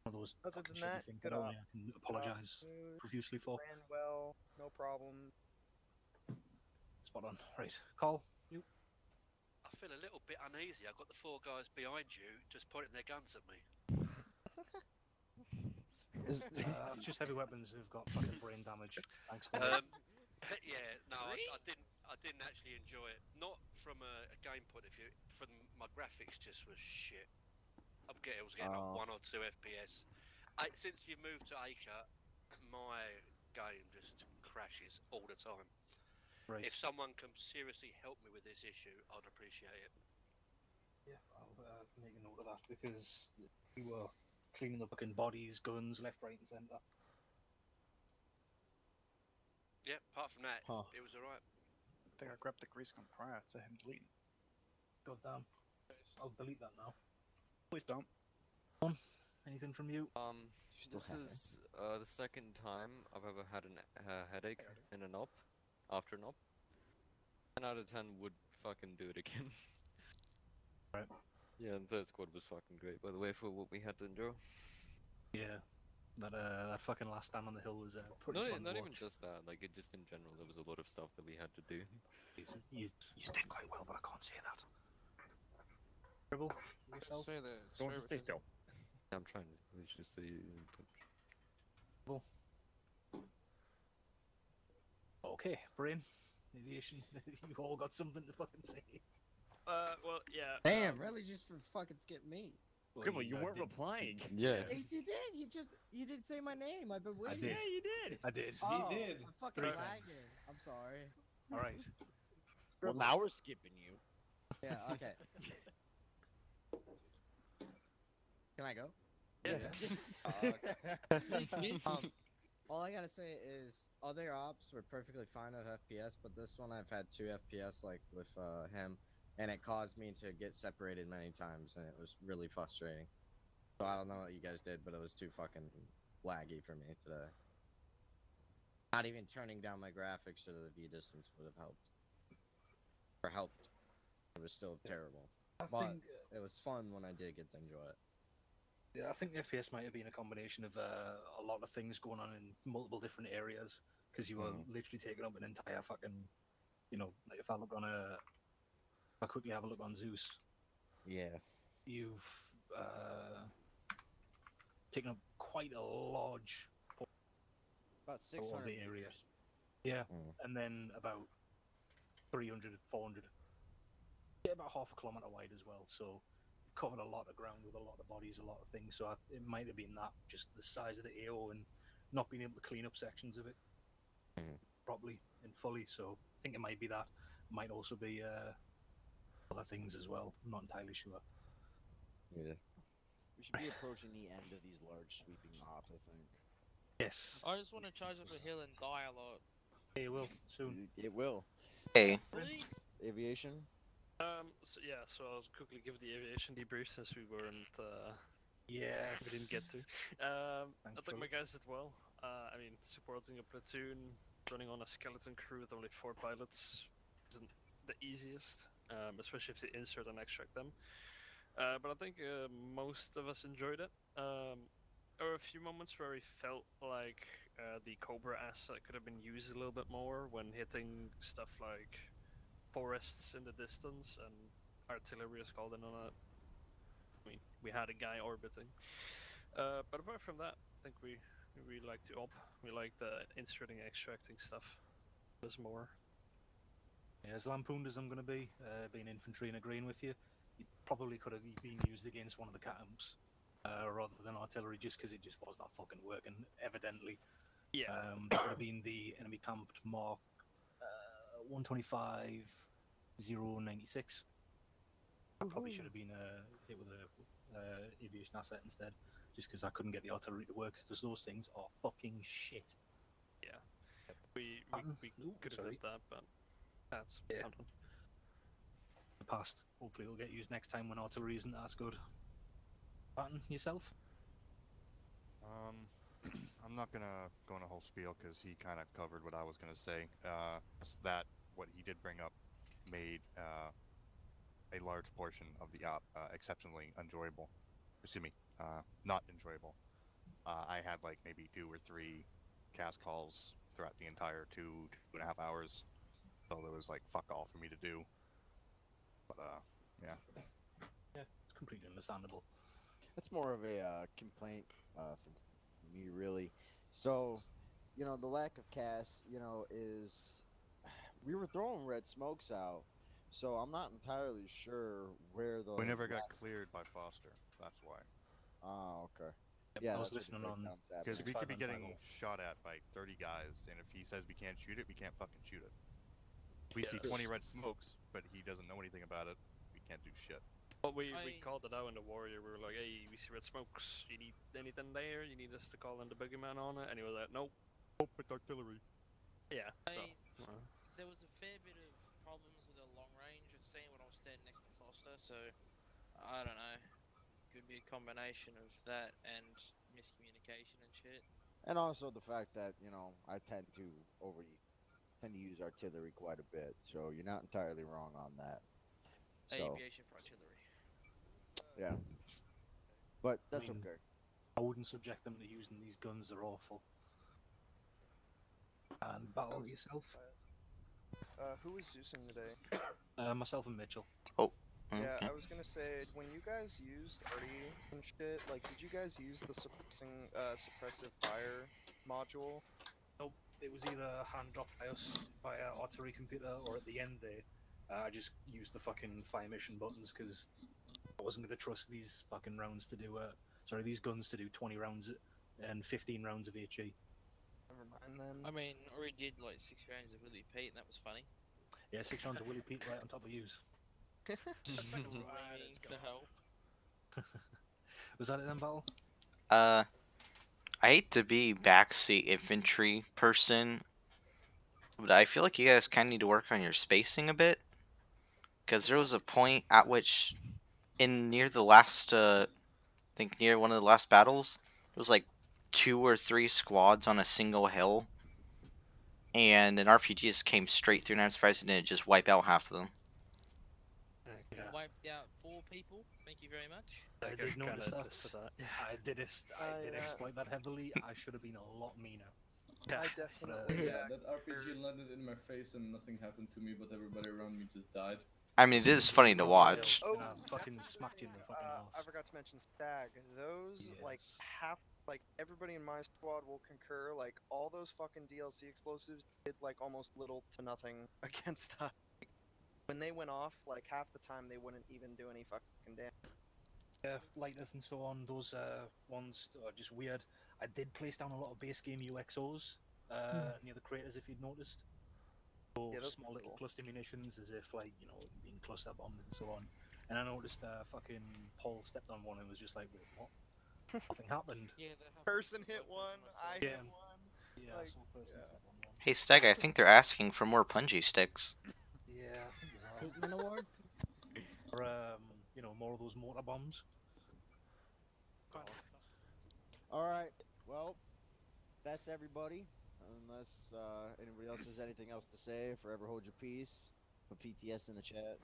of those Other fucking than that, things good. I can apologise profusely for. ran well no problem Spot on. Right, Carl. You. I feel a little bit uneasy. I've got the four guys behind you just pointing their guns at me. Uh, (laughs) (laughs) it's just heavy weapons who've got fucking brain damage. Thanks to Um, (laughs) yeah, no, I, I didn't. I didn't actually enjoy it. Not from a, a game point of view. From my graphics, just was shit. I'm getting, I was getting Oh. like one or two FPS. I, since you've moved to ACRE, my game just crashes all the time. Right. If someone can seriously help me with this issue, I'd appreciate it. Yeah, I'll uh, make a note of that because we were cleaning the fucking bodies, guns, left, right, and centre. Yeah, apart from that, Huh. it was alright. I think I grabbed the grease gun prior to him deleting. God damn. I'll delete that now. Please don't. On. anything from you? Um, this have it. is uh, the second time I've ever had a uh, headache in an op, after an op. 10 out of 10 would fucking do it again. (laughs) Right. Yeah, and third squad was fucking great, by the way, for what we had to endure. Yeah, that uh, that fucking last stand on the hill was uh, pretty Not, fun not to even just that, like, it just in general, there was a lot of stuff that we had to do. You, you, you did quite well, but I can't say that. Dribble, yourself? Say that. Don't just stay still. I'm trying to. It's just the. Dribble. Okay, brain, aviation. (laughs) you all got something to fucking say. Uh, well, yeah. Damn, um, really? Just for fucking skip me? Well, Come on, you uh, weren't did- replying. Yeah. Yes, you did. You just you didn't say my name. I've been I waiting. did. Yeah, you did. I did. Oh, did. I'm fucking Three lagging. times. I'm sorry. All right. (laughs) Well, now we're skipping you. Yeah. Okay. (laughs) Can I go? Yeah. Oh, okay. um, all I gotta say is other ops were perfectly fine at FPS, but this one I've had two FPS like with uh, him, and it caused me to get separated many times, and it was really frustrating. So I don't know what you guys did, but it was too fucking laggy for me today. Not even turning down my graphics or the view distance would have helped. Or helped. It was still terrible. I but think, it was fun when I did get to enjoy it. Yeah, I think the FPS might have been a combination of uh, a lot of things going on in multiple different areas because you were literally taking up an entire fucking, you know, like if I look on a, if I quickly have a look on Zeus, Yeah. you've uh, taken up quite a large About portion of 600 the area. meters. Yeah, Mm. and then about 300, 400, yeah, about half a kilometer wide as well. So covered a lot of ground with a lot of bodies, a lot of things. So I, it might have been that, just the size of the AO and not being able to clean up sections of it Mhm. properly and fully. So I think it might be that. Might also be uh, other things as well. I'm not entirely sure. Yeah. We should be approaching the end of these large sweeping ops, I think. Yes. I just want to charge up a hill and die a lot. It will soon. It will. Hey. Please. Aviation. Um. So yeah. So I'll quickly give the aviation debrief since we weren't. Uh, Yes. we didn't get to. Um. I think my guys did well. Uh. I mean, supporting a platoon, running on a skeleton crew with only four pilots isn't the easiest. Um. Especially if you insert and extract them. Uh. But I think uh, most of us enjoyed it. Um. There were a few moments where we felt like uh, the Cobra asset could have been used a little bit more when hitting stuff like forests in the distance and artillery is called in on it. I mean, we had a guy orbiting. Uh, but apart from that, I think we we like the op. We like the inserting, extracting stuff. There's more. Yeah, as lampooned as I'm going to be, uh, being infantry and agreeing with you, it probably could have been used against one of the camps uh, rather than artillery just because it just was not fucking working, evidently. Yeah. Um, that would have been the enemy camped Mark 125 096. That probably should have been uh, hit with a uh, aviation asset instead, just because I couldn't get the artillery to work because those things are fucking shit. Yeah. We we, Button. we Ooh, could have sorry. did that, but that's Yeah. hold on. The past. Hopefully, it'll get used next time when artillery isn't as good. Patton, yourself? Um, I'm not gonna go on a whole spiel because he kind of covered what I was gonna say. Uh, that what he did bring up made uh, a large portion of the op uh, exceptionally enjoyable. Excuse me, uh, not enjoyable. Uh, I had like maybe two or three CAS calls throughout the entire two two and a half hours, so there was like fuck all for me to do. But uh, yeah. Yeah, it's completely understandable. That's more of a uh, complaint uh, from me, really. So, you know, the lack of CAS, you know, is (sighs) we were throwing red smokes out, so I'm not entirely sure where the We never got cleared by Foster. That's why. Oh, okay. Yep, yeah, I was that's where the listening on breakdown's happening. Because we could be 65950. getting shot at by 30 guys, and if he says we can't shoot it, we can't fucking shoot it. If we see 20 red smokes, but he doesn't know anything about it, we can't do shit. But we, we called it out in the warrior. We were like, "Hey, we see red smokes. You need anything there? You need us to call in the boogeyman on it?" And he was like, "Nope." Nope, it's artillery. Yeah. So. Uh, There was a fair bit of problems with the long range at scene when I was standing next to Foster, so I don't know. could be a combination of that and miscommunication and shit. And also the fact that you know I tend to over tend to use artillery quite a bit, so you're not entirely wrong on that. So Aviation for artillery. Yeah, but I that's mean, okay. I wouldn't subject them to using these guns. They're awful. And battle yourself. Uh, who was Zeusing today? (coughs) Uh, myself and Mitchell. Oh. Yeah. I was gonna say when you guys used Artie and shit, like, did you guys use the suppressing, uh, suppressive fire module? Nope. It was either hand dropped by us via artillery computer, or at the end there, uh, I just used the fucking fire mission buttons because I wasn't gonna trust these fucking rounds to do. Uh, sorry, these guns to do 20 rounds and 15 rounds of. HE. Never mind then. I mean, already did like six rounds of Willie Pete, and that was funny. Yeah, six rounds of Willie Pete right on top of yous. (laughs) (laughs) the hell? (laughs) Was that it then, battle? Uh, I hate to be backseat infantry person, but I feel like you guys kind of need to work on your spacing a bit. Because there was a point at which, in near the last, uh, I think near one of the last battles, it was like two or three squads on a single hill, and an RPG just came straight through, and I'm surprised it didn't just wipe out half of them. Wiped out four people. Thank you very much. I did kinda notice that. dissed that. I did, I I, did uh, exploit that heavily. I should have been a lot meaner. I definitely, yeah. That RPG landed in my face and nothing happened to me, but everybody around me just died. I mean, it is funny to watch. Oh, I fucking smacked you in the fucking Uh, I forgot to mention Stag. Those like half, like everybody in my squad will concur. Like all those fucking DLC explosives did like almost little to nothing (laughs) against us. When they went off, like half the time they wouldn't even do any fucking damage. Yeah, lighters and so on. Those uh, ones are just weird. I did place down a lot of base game UXOs uh, near the craters, if you'd noticed. So Hmm. Yeah, small little cool. cluster munitions, as if like you know being cluster bombed and so on. And I noticed uh, fucking Paul stepped on one and was just like, "Wait, what? Nothing (laughs) happened." Yeah, that happened. Person hit one. I Yeah. hit one. Yeah, I Like, saw person yeah. step on one. Hey, Stag, I think they're asking for more punji sticks. Yeah, I think it's alright. Hickman Award? Or um, you know, more of those mortar bombs. All right. Well, that's everybody. Unless uh, anybody else has anything else to say, forever hold your peace. Put PTS in the chat.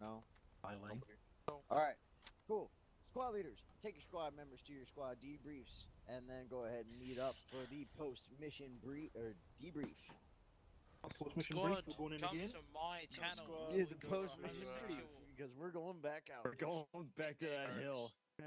No. I like. All right. Cool. Squad leaders, take your squad members to your squad debriefs, and then go ahead and meet up for the post-mission brief or debrief. Post mission Squad, brief. We're going in jump again. to my channel. Yeah, the post-mission brief because we're going back out. We're going back to that hill. Yeah.